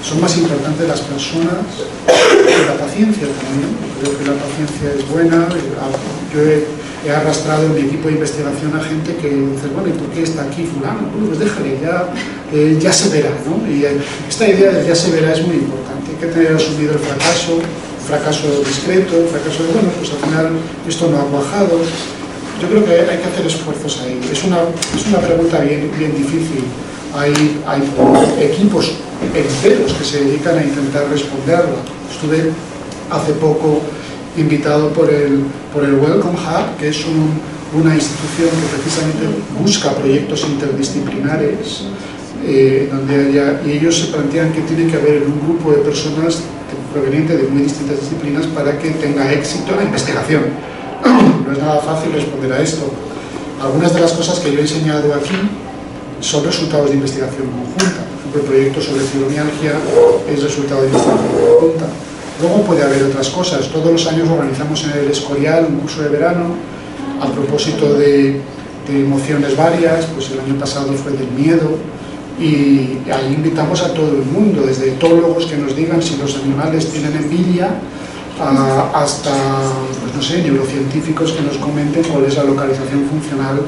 son más importantes las personas y la paciencia también. Creo que la paciencia es buena. He, he arrastrado en mi equipo de investigación a gente que dice, bueno, ¿y por qué está aquí fulano? Bueno, pues déjale, ya, eh, ya se verá, ¿no? Y eh, esta idea de ya se verá es muy importante. Hay que tener asumido el fracaso, fracaso discreto, fracaso de, bueno, pues al final esto no ha cuajado. Yo creo que hay que hacer esfuerzos ahí. Es una, es una pregunta bien, bien difícil. Hay, hay equipos enteros que se dedican a intentar responderla. Estuve hace poco invitado por el, por el Welcome Hub, que es un- una institución que precisamente busca proyectos interdisciplinares, eh, donde haya- y ellos se plantean que tiene que haber un grupo de personas provenientes de muy distintas disciplinas para que tenga éxito la investigación. No es nada fácil responder a esto. Algunas de las cosas que yo he enseñado aquí son resultados de investigación conjunta. Por ejemplo, el proyecto sobre fibromialgia es resultado de investigación conjunta. Luego puede haber otras cosas. Todos los años organizamos en el Escorial un curso de verano a propósito de, de emociones varias, pues el año pasado fue del miedo y ahí invitamos a todo el mundo, desde etólogos que nos digan si los animales tienen envidia a- hasta, pues no sé, neurocientíficos que nos comenten cuál es la localización funcional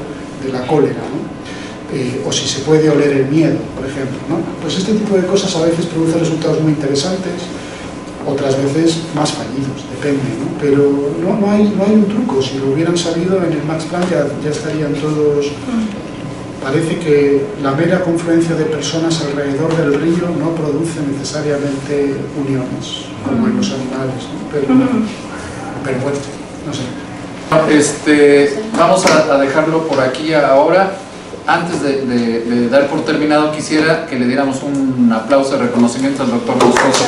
de la cólera, ¿no? Eh, o si se puede oler el miedo, por ejemplo. ¿no? Pues este tipo de cosas a veces produce resultados muy interesantes, otras veces más fallidos, depende, ¿no? pero no, no, hay, no hay un truco, si lo hubieran sabido en el Max Planck ya, ya estarían todos parece que la mera confluencia de personas alrededor del río no produce necesariamente uniones, como en los animales, pero, pero bueno, no sé. Este, vamos a, dejarlo por aquí ahora. Antes de, dar por terminado, quisiera que le diéramos un aplauso de reconocimiento al doctor Moscoso.